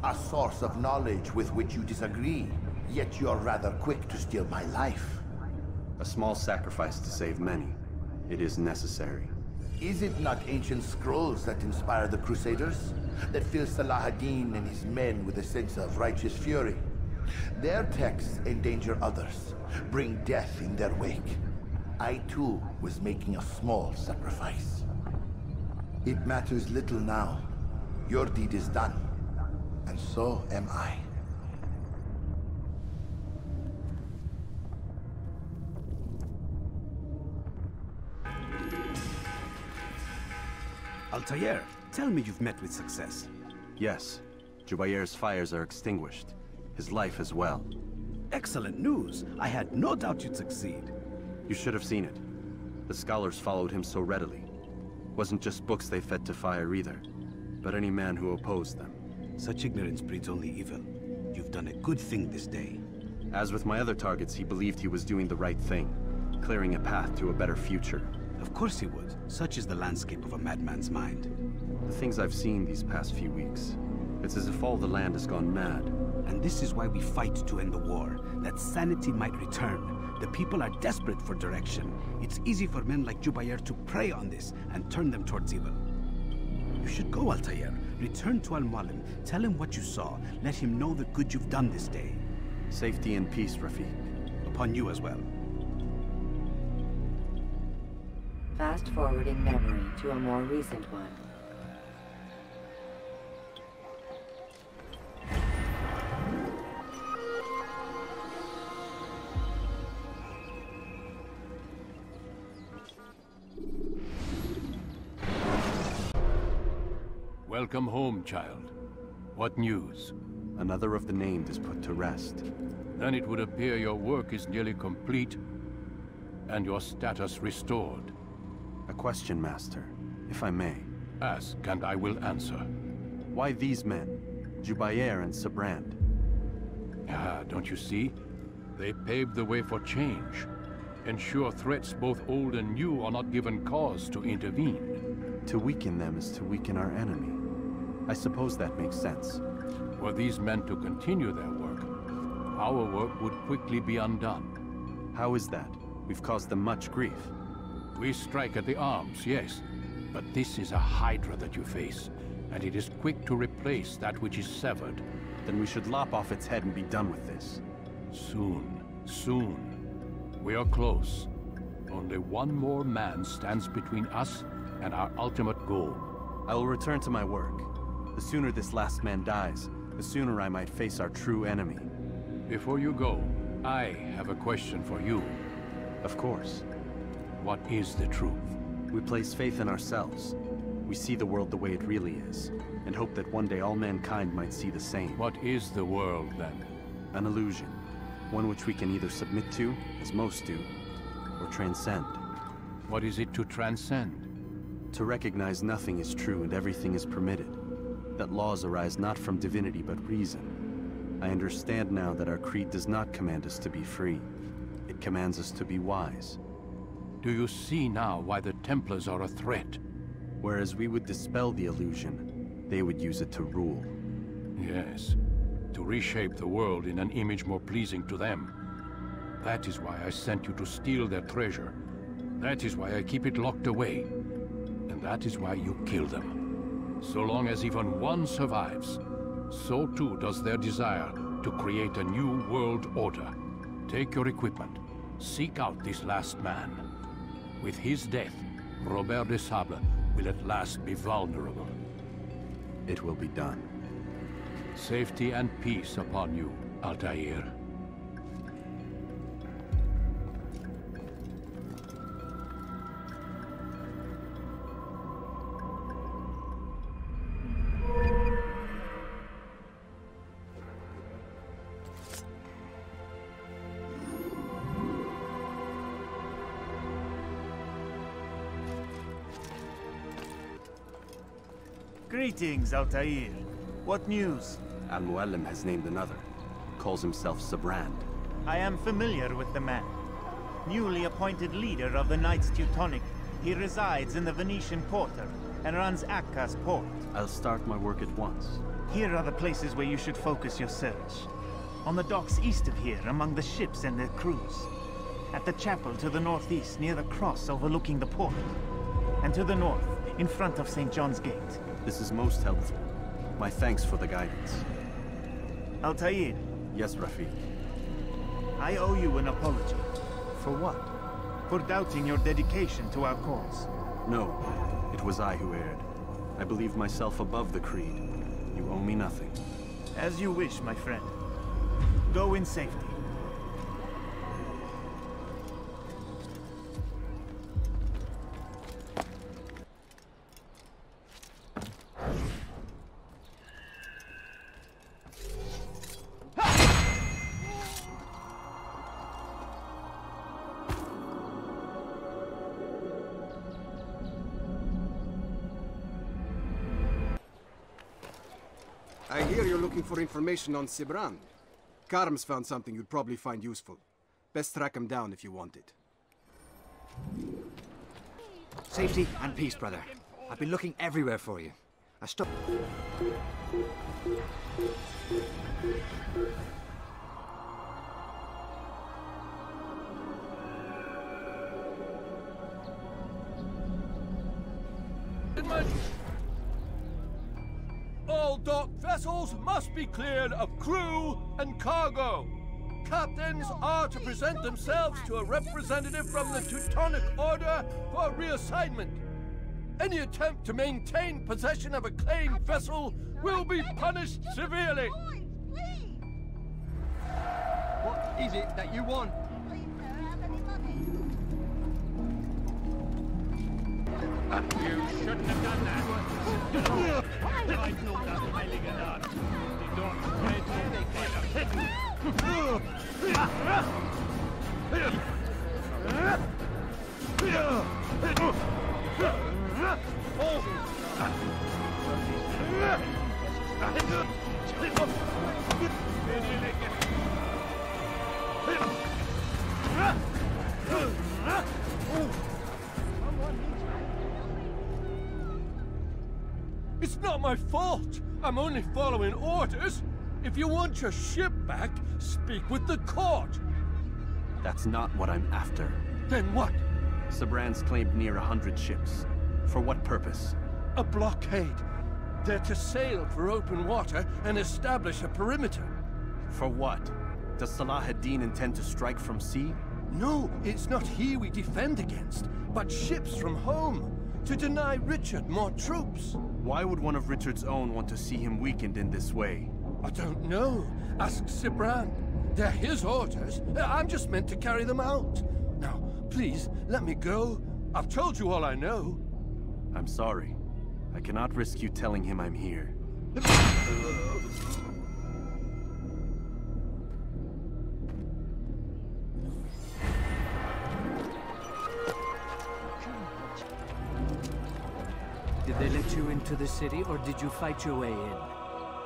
Speaker 35: A source of knowledge with which you disagree, yet you're rather quick to steal my life.
Speaker 6: A small sacrifice to save many. It is necessary.
Speaker 35: Is it not ancient scrolls that inspire the Crusaders? That fill Salah ad-Din and his men with a sense of righteous fury? Their texts endanger others, bring death in their wake. I too was making a small sacrifice. It matters little now. Your deed is done, and so am I.
Speaker 9: Altair, tell me you've met with success.
Speaker 6: Yes. Jubair's fires are extinguished. His life as well.
Speaker 9: Excellent news. I had no doubt you'd succeed.
Speaker 6: You should have seen it. The scholars followed him so readily. Wasn't just books they fed to fire either, but any man who opposed them.
Speaker 9: Such ignorance breeds only evil. You've done a good thing this day.
Speaker 6: As with my other targets, he believed he was doing the right thing, clearing a path to a better future.
Speaker 9: Of course he would. Such is the landscape of a madman's mind.
Speaker 6: The things I've seen these past few weeks, it's as if all the land has gone mad.
Speaker 9: And this is why we fight to end the war, that sanity might return,
Speaker 40: The people are desperate for direction. It's easy for men like Jubair to prey on this and turn them towards evil. You should go, Altair. Return to Al-Mualim. Tell him what you saw. Let him know the good you've done this day.
Speaker 6: Safety and peace, Rafiq.
Speaker 40: Upon you as well.
Speaker 12: Fast forwarding memory to a more recent one.
Speaker 10: Welcome home, child. What news?
Speaker 6: Another of the named is put to rest.
Speaker 10: Then it would appear your work is nearly complete and your status restored.
Speaker 6: A question, Master, if I may.
Speaker 10: Ask, and I will answer.
Speaker 6: Why these men? Jubair and Sibrand?
Speaker 10: Ah, don't you see? They paved the way for change. Ensure threats both old and new are not given cause to intervene.
Speaker 6: To weaken them is to weaken our enemy. I suppose that makes sense.
Speaker 10: Were these men to continue their work, our work would quickly be undone.
Speaker 6: How is that? We've caused them much grief.
Speaker 10: We strike at the arms, yes. But this is a Hydra that you face, and it is quick to replace that which is severed.
Speaker 6: Then we should lop off its head and be done with this.
Speaker 10: Soon, soon. We are close. Only one more man stands between us and our ultimate goal.
Speaker 6: I will return to my work. The sooner this last man dies, the sooner I might face our true enemy.
Speaker 10: Before you go, I have a question for you.
Speaker 6: Of course.
Speaker 10: What is the truth?
Speaker 6: We place faith in ourselves. We see the world the way it really is, and hope that one day all mankind might see the same.
Speaker 10: What is the world, then?
Speaker 6: An illusion. One which we can either submit to, as most do, or transcend.
Speaker 10: What is it to transcend?
Speaker 6: To recognize nothing is true and everything is permitted. That laws arise not from divinity but reason. I understand now that our creed does not command us to be free. It commands us to be wise.
Speaker 10: Do you see now why the Templars are a threat?
Speaker 6: Whereas we would dispel the illusion, they would use it to rule.
Speaker 10: Yes, to reshape the world in an image more pleasing to them. That is why I sent you to steal their treasure. That is why I keep it locked away. And that is why you kill them. So long as even one survives, so too does their desire to create a new world order. Take your equipment. Seek out this last man. With his death, Robert de Sable will at last be vulnerable.
Speaker 6: It will be done.
Speaker 10: Safety and peace upon you, Altair.
Speaker 17: Greetings, Altair. What news?
Speaker 6: Al-Mualim has named another. Calls himself Sibrand.
Speaker 17: I am familiar with the man. Newly appointed leader of the Knights Teutonic, he resides in the Venetian Quarter and runs Acre's port.
Speaker 6: I'll start my work at once.
Speaker 17: Here are the places where you should focus your search. On the docks east of here, among the ships and their crews. At the chapel to the northeast, near the cross overlooking the port. And to the north, in front of St. John's Gate.
Speaker 6: This is most helpful. My thanks for the guidance.
Speaker 17: Altair.
Speaker 6: Yes, Rafiq.
Speaker 17: I owe you an apology.
Speaker 6: For what?
Speaker 17: For doubting your dedication to our cause.
Speaker 6: No, it was I who erred. I believed myself above the Creed. You owe me nothing.
Speaker 17: As you wish, my friend. Go in safety.
Speaker 31: For information on Sibrand. Karm's found something you'd probably find useful. Best track him down if you want it.
Speaker 34: Safety and peace, brother. I've been looking everywhere for you. I stopped.
Speaker 5: Be cleared of crew and cargo. Captains are to present themselves to a representative from the Teutonic Order for reassignment. Any attempt to maintain possession of a claimed vessel will be punished severely.
Speaker 43: What is it that you want?
Speaker 5: You shouldn't have done that. I not my fault. I'm only following orders. If you want your ship back, speak with the court.
Speaker 6: That's not what I'm after.
Speaker 5: Then what?
Speaker 6: Sibrand's claimed near a hundred ships. For what purpose?
Speaker 5: A blockade. They're to sail for open water and establish a perimeter.
Speaker 6: For what? Does Salah ad-Din intend to strike from sea?
Speaker 5: No, it's not he we defend against, but ships from home. To deny Richard more troops.
Speaker 6: Why would one of Richard's own want to see him weakened in this way?
Speaker 5: I don't know. Ask Sibrand. They're his orders. Uh, I'm just meant to carry them out. Now, please, let me go. I've told you all I know.
Speaker 6: I'm sorry. I cannot risk you telling him I'm here. (laughs)
Speaker 36: the city, or did you fight your way in?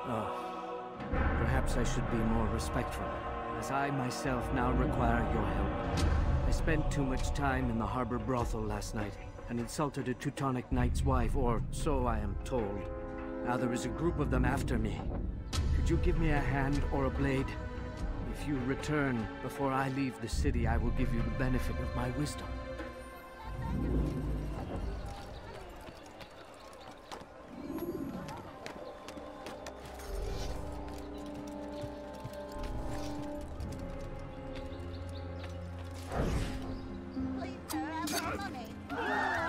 Speaker 36: Oh. Perhaps I should be more respectful, as I myself now require your help. I spent too much time in the harbor brothel last night, and insulted a Teutonic knight's wife, or so I am told. Now there is a group of them after me. Could you give me a hand or a blade? If you return before I leave the city, I will give you the benefit of my wisdom.
Speaker 24: All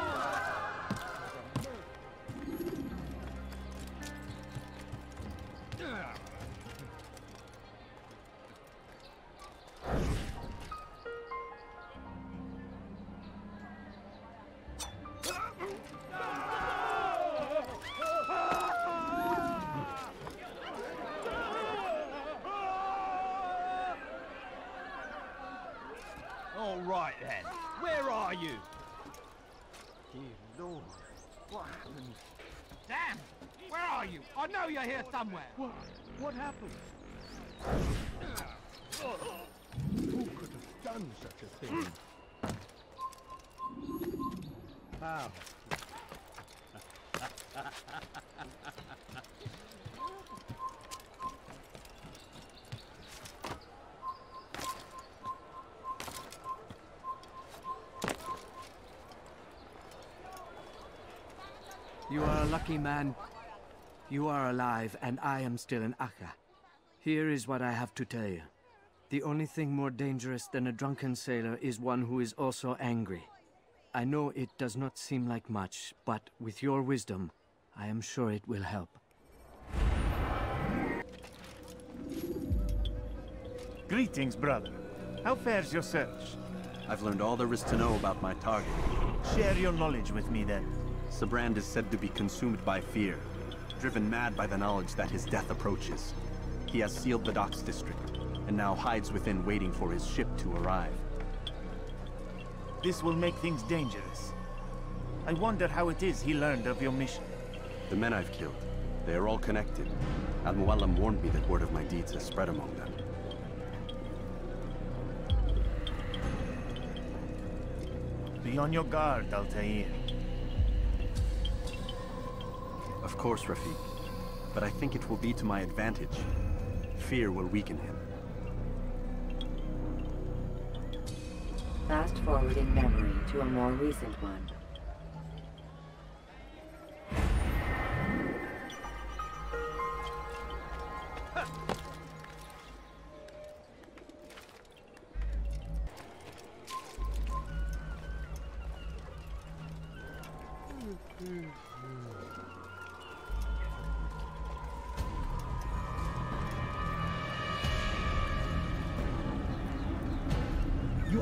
Speaker 24: somewhere.
Speaker 44: What? What happened?
Speaker 45: Who could have done such a thing?
Speaker 44: How?
Speaker 36: You are a lucky man. You are alive, and I am still in Acre. Here is what I have to tell you. The only thing more dangerous than a drunken sailor is one who is also angry. I know it does not seem like much, but with your wisdom, I am sure it will help.
Speaker 17: Greetings, brother. How fares your search?
Speaker 6: I've learned all there is to know about my target.
Speaker 17: Share your knowledge with me, then.
Speaker 6: Sibrand is said to be consumed by fear, driven mad by the knowledge that his death approaches. He has sealed the docks district, and now hides within waiting for his ship to arrive.
Speaker 17: This will make things dangerous. I wonder how it is he learned of your mission.
Speaker 6: The men I've killed, they are all connected. Al-Mualim warned me that word of my deeds has spread among them.
Speaker 17: Be on your guard, Altair.
Speaker 6: Of course, Rafiq. But I think it will be to my advantage. Fear will weaken him.
Speaker 12: Fast forwarding memory to a more recent one.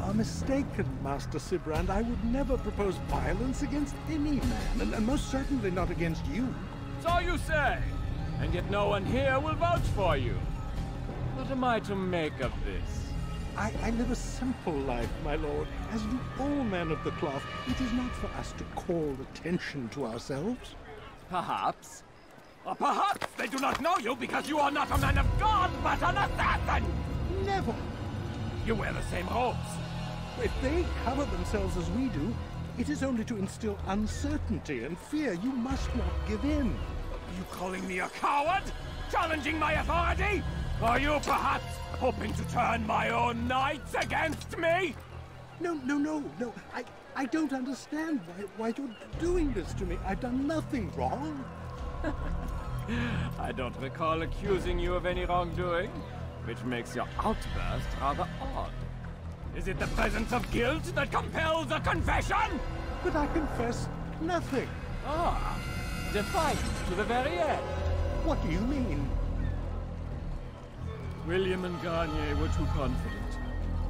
Speaker 46: Are mistaken, Master Sibrand. I would never propose violence against any man, and, and most certainly not against you.
Speaker 47: So you say, and yet no one here will vouch for you. What am I to make of this?
Speaker 46: I, I live a simple life, my lord, as do all men of the cloth. It is not for us to call attention to ourselves.
Speaker 47: Perhaps. Or perhaps they do not know you because you are not a man of God, but an assassin!
Speaker 46: Never!
Speaker 47: You wear the same robes.
Speaker 46: If they cover themselves as we do, it is only to instill uncertainty and fear. You must not give in.
Speaker 47: Are you calling me a coward? Challenging my authority? Are you perhaps hoping to turn my own knights against me?
Speaker 46: No, no, no, no. I, I don't understand why, why you're doing this to me. I've done nothing wrong. (laughs)
Speaker 47: I don't recall accusing you of any wrongdoing, which makes your outburst rather odd. Is it the presence of guilt that compels a confession?
Speaker 46: But I confess nothing.
Speaker 47: Ah, defiant to the very end.
Speaker 46: What do you mean?
Speaker 47: William and Garnier were too confident,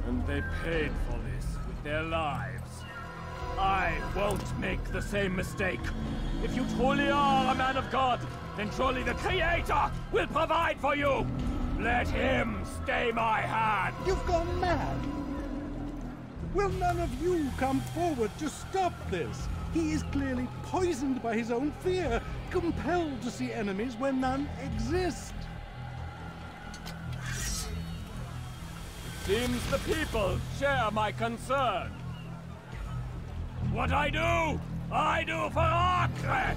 Speaker 47: and they paid for this with their lives. I won't make the same mistake. If you truly are a man of God, then surely the Creator will provide for you! Let him stay my hand!
Speaker 46: You've gone mad! Will none of you come forward to stop this? He is clearly poisoned by his own fear, compelled to see enemies where none exist.
Speaker 47: Seems the people share my concern. What I do, I do for Acre!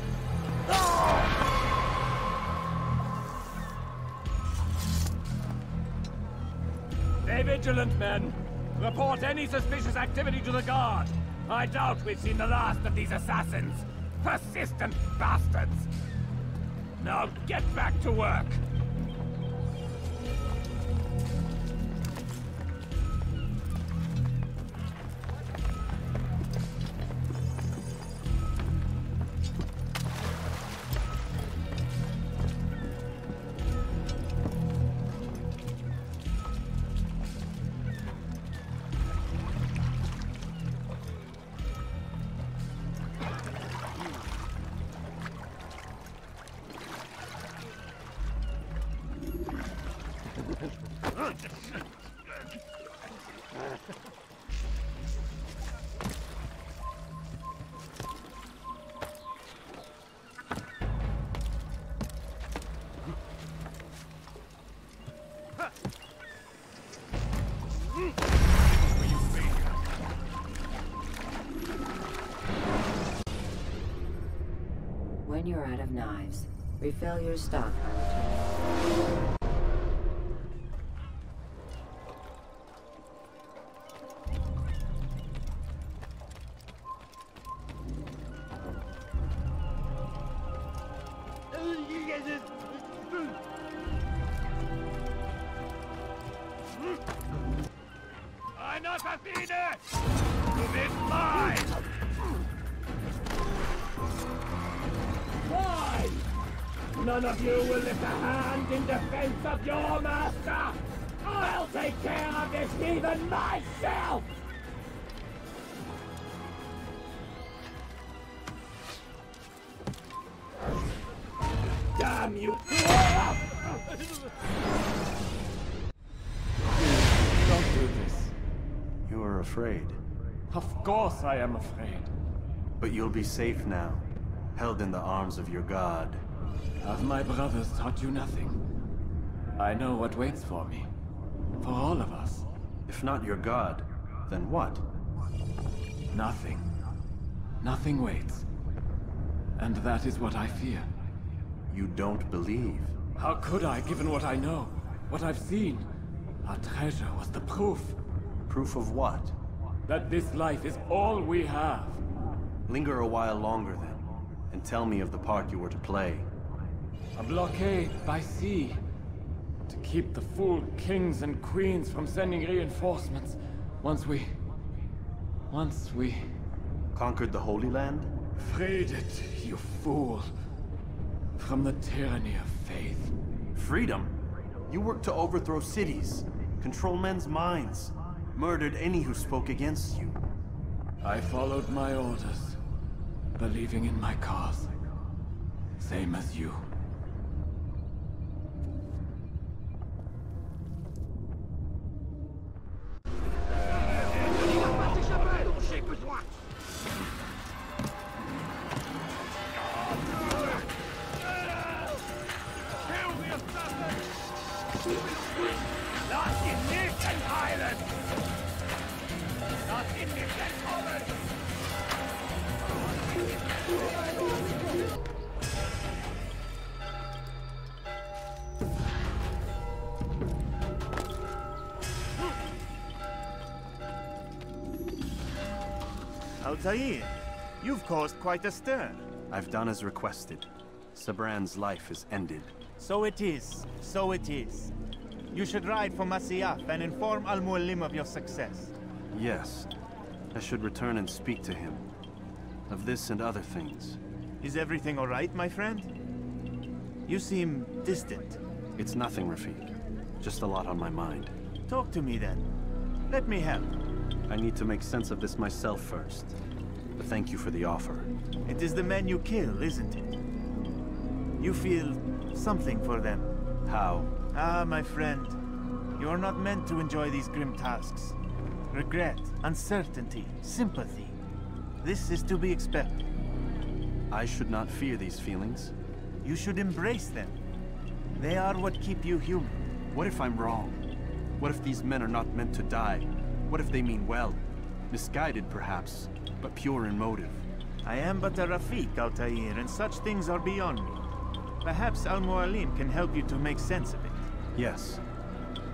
Speaker 47: Stay vigilant, men. Report any suspicious activity to the guard. I doubt we've seen the last of these assassins. Persistent bastards. Now get back to work.
Speaker 12: Knives, refill your stock.
Speaker 47: None of you will lift a hand in defense of your master! I'll take care of this heathen myself! Damn you! (laughs) Don't do this.
Speaker 6: You are afraid.
Speaker 47: Of course I am afraid.
Speaker 6: But you'll be safe now, held in the arms of your god.
Speaker 47: Have my brothers taught you nothing? I know what waits for me. For all of us.
Speaker 6: If not your god, then what?
Speaker 47: Nothing. Nothing waits. And that is what I fear.
Speaker 6: You don't believe.
Speaker 47: How could I, given what I know? What I've seen? Our treasure was the proof.
Speaker 6: Proof of what?
Speaker 47: That this life is all we have.
Speaker 6: Linger a while longer then, and tell me of the part you were to play.
Speaker 47: A blockade by sea. To keep the fool kings and queens from sending reinforcements. Once we... Once we...
Speaker 6: Conquered the Holy Land?
Speaker 47: Freed it, you fool. From the tyranny of faith.
Speaker 6: Freedom? You work to overthrow cities, control men's minds. Murdered any who spoke against you.
Speaker 47: I followed my orders, believing in my cause. Same as you.
Speaker 17: Quite a stir.
Speaker 6: I've done as requested. Sibrand's life is ended.
Speaker 17: So it is. So it is. You should ride for Masyaf and inform Al-Mualim of your success.
Speaker 6: Yes. I should return and speak to him. Of this and other things.
Speaker 17: Is everything all right, my friend? You seem distant.
Speaker 6: It's nothing, Rafiq. Just a lot on my mind.
Speaker 17: Talk to me then. Let me help.
Speaker 6: I need to make sense of this myself first. But thank you for the offer.
Speaker 17: It is the men you kill, isn't it? You feel something for them.
Speaker 6: How?
Speaker 17: Ah, my friend. You are not meant to enjoy these grim tasks. Regret, uncertainty, sympathy. This is to be expected.
Speaker 6: I should not fear these feelings.
Speaker 17: You should embrace them. They are what keep you human.
Speaker 6: What if I'm wrong? What if these men are not meant to die? What if they mean well? Misguided, perhaps, but pure in motive.
Speaker 17: I am but a Rafiq, Altair, and such things are beyond me. Perhaps Al-Mualim can help you to make sense of it.
Speaker 6: Yes,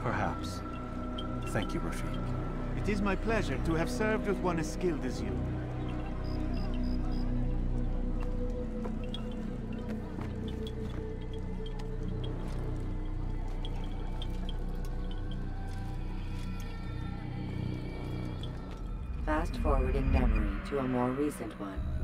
Speaker 6: perhaps. Thank you, Rafiq.
Speaker 17: It is my pleasure to have served with one as skilled as you.
Speaker 12: Fast forwarding memory to a more recent one.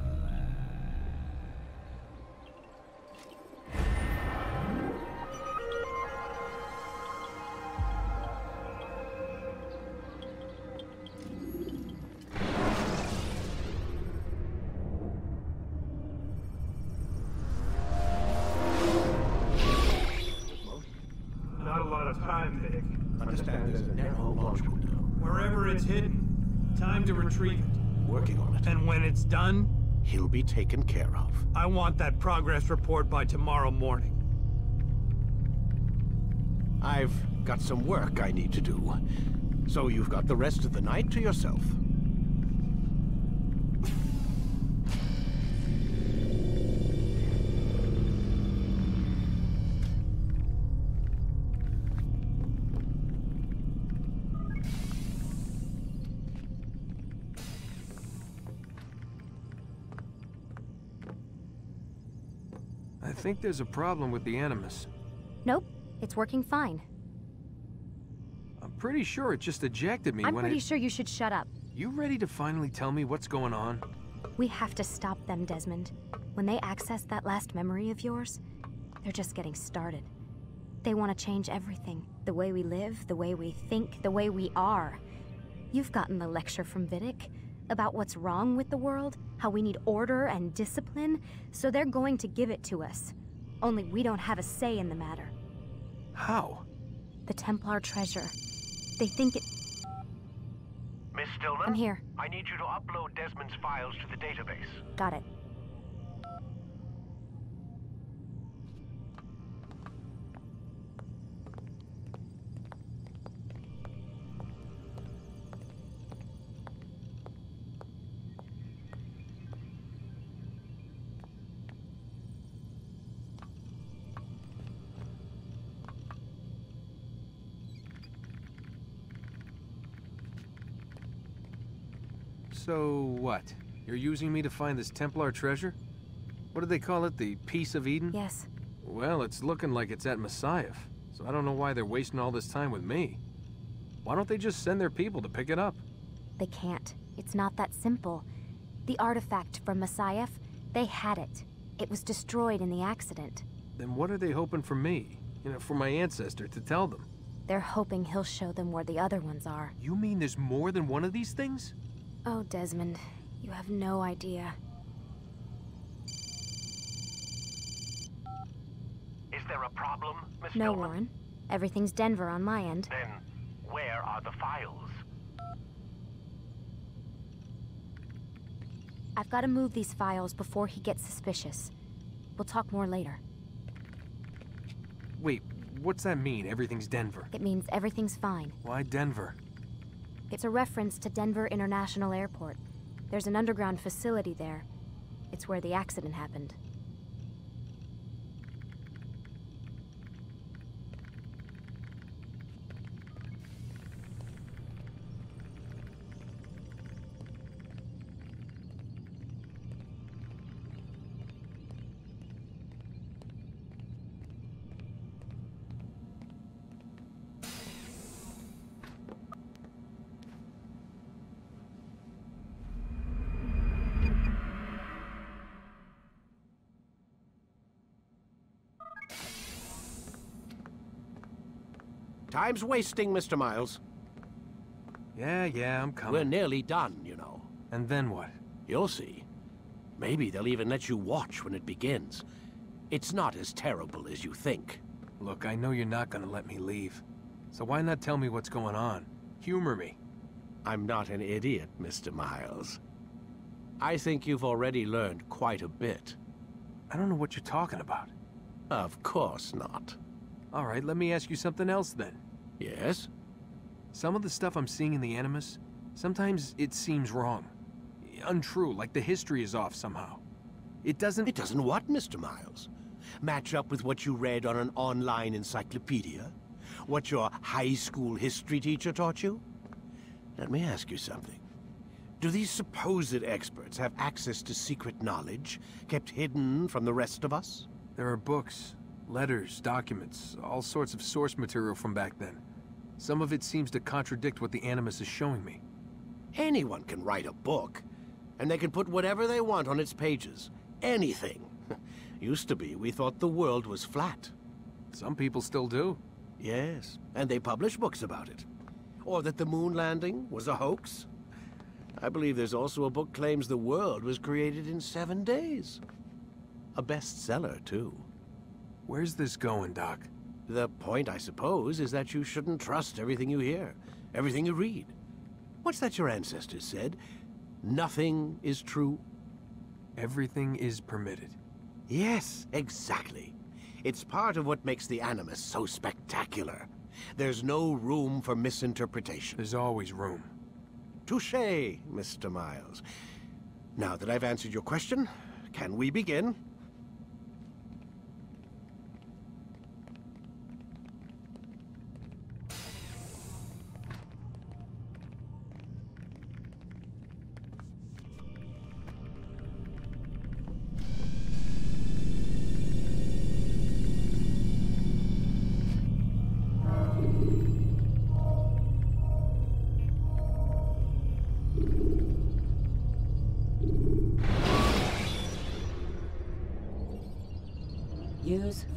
Speaker 48: Done,
Speaker 49: He'll be taken care of.
Speaker 48: I want that progress report by tomorrow morning.
Speaker 49: I've got some work I need to do. So you've got the rest of the night to yourself.
Speaker 3: Think there's a problem with the Animus.
Speaker 1: Nope, it's working fine.
Speaker 3: I'm pretty sure it just ejected me when I'm
Speaker 1: pretty
Speaker 3: it...
Speaker 1: sure you should shut up.
Speaker 3: You ready to finally tell me what's going on?
Speaker 1: We have to stop them, Desmond. When they access that last memory of yours, they're just getting started. They want to change everything. The way we live, the way we think, the way we are. You've gotten the lecture from Vidic about what's wrong with the world, how we need order and discipline, so they're going to give it to us. Only we don't have a say in the matter.
Speaker 3: How?
Speaker 1: The Templar treasure. They think it.
Speaker 50: Miss Stillman?
Speaker 1: I'm here.
Speaker 50: I need you to upload Desmond's files to the database.
Speaker 1: Got it.
Speaker 3: So what? You're using me to find this Templar treasure? What do they call it? The Piece of Eden?
Speaker 1: Yes.
Speaker 3: Well, it's looking like it's at Masyaf, so I don't know why they're wasting all this time with me. Why don't they just send their people to pick it up?
Speaker 1: They can't. It's not that simple. The artifact from Masyaf, they had it. It was destroyed in the accident.
Speaker 3: Then what are they hoping for me? You know, for my ancestor to tell them?
Speaker 1: They're hoping he'll show them where the other ones are.
Speaker 3: You mean there's more than one of these things?
Speaker 1: Oh, Desmond, you have no idea.
Speaker 51: Is there a problem, Miss
Speaker 1: No,
Speaker 51: Stillman?
Speaker 1: Warren. Everything's Denver on my end.
Speaker 51: Then, where are the files?
Speaker 1: I've got to move these files before he gets suspicious. We'll talk more later.
Speaker 3: Wait, what's that mean, everything's Denver?
Speaker 1: It means everything's fine.
Speaker 3: Why Denver?
Speaker 1: It's a reference to Denver International Airport. There's an underground facility there. It's where the accident happened.
Speaker 2: Time's wasting, Mr. Miles.
Speaker 3: Yeah, yeah, I'm coming.
Speaker 2: We're nearly done, you know.
Speaker 3: And then what?
Speaker 2: You'll see. Maybe they'll even let you watch when it begins. It's not as terrible as you think.
Speaker 3: Look, I know you're not gonna let me leave. So why not tell me what's going on? Humor me.
Speaker 2: I'm not an idiot, Mr. Miles. I think you've already learned quite a bit.
Speaker 3: I don't know what you're talking about.
Speaker 2: Of course not.
Speaker 3: All right, let me ask you something else then.
Speaker 2: Yes?
Speaker 3: Some of the stuff I'm seeing in the Animus, sometimes it seems wrong. Untrue, like the history is off somehow. It doesn't...
Speaker 2: It doesn't what, Mr. Miles? Match up with what you read on an online encyclopedia? What your high school history teacher taught you? Let me ask you something. Do these supposed experts have access to secret knowledge kept hidden from the rest of us?
Speaker 3: There are books, letters, documents, all sorts of source material from back then. Some of it seems to contradict what the Animus is showing me.
Speaker 2: Anyone can write a book, and they can put whatever they want on its pages. Anything. (laughs) Used to be, we thought the world was flat.
Speaker 3: Some people still do.
Speaker 2: Yes, and they publish books about it. Or that the moon landing was a hoax. I believe there's also a book claims the world was created in seven days. A bestseller, too.
Speaker 3: Where's this going, Doc?
Speaker 2: The point, I suppose, is that you shouldn't trust everything you hear, everything you read. What's that your ancestors said? Nothing is true?
Speaker 3: Everything is permitted.
Speaker 2: Yes, exactly. It's part of what makes the Animus so spectacular. There's no room for misinterpretation.
Speaker 3: There's always room.
Speaker 2: Touché, Mr. Miles. Now that I've answered your question, can we begin?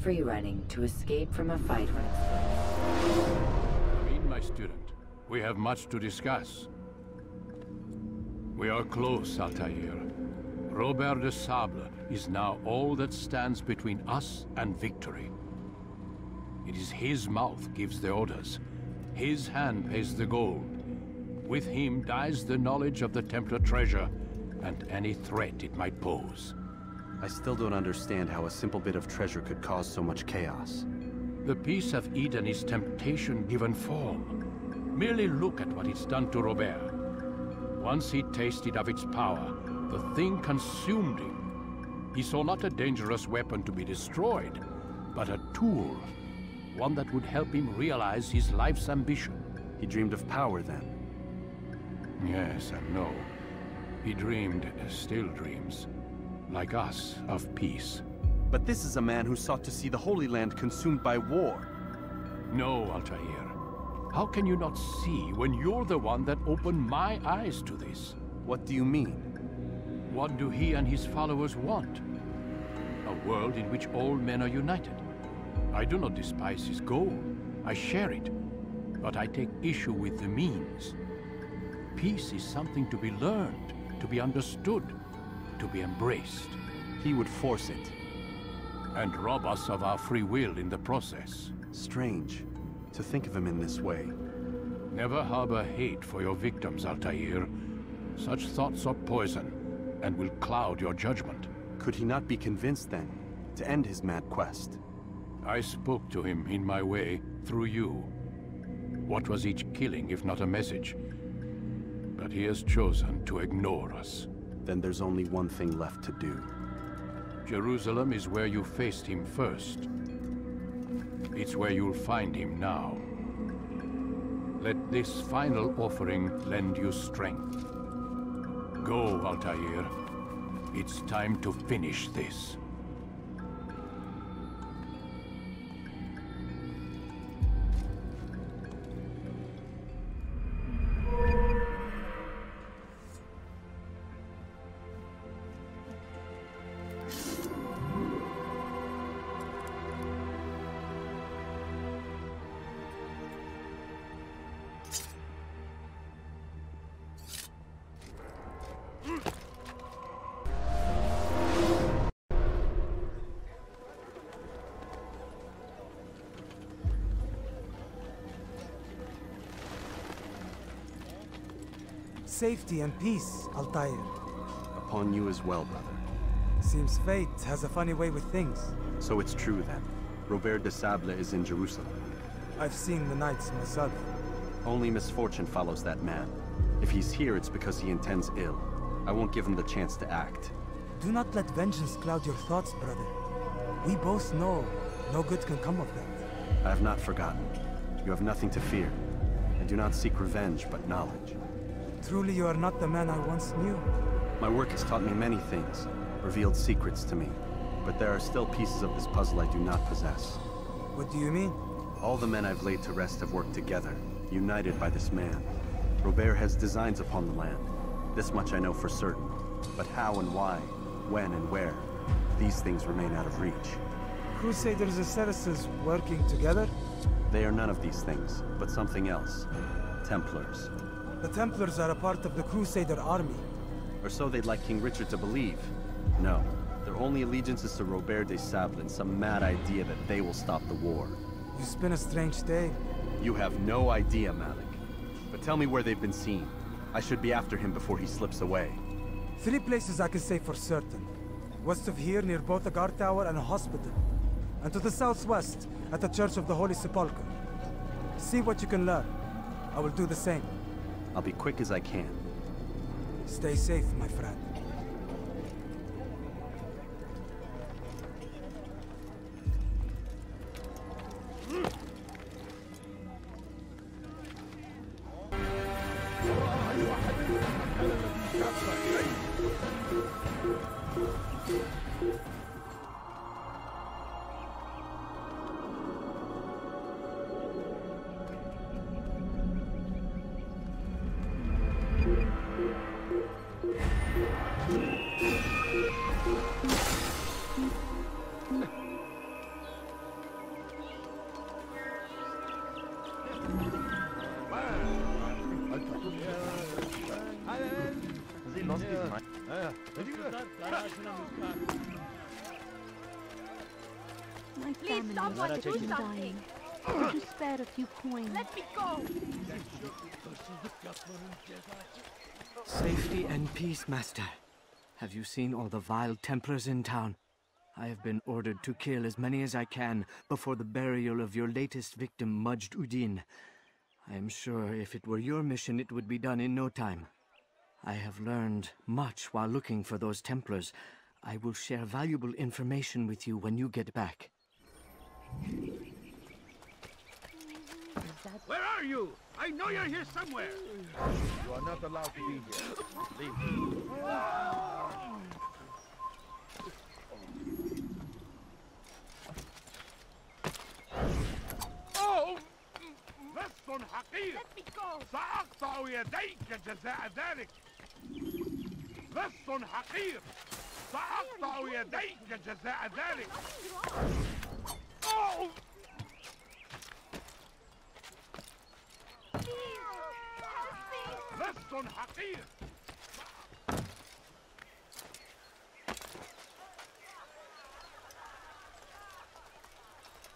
Speaker 12: Free running to escape from a fight when
Speaker 10: Read, my student. We have much to discuss. We are close, Altair. Robert de Sable is now all that stands between us and victory. It is his mouth gives the orders. His hand pays the gold. With him dies the knowledge of the Templar treasure and any threat it might pose.
Speaker 6: I still don't understand how a simple bit of treasure could cause so much chaos.
Speaker 10: The Piece of Eden is temptation given form. Merely look at what it's done to Robert. Once he tasted of its power, the thing consumed him. He saw not a dangerous weapon to be destroyed, but a tool. One that would help him realize his life's ambition.
Speaker 6: He dreamed of power then?
Speaker 10: Yes and no. He dreamed, still dreams, like us, of peace.
Speaker 6: But this is a man who sought to see the Holy Land consumed by war.
Speaker 10: No, Altair. How can you not see when you're the one that opened my eyes to this?
Speaker 6: What do you mean?
Speaker 10: What do he and his followers want? A world in which all men are united. I do not despise his goal. I share it. But I take issue with the means. Peace is something to be learned, to be understood, to be embraced.
Speaker 6: He would force it.
Speaker 10: And rob us of our free will in the process.
Speaker 6: Strange, to think of him in this way.
Speaker 10: Never harbor hate for your victims, Altair. Such thoughts are poison, and will cloud your judgment.
Speaker 6: Could he not be convinced, then, to end his mad quest?
Speaker 10: I spoke to him in my way, through you. What was each killing if not a message? But he has chosen to ignore us.
Speaker 6: Then there's only one thing left to do.
Speaker 10: Jerusalem is where you faced him first. It's where you'll find him now. Let this final offering lend you strength. Go, Altair. It's time to finish this.
Speaker 4: Safety and peace, Altair.
Speaker 6: Upon you as well, brother.
Speaker 4: Seems fate has a funny way with things.
Speaker 6: So it's true then. Robert de Sable is in Jerusalem.
Speaker 4: I've seen the knights myself.
Speaker 6: Only misfortune follows that man. If he's here, it's because he intends ill. I won't give him the chance to act.
Speaker 4: Do not let vengeance cloud your thoughts, brother. We both know no good can come of that.
Speaker 6: I have not forgotten. You have nothing to fear. I do not seek revenge, but knowledge.
Speaker 4: Truly you are not the man I once knew.
Speaker 6: My work has taught me many things, revealed secrets to me. But there are still pieces of this puzzle I do not possess.
Speaker 4: What do you mean?
Speaker 6: All the men I've laid to rest have worked together, united by this man. Robert has designs upon the land. This much I know for certain. But how and why, when and where, these things remain out of reach.
Speaker 4: Crusaders and Saracens working together?
Speaker 6: They are none of these things, but something else. Templars.
Speaker 4: The Templars are a part of the Crusader army.
Speaker 6: Or so they'd like King Richard to believe. No, their only allegiance is to Robert de Sable and some mad idea that they will stop the war.
Speaker 4: You spin a strange day.
Speaker 6: You have no idea, Malik. But tell me where they've been seen. I should be after him before he slips away.
Speaker 4: Three places I can say for certain. West of here, near both a guard tower and a hospital. And to the southwest, at the Church of the Holy Sepulchre. See what you can learn. I will do the same.
Speaker 6: I'll be quick as I can.
Speaker 4: Stay safe, my friend.
Speaker 36: Peace, Master. Have you seen all the vile Templars in town? I have been ordered to kill as many as I can before the burial of your latest victim, Majd Addin. I am sure if it were your mission, it would be done in no time. I have learned much while looking for those Templars. I will share valuable information with you when you get back.
Speaker 24: Where are you? I know you're here somewhere. You are not allowed to be here. Leave.
Speaker 52: Oh!
Speaker 24: لص حقير
Speaker 52: Let me go!
Speaker 24: سأقطع يديك جزاء ذلك لص حقير سأقطع يديك جزاء ذلك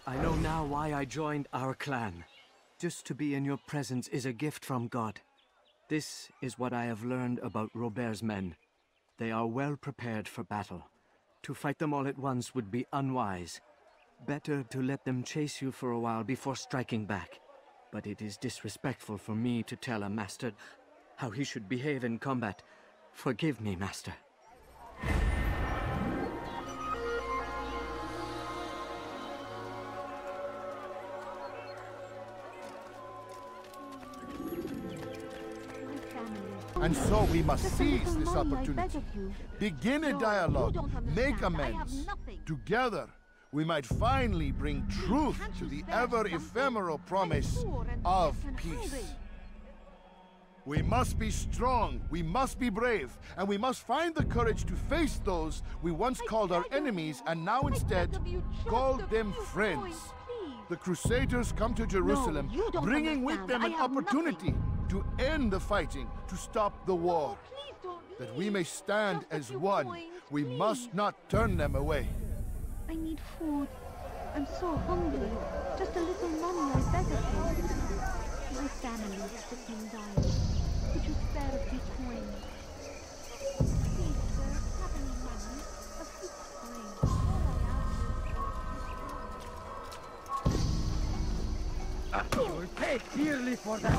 Speaker 36: I know now why I joined our clan. Just to be in your presence is a gift from God. This is what I have learned about Robert's men. They are well prepared for battle. To fight them all at once would be unwise. Better to let them chase you for a while before striking back. But it is disrespectful for me to tell a master how he should behave in combat. Forgive me, master.
Speaker 35: And so we must seize this opportunity. Begin a dialogue, make amends. Together, we might finally bring truth to the ever ephemeral promise of peace. We must be strong, we must be brave, and we must find the courage to face those we once called our enemies and now instead call them friends. The Crusaders come to Jerusalem, bringing with them an opportunity to end the fighting, to stop the war. That we may stand as one, we must not turn them away.
Speaker 15: I need food. I'm so hungry. Just a little money, I beg of you. My family is sitting dying. Could you spare a few coins? Please, sir, have any money? A few. All I ask is...
Speaker 21: You will pay dearly for that.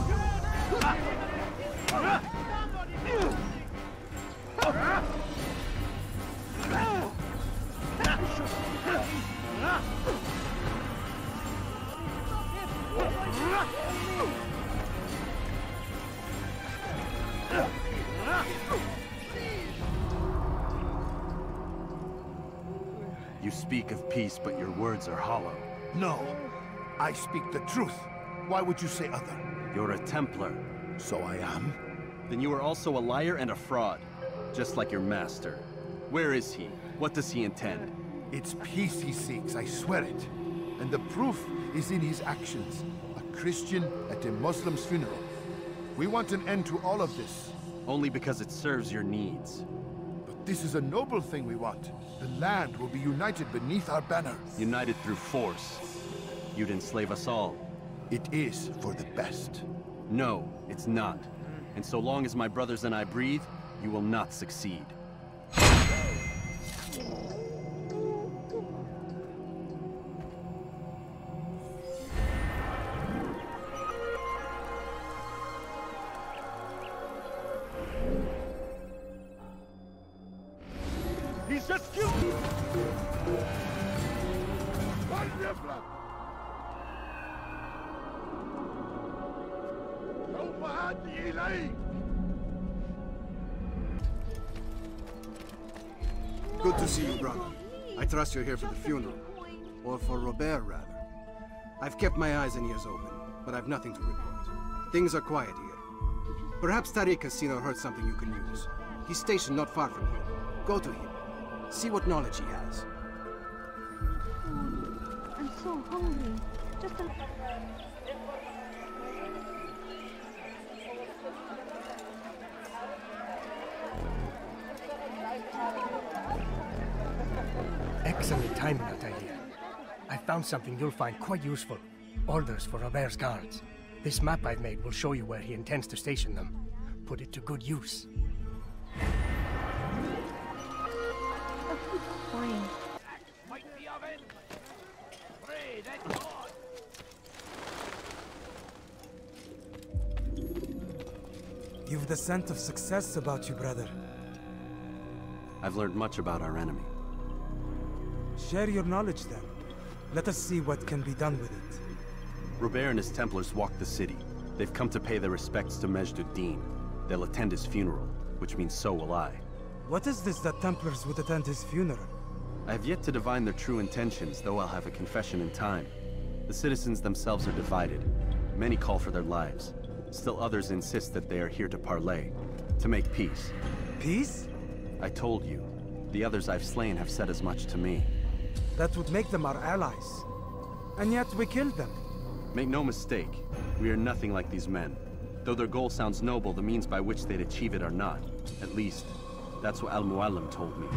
Speaker 6: You speak of peace, but your words are hollow.
Speaker 35: No, I speak the truth. Why would you say other?
Speaker 6: You're a Templar.
Speaker 35: So I am?
Speaker 6: Then you are also a liar and a fraud, just like your master. Where is he? What does he intend?
Speaker 35: It's peace he seeks, I swear it. And the proof is in his actions. A Christian at a Muslim's funeral. We want an end to all of this.
Speaker 6: Only because it serves your needs.
Speaker 35: This is a noble thing we want. The land will be united beneath our banner.
Speaker 6: United through force. You'd enslave us all.
Speaker 35: It is for the best.
Speaker 6: No, it's not. And so long as my brothers and I breathe, you will not succeed.
Speaker 53: My eyes and ears open, but I've nothing to report. Things are quiet here. Perhaps Tariq has seen or heard something you can use. He's stationed not far from here. Go to him. See what knowledge he has.
Speaker 15: Oh, I'm so hungry. Just a...
Speaker 21: Excellent timing, Altair. I found something you'll find quite useful. Orders for Robert's guards. This map I've made will show you where he intends to station them. Put it to good use.
Speaker 15: A few coins.
Speaker 24: Might be of it. Pray that God.
Speaker 4: You've the scent of success about you, brother.
Speaker 6: I've learned much about our enemy.
Speaker 4: Share your knowledge then. Let us see what can be done with it.
Speaker 6: Robert and his Templars walk the city. They've come to pay their respects to Majd Addin. They'll attend his funeral, which means so will I.
Speaker 4: What is this that Templars would attend his funeral?
Speaker 6: I have yet to divine their true intentions, though I'll have a confession in time. The citizens themselves are divided. Many call for their lives. Still others insist that they are here to parley, to make peace.
Speaker 4: Peace?
Speaker 6: I told you. The others I've slain have said as much to me.
Speaker 4: That would make them our allies. And yet we killed them.
Speaker 6: Make no mistake, we are nothing like these men. Though their goal sounds noble, the means by which they'd achieve it are not. At least, that's what Al-Mualim told me.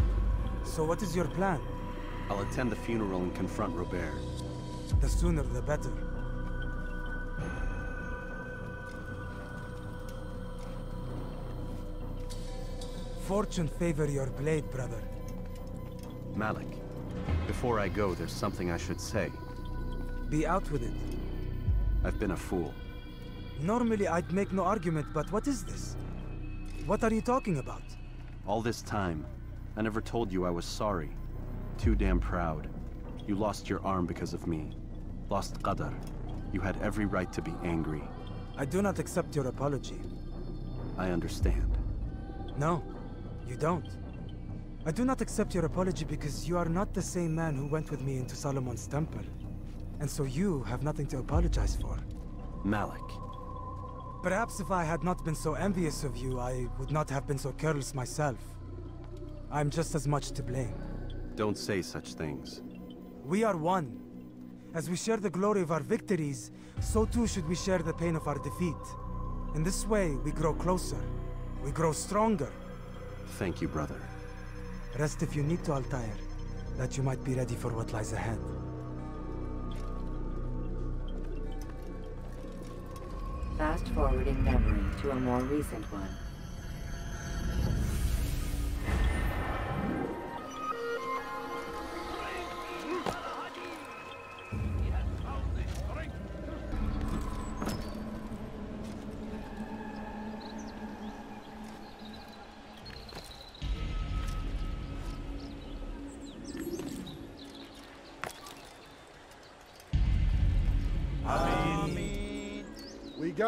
Speaker 4: So what is your plan?
Speaker 6: I'll attend the funeral and confront Robert.
Speaker 4: The sooner the better. Fortune favor your blade, brother.
Speaker 6: Malik, before I go, there's something I should say.
Speaker 4: Be out with it.
Speaker 6: I've been a fool.
Speaker 4: Normally I'd make no argument, but what is this? What are you talking about?
Speaker 6: All this time, I never told you I was sorry. Too damn proud. You lost your arm because of me. Lost Qadar. You had every right to be angry.
Speaker 4: I do not accept your apology.
Speaker 6: I understand.
Speaker 4: No, you don't. I do not accept your apology because you are not the same man who went with me into Solomon's temple. And so you have nothing to apologize for.
Speaker 6: Malik.
Speaker 4: Perhaps if I had not been so envious of you, I would not have been so careless myself. I'm just as much to blame.
Speaker 6: Don't say such things.
Speaker 4: We are one. As we share the glory of our victories, so too should we share the pain of our defeat. In this way, we grow closer. We grow stronger.
Speaker 6: Thank you, brother.
Speaker 4: Rest if you need to, Altair, that you might be ready for what lies ahead.
Speaker 24: Fast forwarding memory to a more recent one.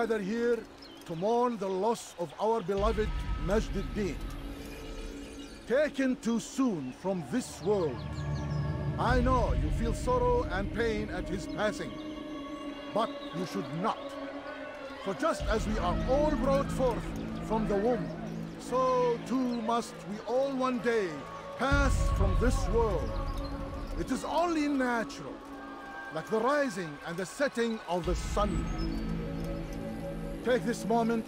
Speaker 35: Gather here to mourn the loss of our beloved Majd Taken too soon from this world. I know you feel sorrow and pain at his passing, but you should not. For just as we are all brought forth from the womb, so too must we all one day pass from this world. It is only natural, like the rising and the setting of the sun. Take this moment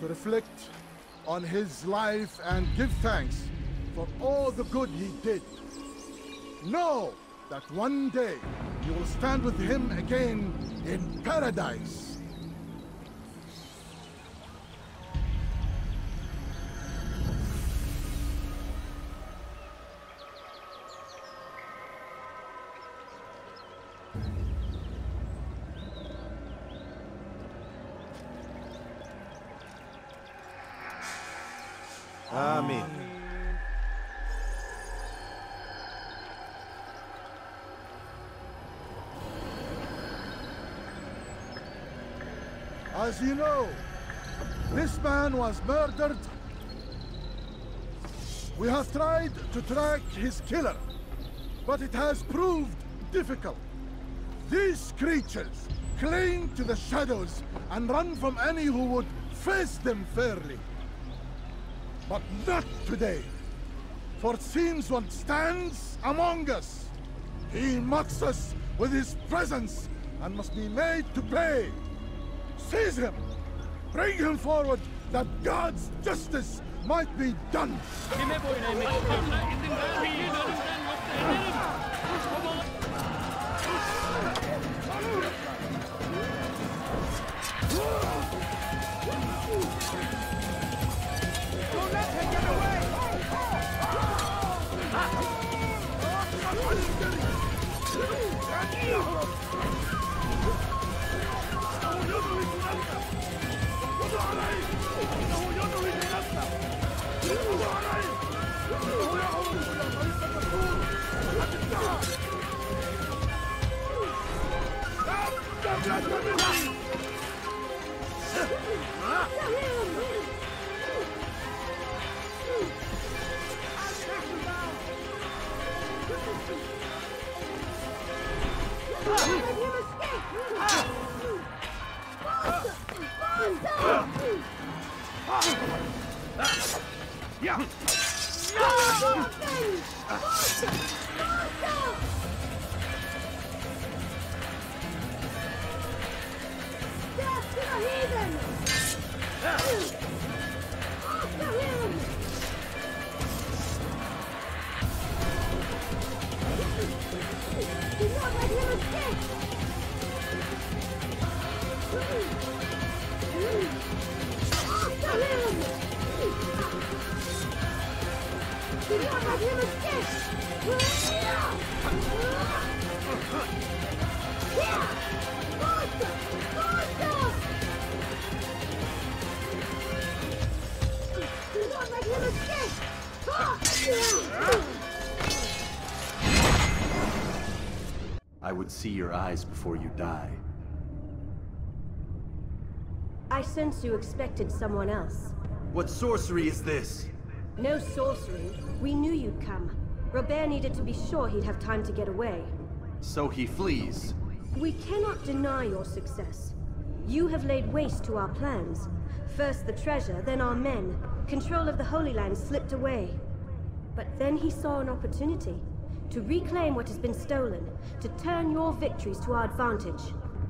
Speaker 35: to reflect on his life and give thanks for all the good he did. Know that one day you will stand with him again in paradise.
Speaker 54: Amen.
Speaker 35: As you know, this man was murdered. We have tried to track his killer, but it has proved difficult. These creatures cling to the shadows and run from any who would face them fairly. But not today. For it seems one stands among us. He mocks us with his presence and must be made to pay. Seize him! Bring him forward that God's justice might be done!
Speaker 6: Before you die.
Speaker 55: I sense you expected someone else.
Speaker 6: What sorcery is this?
Speaker 55: No sorcery. We knew you'd come. Robert needed to be sure he'd have time to get away.
Speaker 6: So he flees.
Speaker 55: We cannot deny your success. You have laid waste to our plans. First the treasure, then our men. Control of the Holy Land slipped away. But then he saw an opportunity. To reclaim what has been stolen. To turn your victories to our advantage.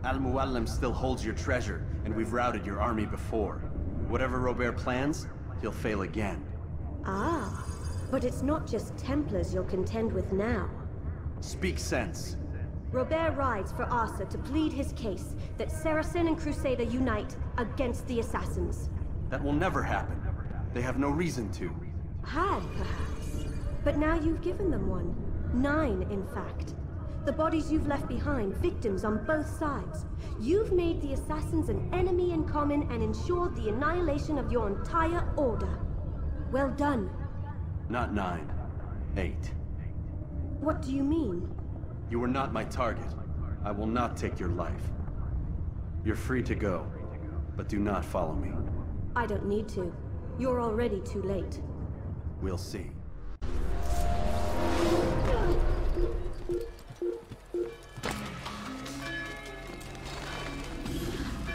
Speaker 6: Al-Mualim still holds your treasure, and we've routed your army before. Whatever Robert plans, he'll fail again.
Speaker 55: Ah, but it's not just Templars you'll contend with now.
Speaker 6: Speak sense.
Speaker 55: Robert rides for Arsuf to plead his case that Saracen and Crusader unite against the Assassins.
Speaker 6: That will never happen. They have no reason to.
Speaker 55: Had, perhaps. But now you've given them one. Nine, in fact. The bodies you've left behind, victims on both sides. You've made the Assassins an enemy in common and ensured the annihilation of your entire order. Well done.
Speaker 6: Not nine. Eight.
Speaker 55: What do you mean?
Speaker 6: You were not my target. I will not take your life. You're free to go, but do not follow me.
Speaker 55: I don't need to. You're already too late.
Speaker 6: We'll see.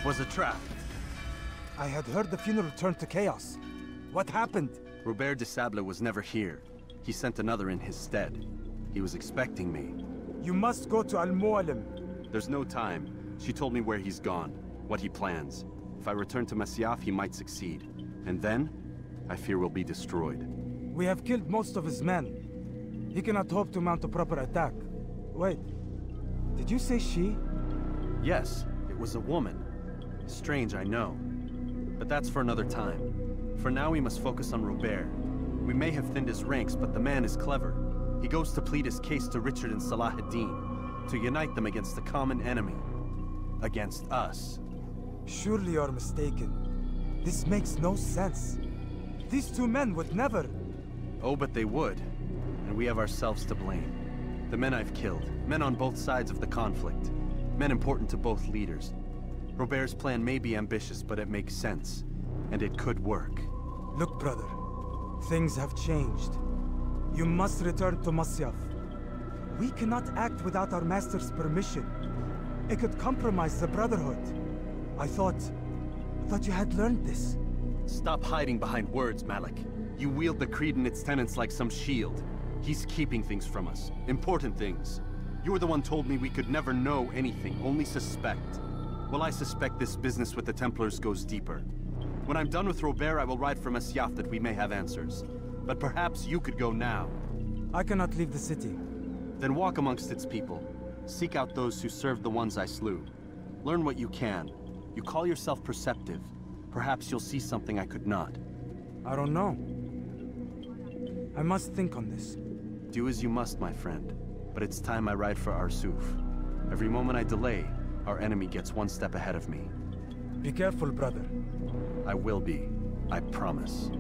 Speaker 6: It was a trap.
Speaker 56: I had heard the funeral turned to chaos. What happened?
Speaker 6: Robert de Sable was never here. He sent another in his stead. He was expecting me.
Speaker 56: You must go to Al-Mualim.
Speaker 6: There's no time. She told me where he's gone, what he plans. If I return to Masyaf, he might succeed. And then, I fear we'll be destroyed.
Speaker 56: We have killed most of his men. He cannot hope to mount a proper attack. Wait, did you say she?
Speaker 6: Yes, it was a woman. Strange, I know. But that's for another time. For now, we must focus on Robert. We may have thinned his ranks, but the man is clever. He goes to plead his case to Richard and Salah ad-Din, to unite them against the common enemy. Against us.
Speaker 56: Surely you're mistaken. This makes no sense. These two men would never...
Speaker 6: Oh, but they would. And we have ourselves to blame. The men I've killed, men on both sides of the conflict. Men important to both leaders. Robert's plan may be ambitious, but it makes sense. And it could work.
Speaker 56: Look, brother. Things have changed. You must return to Masyaf. We cannot act without our master's permission. It could compromise the Brotherhood. I thought... I thought you had learned this.
Speaker 6: Stop hiding behind words, Malik. You wield the Creed and its tenets like some shield. He's keeping things from us. Important things. You're the one told me we could never know anything, only suspect. Well, I suspect this business with the Templars goes deeper. When I'm done with Robert, I will ride for Masyaf that we may have answers. But perhaps you could go now.
Speaker 56: I cannot leave the city.
Speaker 6: Then walk amongst its people. Seek out those who served the ones I slew. Learn what you can. You call yourself perceptive. Perhaps you'll see something I could not.
Speaker 56: I don't know. I must think on this.
Speaker 6: Do as you must, my friend. But it's time I ride for Arsuf. Every moment I delay, our enemy gets one step ahead of me.
Speaker 56: Be careful, brother.
Speaker 6: I will be. I promise.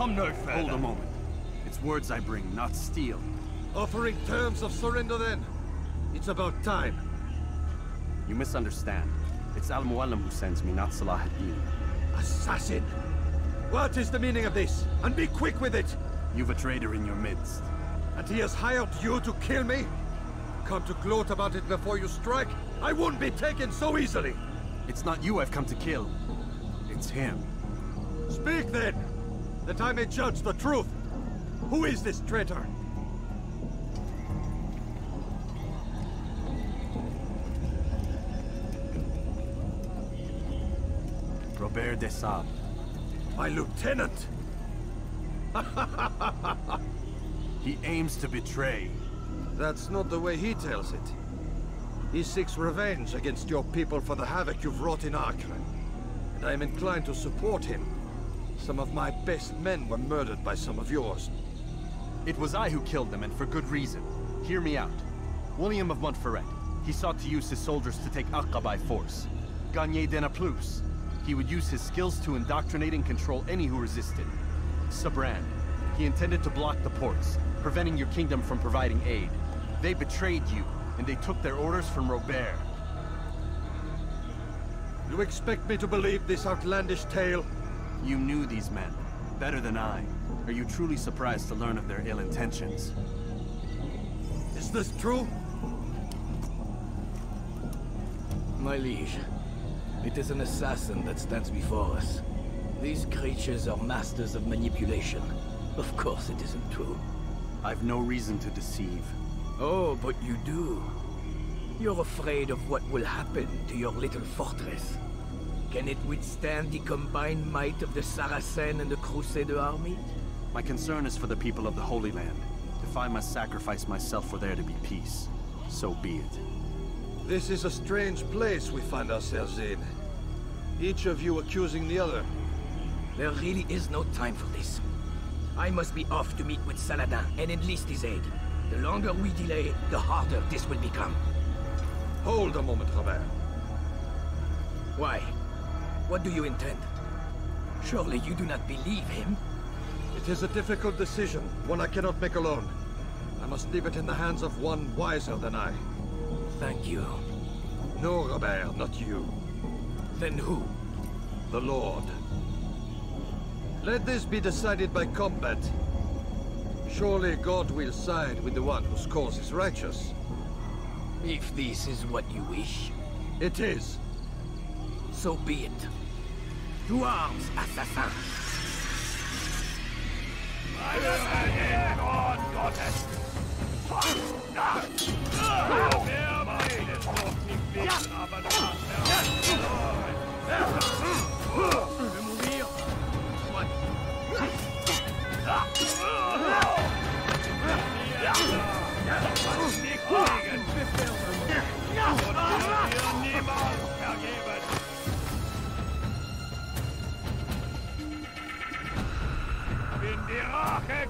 Speaker 6: Come no further. Hold a moment. It's words I bring, not steel.
Speaker 32: Offering terms of surrender then. It's about time.
Speaker 6: You misunderstand. It's Al-Mualim who sends me, not Salah ad-Din.
Speaker 32: Assassin! What is the meaning of this? And be quick with it!
Speaker 6: You've a traitor in your midst.
Speaker 32: And he has hired you to kill me? Come to gloat about it before you strike? I won't be taken so easily!
Speaker 6: It's not you I've come to kill. It's him.
Speaker 32: Speak then! That I may judge the truth! Who is this traitor?
Speaker 6: Robert de Sable.
Speaker 32: My lieutenant! (laughs)
Speaker 6: he aims to betray.
Speaker 32: That's not the way he tells it. He seeks revenge against your people for the havoc you've wrought in Acre. And I am inclined to support him. Some of my best men were murdered by some of yours.
Speaker 6: It was I who killed them, and for good reason. Hear me out. William of Montferrat. He sought to use his soldiers to take Acre by force. Garnier de Naplouse. He would use his skills to indoctrinate and control any who resisted. Sibrand. He intended to block the ports, preventing your kingdom from providing aid. They betrayed you, and they took their orders from Robert.
Speaker 32: You expect me to believe this outlandish tale?
Speaker 6: You knew these men, better than I. Are you truly surprised to learn of their ill intentions?
Speaker 32: Is this true?
Speaker 13: My liege, it is an assassin that stands before us. These creatures are masters of manipulation. Of course it isn't true.
Speaker 6: I've no reason to deceive.
Speaker 13: Oh, but you do. You're afraid of what will happen to your little fortress. Can it withstand the combined might of the Saracen and the Crusader army?
Speaker 6: My concern is for the people of the Holy Land. If I must sacrifice myself for there to be peace, so be it.
Speaker 32: This is a strange place we find ourselves in. Each of you accusing the other.
Speaker 13: There really is no time for this. I must be off to meet with Saladin and enlist his aid. The longer we delay, the harder this will become.
Speaker 32: Hold a moment, Robert.
Speaker 13: Why? What do you intend? Surely you do not believe him?
Speaker 32: It is a difficult decision, one I cannot make alone. I must leave it in the hands of one wiser than I.
Speaker 13: Thank you.
Speaker 32: No, Robert, not you.
Speaker 13: Then who?
Speaker 32: The Lord. Let this be decided by combat. Surely God will side with the one whose cause is righteous.
Speaker 13: If this is what you wish.
Speaker 32: It is.
Speaker 13: So be it. To arms, assassin!
Speaker 24: Bin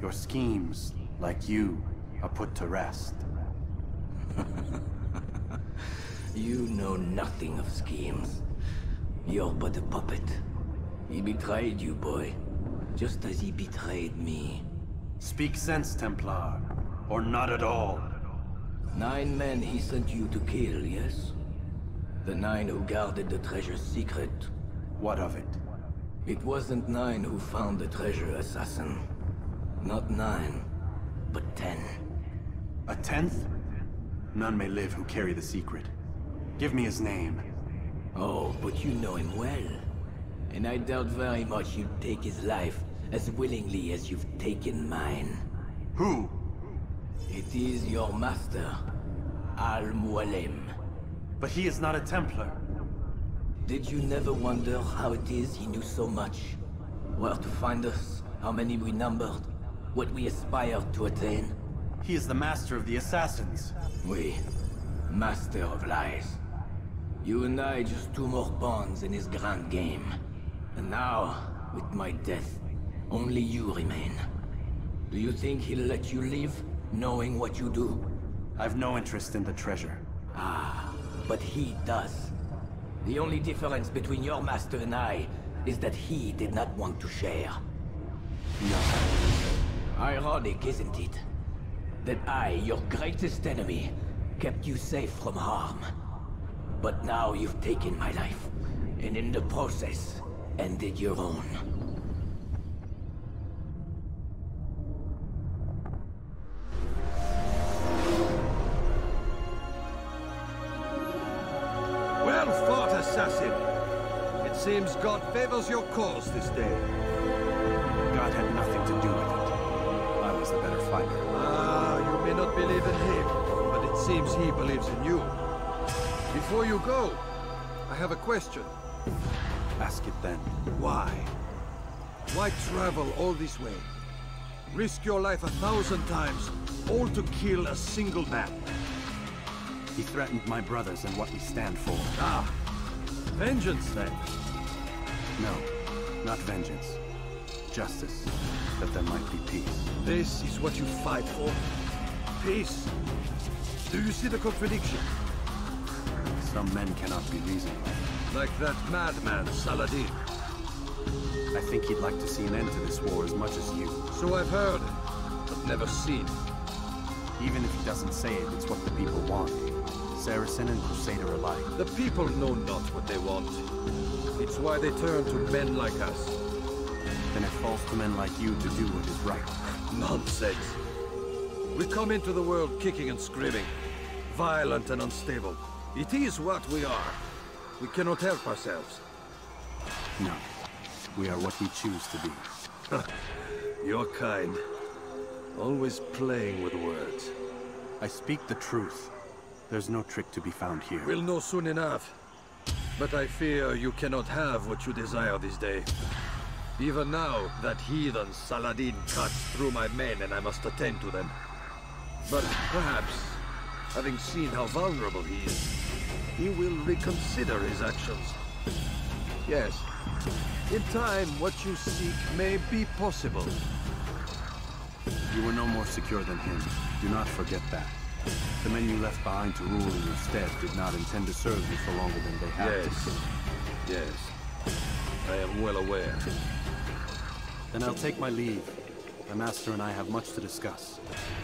Speaker 6: Your schemes, like you, are put to rest. (laughs)
Speaker 13: You know nothing of schemes. You're but a puppet. He betrayed you, boy. Just as he betrayed me.
Speaker 6: Speak sense, Templar. Or not at all.
Speaker 13: Nine men he sent you to kill, yes? The nine who guarded the treasure's secret.
Speaker 6: What of it?
Speaker 13: It wasn't nine who found the treasure, assassin. Not nine, but ten.
Speaker 6: A tenth? None may live who carry the secret. Give me his name.
Speaker 13: Oh, but you know him well. And I doubt very much you'd take his life as willingly as you've taken mine.
Speaker 6: Who?
Speaker 13: It is your master, Al-Mualim.
Speaker 6: But he is not a Templar.
Speaker 13: Did you never wonder how it is he knew so much? Where to find us, how many we numbered, what we aspired to attain?
Speaker 6: He is the master of the assassins.
Speaker 13: We, master of lies. You and I just two more pawns in his grand game. And now, with my death, only you remain. Do you think he'll let you live, knowing what you do?
Speaker 6: I've no interest in the treasure.
Speaker 13: Ah, but he does. The only difference between your master and I is that he did not want to share.
Speaker 6: No.
Speaker 13: Ironic, isn't it? That I, your greatest enemy, kept you safe from harm. But now you've taken my life, and in the process, ended your own.
Speaker 32: Well fought, assassin. It seems God favors your cause this day.
Speaker 6: God had nothing to do with it. I was the better fighter.
Speaker 32: Ah, you may not believe in him, but it seems he believes in you. Before you go, I have a question.
Speaker 6: Ask it then.
Speaker 32: Why? Why travel all this way? Risk your life a thousand times, all to kill a single man.
Speaker 6: He threatened my brothers and what we stand for.
Speaker 32: Ah, vengeance then.
Speaker 6: No, not vengeance. Justice, that there might be peace.
Speaker 32: This is what you fight for? Peace. Do you see the contradiction?
Speaker 6: Some men cannot be reasoned.
Speaker 32: Like that madman, Saladin.
Speaker 6: I think he'd like to see an end to this war as much as you.
Speaker 32: So I've heard, but never seen.
Speaker 6: Even if he doesn't say it, it's what the people want. Saracen and Crusader alike.
Speaker 32: The people know not what they want. It's why they turn to men like us.
Speaker 6: Then it falls to men like you to do what is right.
Speaker 32: Nonsense. We come into the world kicking and screaming. Violent and unstable. It is what we are. We cannot help ourselves.
Speaker 6: No. We are what we choose to be. (laughs)
Speaker 32: Your kind. Always playing with words.
Speaker 6: I speak the truth. There's no trick to be found here.
Speaker 32: We'll know soon enough. But I fear you cannot have what you desire this day. Even now, that heathen Saladin cuts through my men and I must attend to them. But perhaps, having seen how vulnerable he is, he will reconsider his actions. Yes, in time, what you seek may be possible.
Speaker 6: You were no more secure than him. Do not forget that. The men you left behind to rule in your stead did not intend to serve you for longer than they have
Speaker 32: Yes.
Speaker 6: to.
Speaker 32: Yes. I am well aware.
Speaker 6: Then I'll take my leave. My master and I have much to discuss.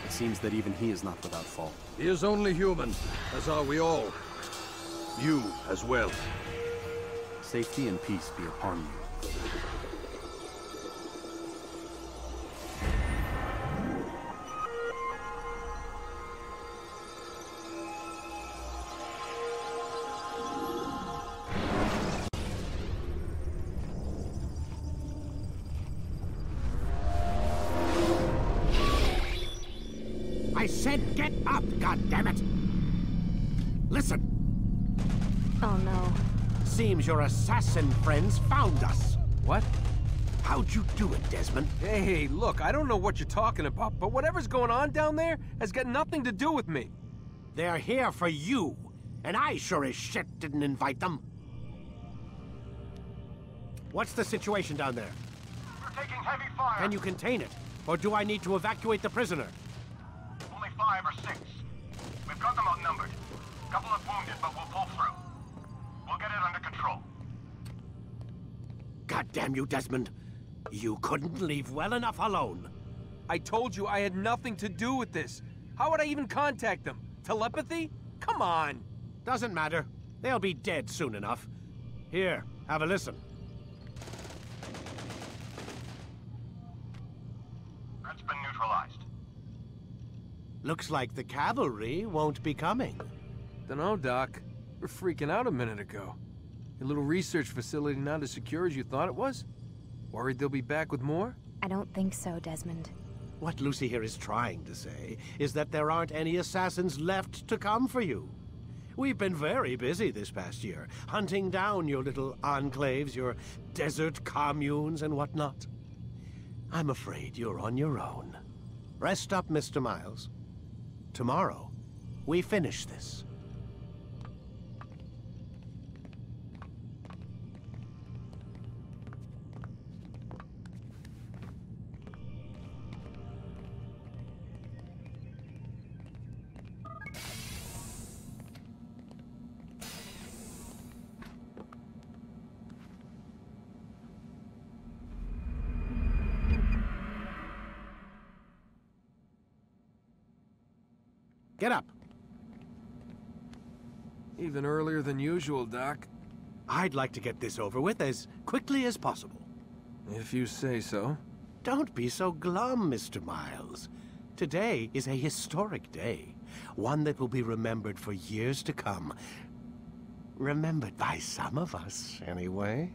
Speaker 6: It seems that even he is not without fault.
Speaker 32: He is only human, as are we all. You as well.
Speaker 6: Safety and peace be upon you.
Speaker 2: Up, it! Listen,
Speaker 1: Oh no.
Speaker 2: seems your assassin friends found us.
Speaker 3: What?
Speaker 2: How'd you do it, Desmond?
Speaker 3: Hey, look, I don't know what you're talking about, but whatever's going on down there has got nothing to do with me.
Speaker 2: They're here for you, and I sure as shit didn't invite them. What's the situation down there?
Speaker 57: We're taking heavy fire.
Speaker 2: Can you contain it? Or do I need to evacuate the prisoner?
Speaker 57: Only five or six. We've got them outnumbered. Couple of wounded, but we'll pull through. We'll get it under control.
Speaker 2: God damn you, Desmond. You couldn't leave well enough alone.
Speaker 3: I told you I had nothing to do with this. How would I even contact them? Telepathy? Come on.
Speaker 2: Doesn't matter. They'll be dead soon enough. Here, have a listen.
Speaker 57: That's been neutralized.
Speaker 2: Looks like the cavalry won't be coming.
Speaker 3: Dunno, Doc. We're freaking out a minute ago. Your little research facility not as secure as you thought it was? Worried they'll be back with more?
Speaker 1: I don't think so, Desmond.
Speaker 2: What Lucy here is trying to say is that there aren't any assassins left to come for you. We've been very busy this past year, hunting down your little enclaves, your desert communes and whatnot. I'm afraid you're on your own. Rest up, Mr. Miles. Tomorrow, we finish this. Get up.
Speaker 3: Even earlier than usual, Doc.
Speaker 2: I'd like to get this over with as quickly as possible.
Speaker 3: If you say so.
Speaker 2: Don't be so glum, Mr. Miles. Today is a historic day, one that will be remembered for years to come. Remembered by some of us, anyway.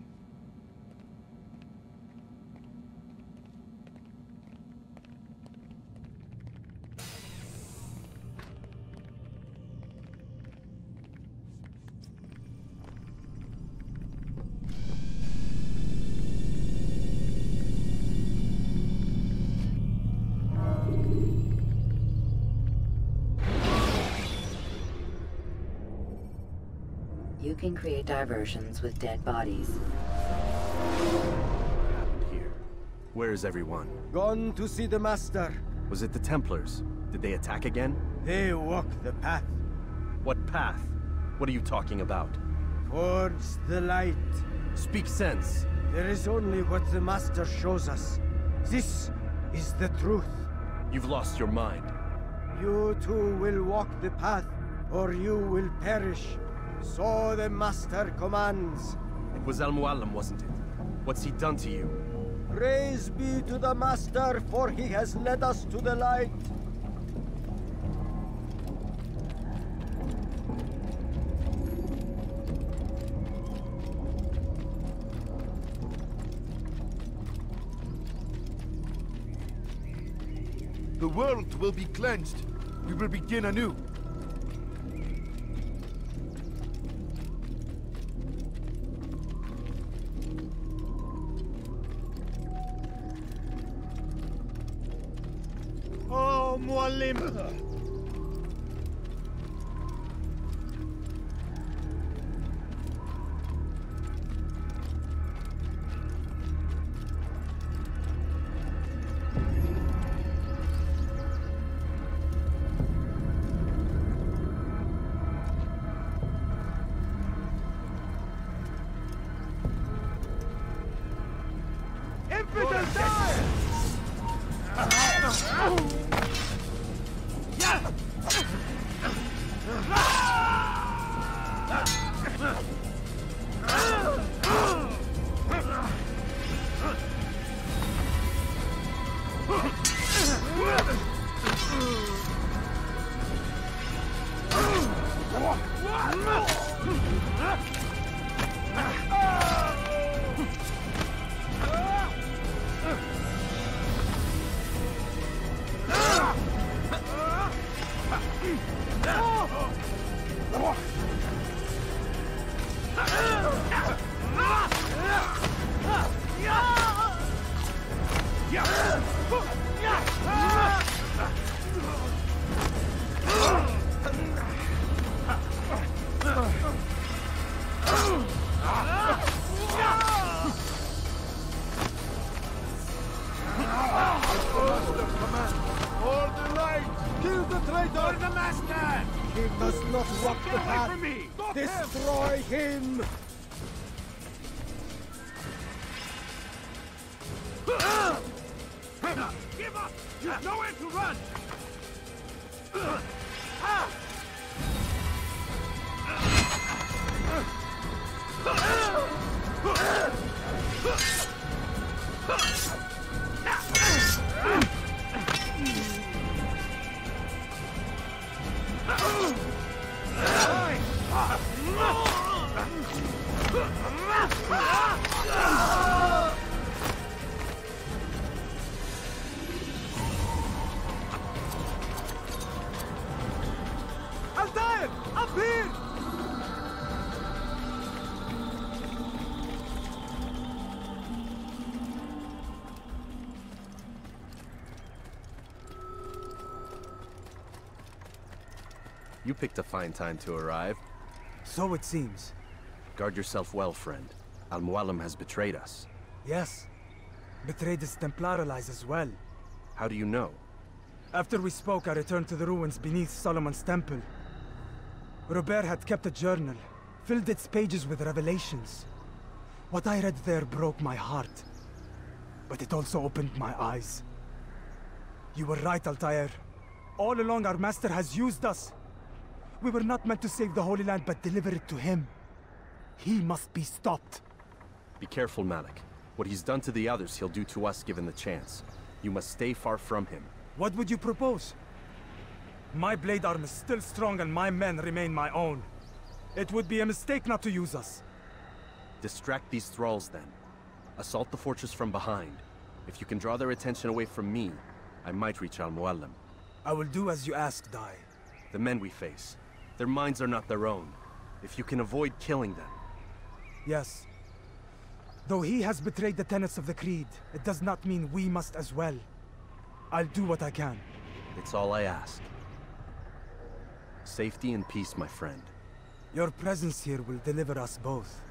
Speaker 12: Can create diversions with dead bodies.
Speaker 6: What happened Here. Where is everyone?
Speaker 38: Gone to see the Master.
Speaker 6: Was it the Templars? Did they attack again?
Speaker 38: They walk the path.
Speaker 6: What path? What are you talking about?
Speaker 38: Towards the light.
Speaker 6: Speak sense.
Speaker 38: There is only what the Master shows us. This is the truth.
Speaker 6: You've lost your mind.
Speaker 38: You too will walk the path, or you will perish. So the Master commands.
Speaker 6: It was Al Mualim, wasn't it? What's he done to you?
Speaker 38: Praise be to the Master, for he has led us to the light.
Speaker 35: The world will be cleansed. We will begin anew.
Speaker 38: Oh,
Speaker 6: picked a fine time to arrive.
Speaker 4: So it seems.
Speaker 6: Guard yourself well, friend. Al-Mualim has betrayed us.
Speaker 4: Yes. Betrayed his Templar allies as well.
Speaker 6: How do you know?
Speaker 4: After we spoke, I returned to the ruins beneath Solomon's temple. Robert had kept a journal, filled its pages with revelations. What I read there broke my heart. But it also opened my eyes. You were right, Altair. All along, our master has used us. We were not meant to save the Holy Land, but deliver it to him. He must be stopped.
Speaker 6: Be careful, Malik. What he's done to the others, he'll do to us given the chance. You must stay far from him.
Speaker 4: What would you propose? My blade arm is still strong and my men remain my own. It would be a mistake not to use us.
Speaker 6: Distract these thralls, then. Assault the fortress from behind. If you can draw their attention away from me, I might reach Al-Mualim.
Speaker 4: I will do as you ask, Dai.
Speaker 6: The men we face, their minds are not their own. If you can avoid killing them.
Speaker 4: Yes. Though he has betrayed the tenets of the Creed, it does not mean we must as well. I'll do what I can.
Speaker 6: It's all I ask. Safety and peace, my friend.
Speaker 4: Your presence here will deliver us both.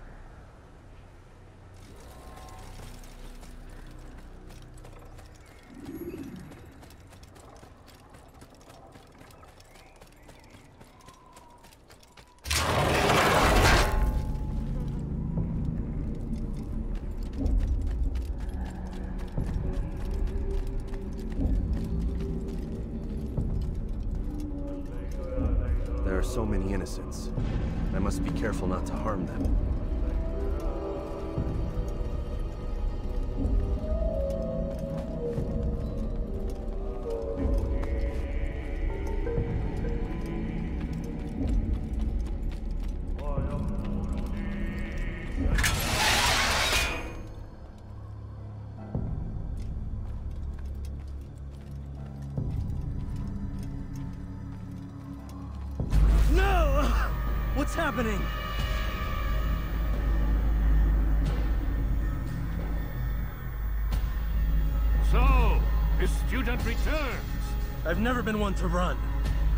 Speaker 58: I've never been one to run.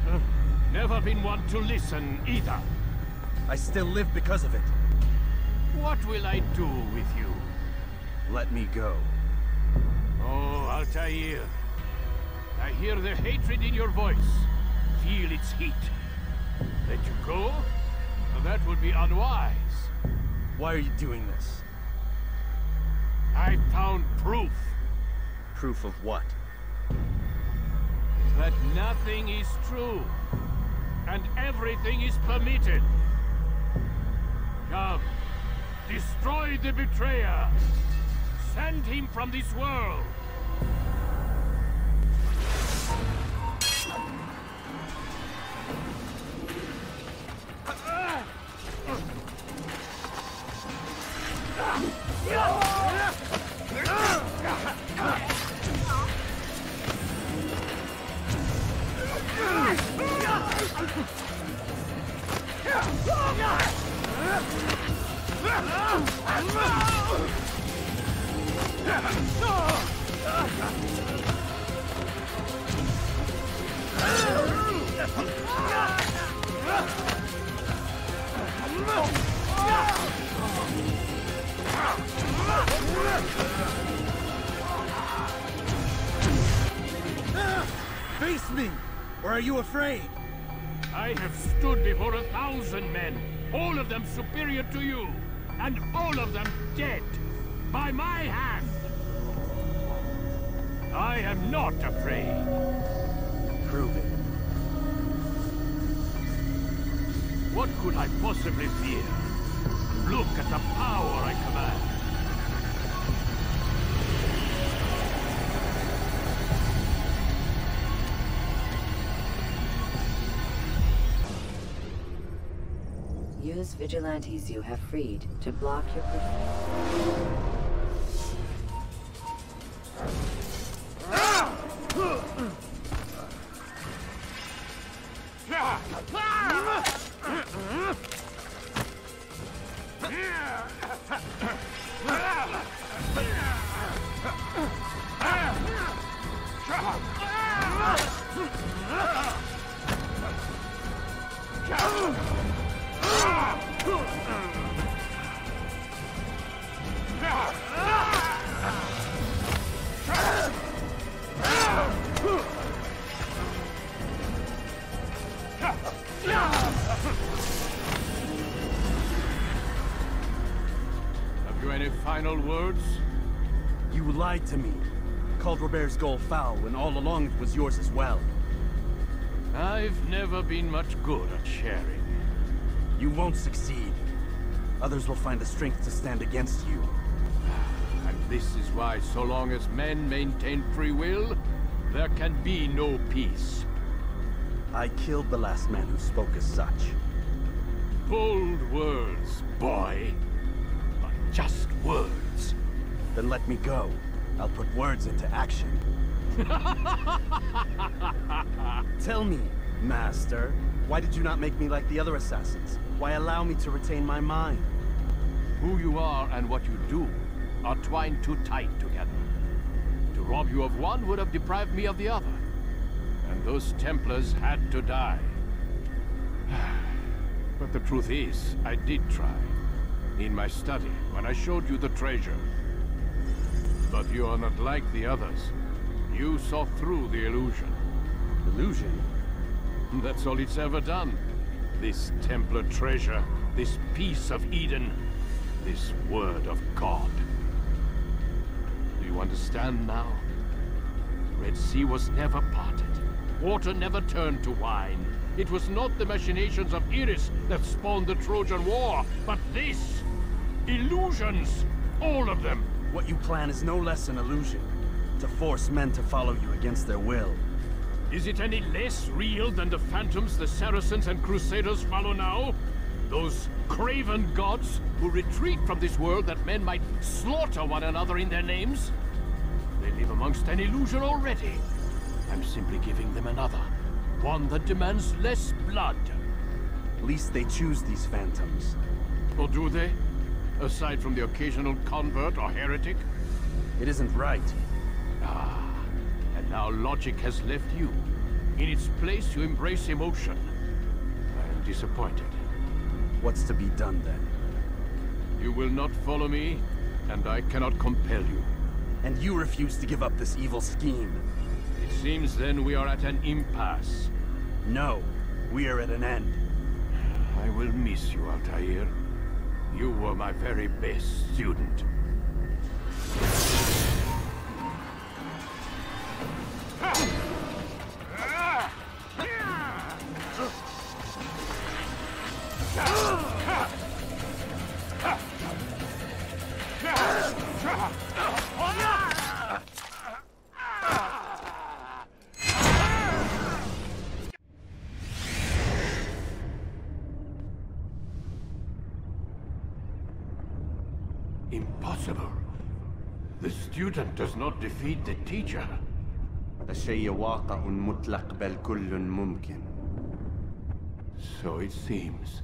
Speaker 58: Hmm.
Speaker 10: Never been one to listen either.
Speaker 58: I still live because of it.
Speaker 10: What will I do with you?
Speaker 6: Let me go.
Speaker 10: Oh, Altair. I hear the hatred in your voice. Feel its heat. Let you go? That would be unwise.
Speaker 6: Why are you doing this?
Speaker 10: I found proof.
Speaker 6: Proof of what?
Speaker 10: That nothing is true, and everything is permitted. Come, destroy the betrayer. Send him from this world.
Speaker 6: Face
Speaker 12: vigilantes you have freed to block your pursuit.
Speaker 10: You
Speaker 6: lied to me. Called Robert's goal foul when all along it was yours as well.
Speaker 10: I've never been much good at sharing.
Speaker 6: You won't succeed. Others will find the strength to stand against you. (sighs)
Speaker 10: And this is why, so long as men maintain free will, there can be no peace.
Speaker 6: I killed the last man who spoke as such.
Speaker 10: Bold words, boy. But just words.
Speaker 6: Then let me go. I'll put words into action. (laughs) Tell me, Master, why did you not make me like the other assassins? Why allow me to retain my mind?
Speaker 10: Who you are and what you do are twined too tight together. To rob you of one would have deprived me of the other. And those Templars had to die. (sighs) But the truth is, I did try. In my study, when I showed you the treasure. But you are not like the others. You saw through the illusion.
Speaker 6: Illusion?
Speaker 10: That's all it's ever done. This Templar treasure, this piece of Eden, this word of God. Do you understand now? The Red Sea was never parted. Water never turned to wine. It was not the machinations of Eris that spawned the Trojan War, but this! Illusions! All of them!
Speaker 6: What you plan is no less an illusion. To force men to follow you against their will.
Speaker 10: Is it any less real than the phantoms the Saracens and Crusaders follow now? Those craven gods who retreat from this world that men might slaughter one another in their names? They live amongst an illusion already. I'm simply giving them another. One that demands less blood.
Speaker 6: At Least they choose these phantoms.
Speaker 10: Or do they? Aside from the occasional convert or heretic?
Speaker 6: It isn't right.
Speaker 10: Ah, and now logic has left you. In its place, you embrace emotion. I am disappointed.
Speaker 6: What's to be done then?
Speaker 10: You will not follow me, and I cannot compel you.
Speaker 6: And you refuse to give up this evil scheme.
Speaker 10: It seems then we are at an impasse.
Speaker 6: No, we are at an end.
Speaker 10: I will miss you, Altair. You were my very best student. student defeat the teacher.
Speaker 6: الشيء واقع مطلق بل كل ممكن.
Speaker 10: So it seems.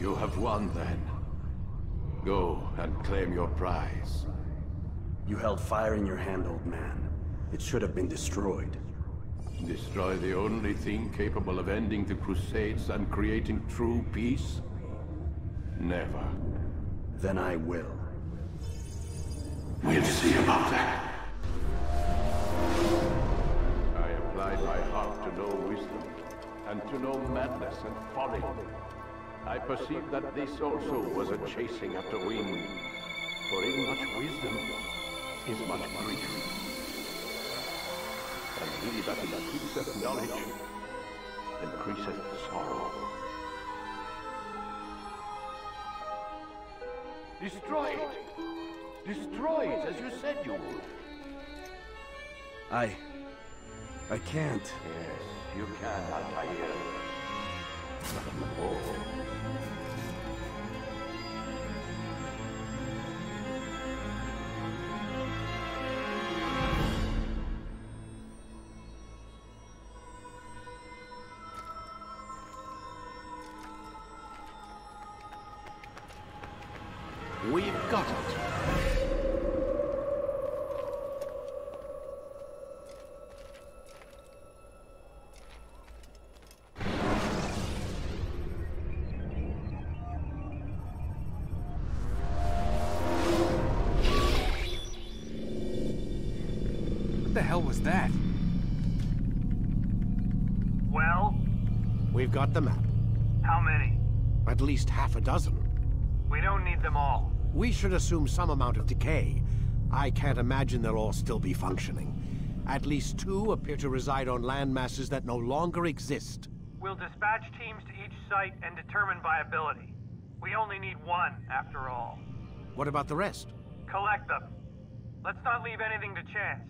Speaker 10: You have won then. Go and claim your prize.
Speaker 6: You held fire in your hand, old man. It should have been destroyed.
Speaker 10: Destroy the only thing capable of ending the Crusades and creating true peace? Never.
Speaker 6: Then I will.
Speaker 10: We'll see about that. I applied my heart to know wisdom, and to know madness and folly. I perceived that this also was a chasing after wind. For in much wisdom is much grief. And he that increaseth knowledge increaseth sorrow. Destroy it! Destroy it as you said you would.
Speaker 6: I... I can't.
Speaker 10: Yes, you can, Altair.
Speaker 2: We've got
Speaker 3: the
Speaker 2: map.
Speaker 49: how many?
Speaker 2: At least half a dozen.
Speaker 49: We don't need them all.
Speaker 2: We should assume some amount of decay. I can't imagine they'll all still be functioning. At least two appear to reside on land masses that no longer exist.
Speaker 49: We'll dispatch teams to each site and determine viability. We only need one, after all.
Speaker 2: What about the rest?
Speaker 49: Collect them. Let's not leave anything to chance.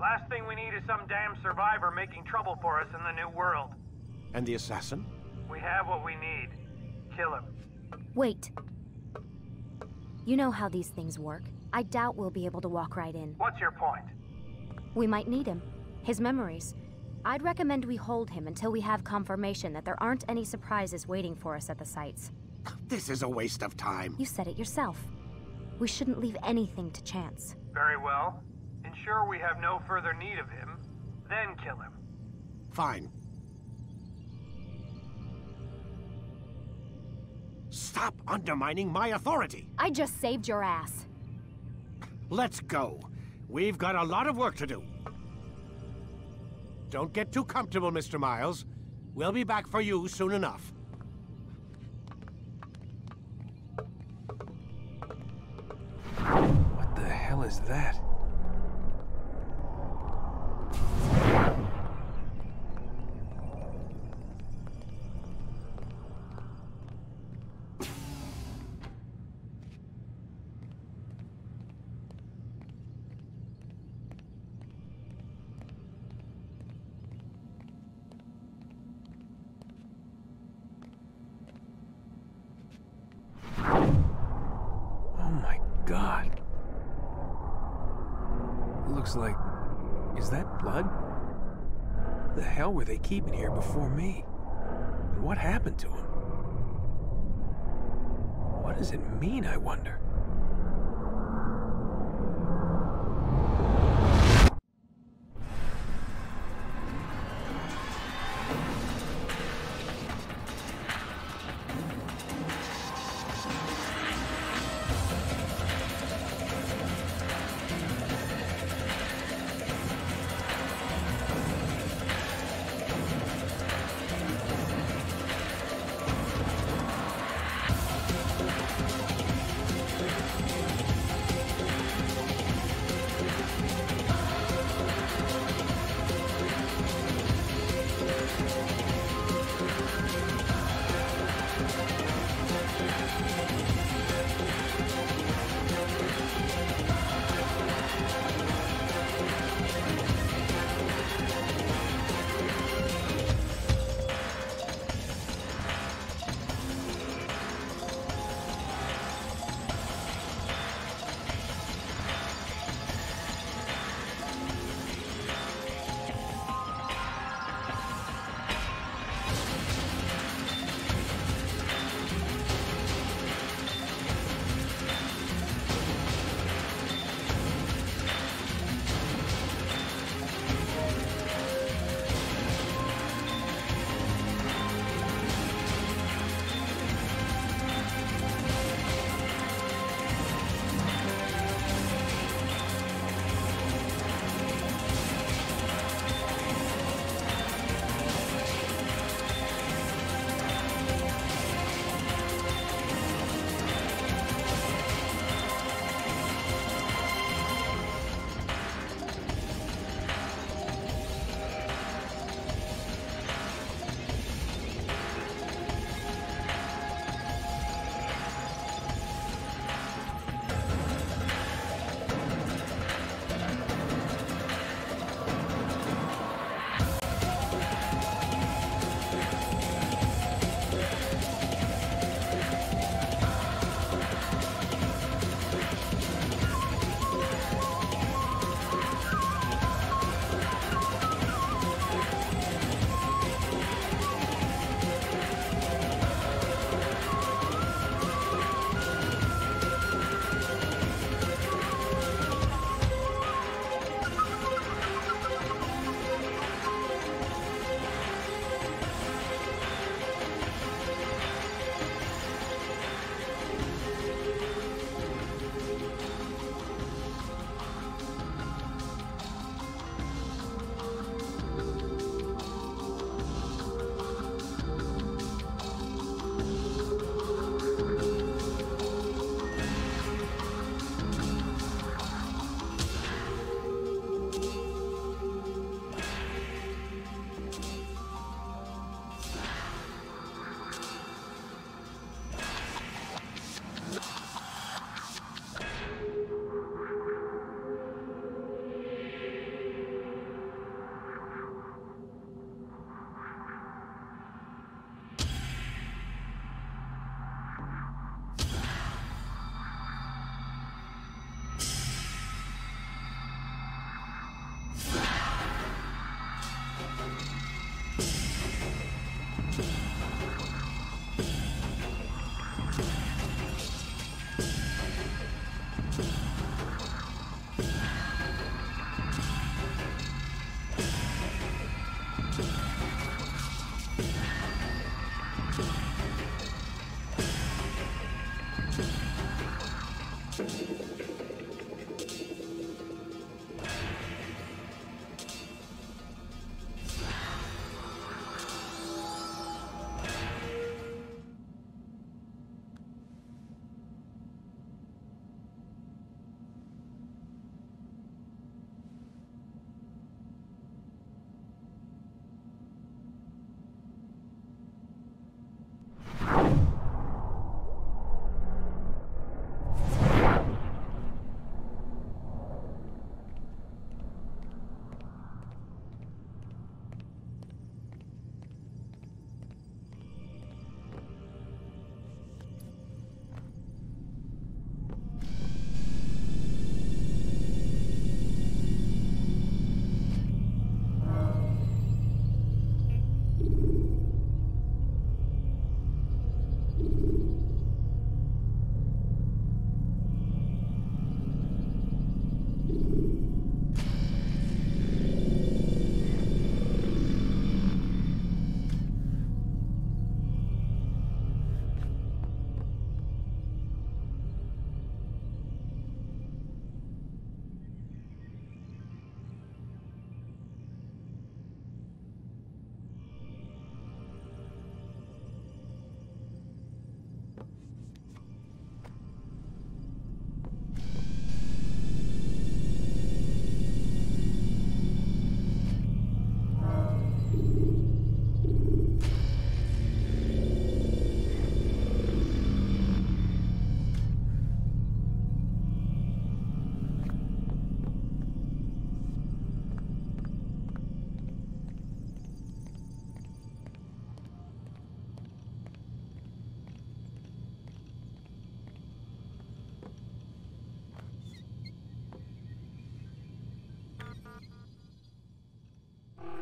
Speaker 49: Last thing we need is some damn survivor making trouble for us in the new world.
Speaker 2: And the assassin?
Speaker 49: We have what we need. Kill him.
Speaker 1: Wait. You know how these things work. I doubt we'll be able to walk right in.
Speaker 49: What's your point?
Speaker 1: We might need him. His memories. I'd recommend we hold him until we have confirmation that there aren't any surprises waiting for us at the sites.
Speaker 2: This is a waste of time.
Speaker 1: You said it yourself. We shouldn't leave anything to chance.
Speaker 49: Very well. Ensure we have no further need of him, then kill him.
Speaker 2: Fine. Stop undermining my authority!
Speaker 1: I just saved your ass.
Speaker 2: Let's go. We've got a lot of work to do. Don't get too comfortable, Mr. Miles. We'll be back for you soon enough.
Speaker 3: What the hell is that? Oh my god. Looks like... Is that blood? The they keeping here before me? And what happened to him? What does it mean, I wonder?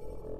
Speaker 3: you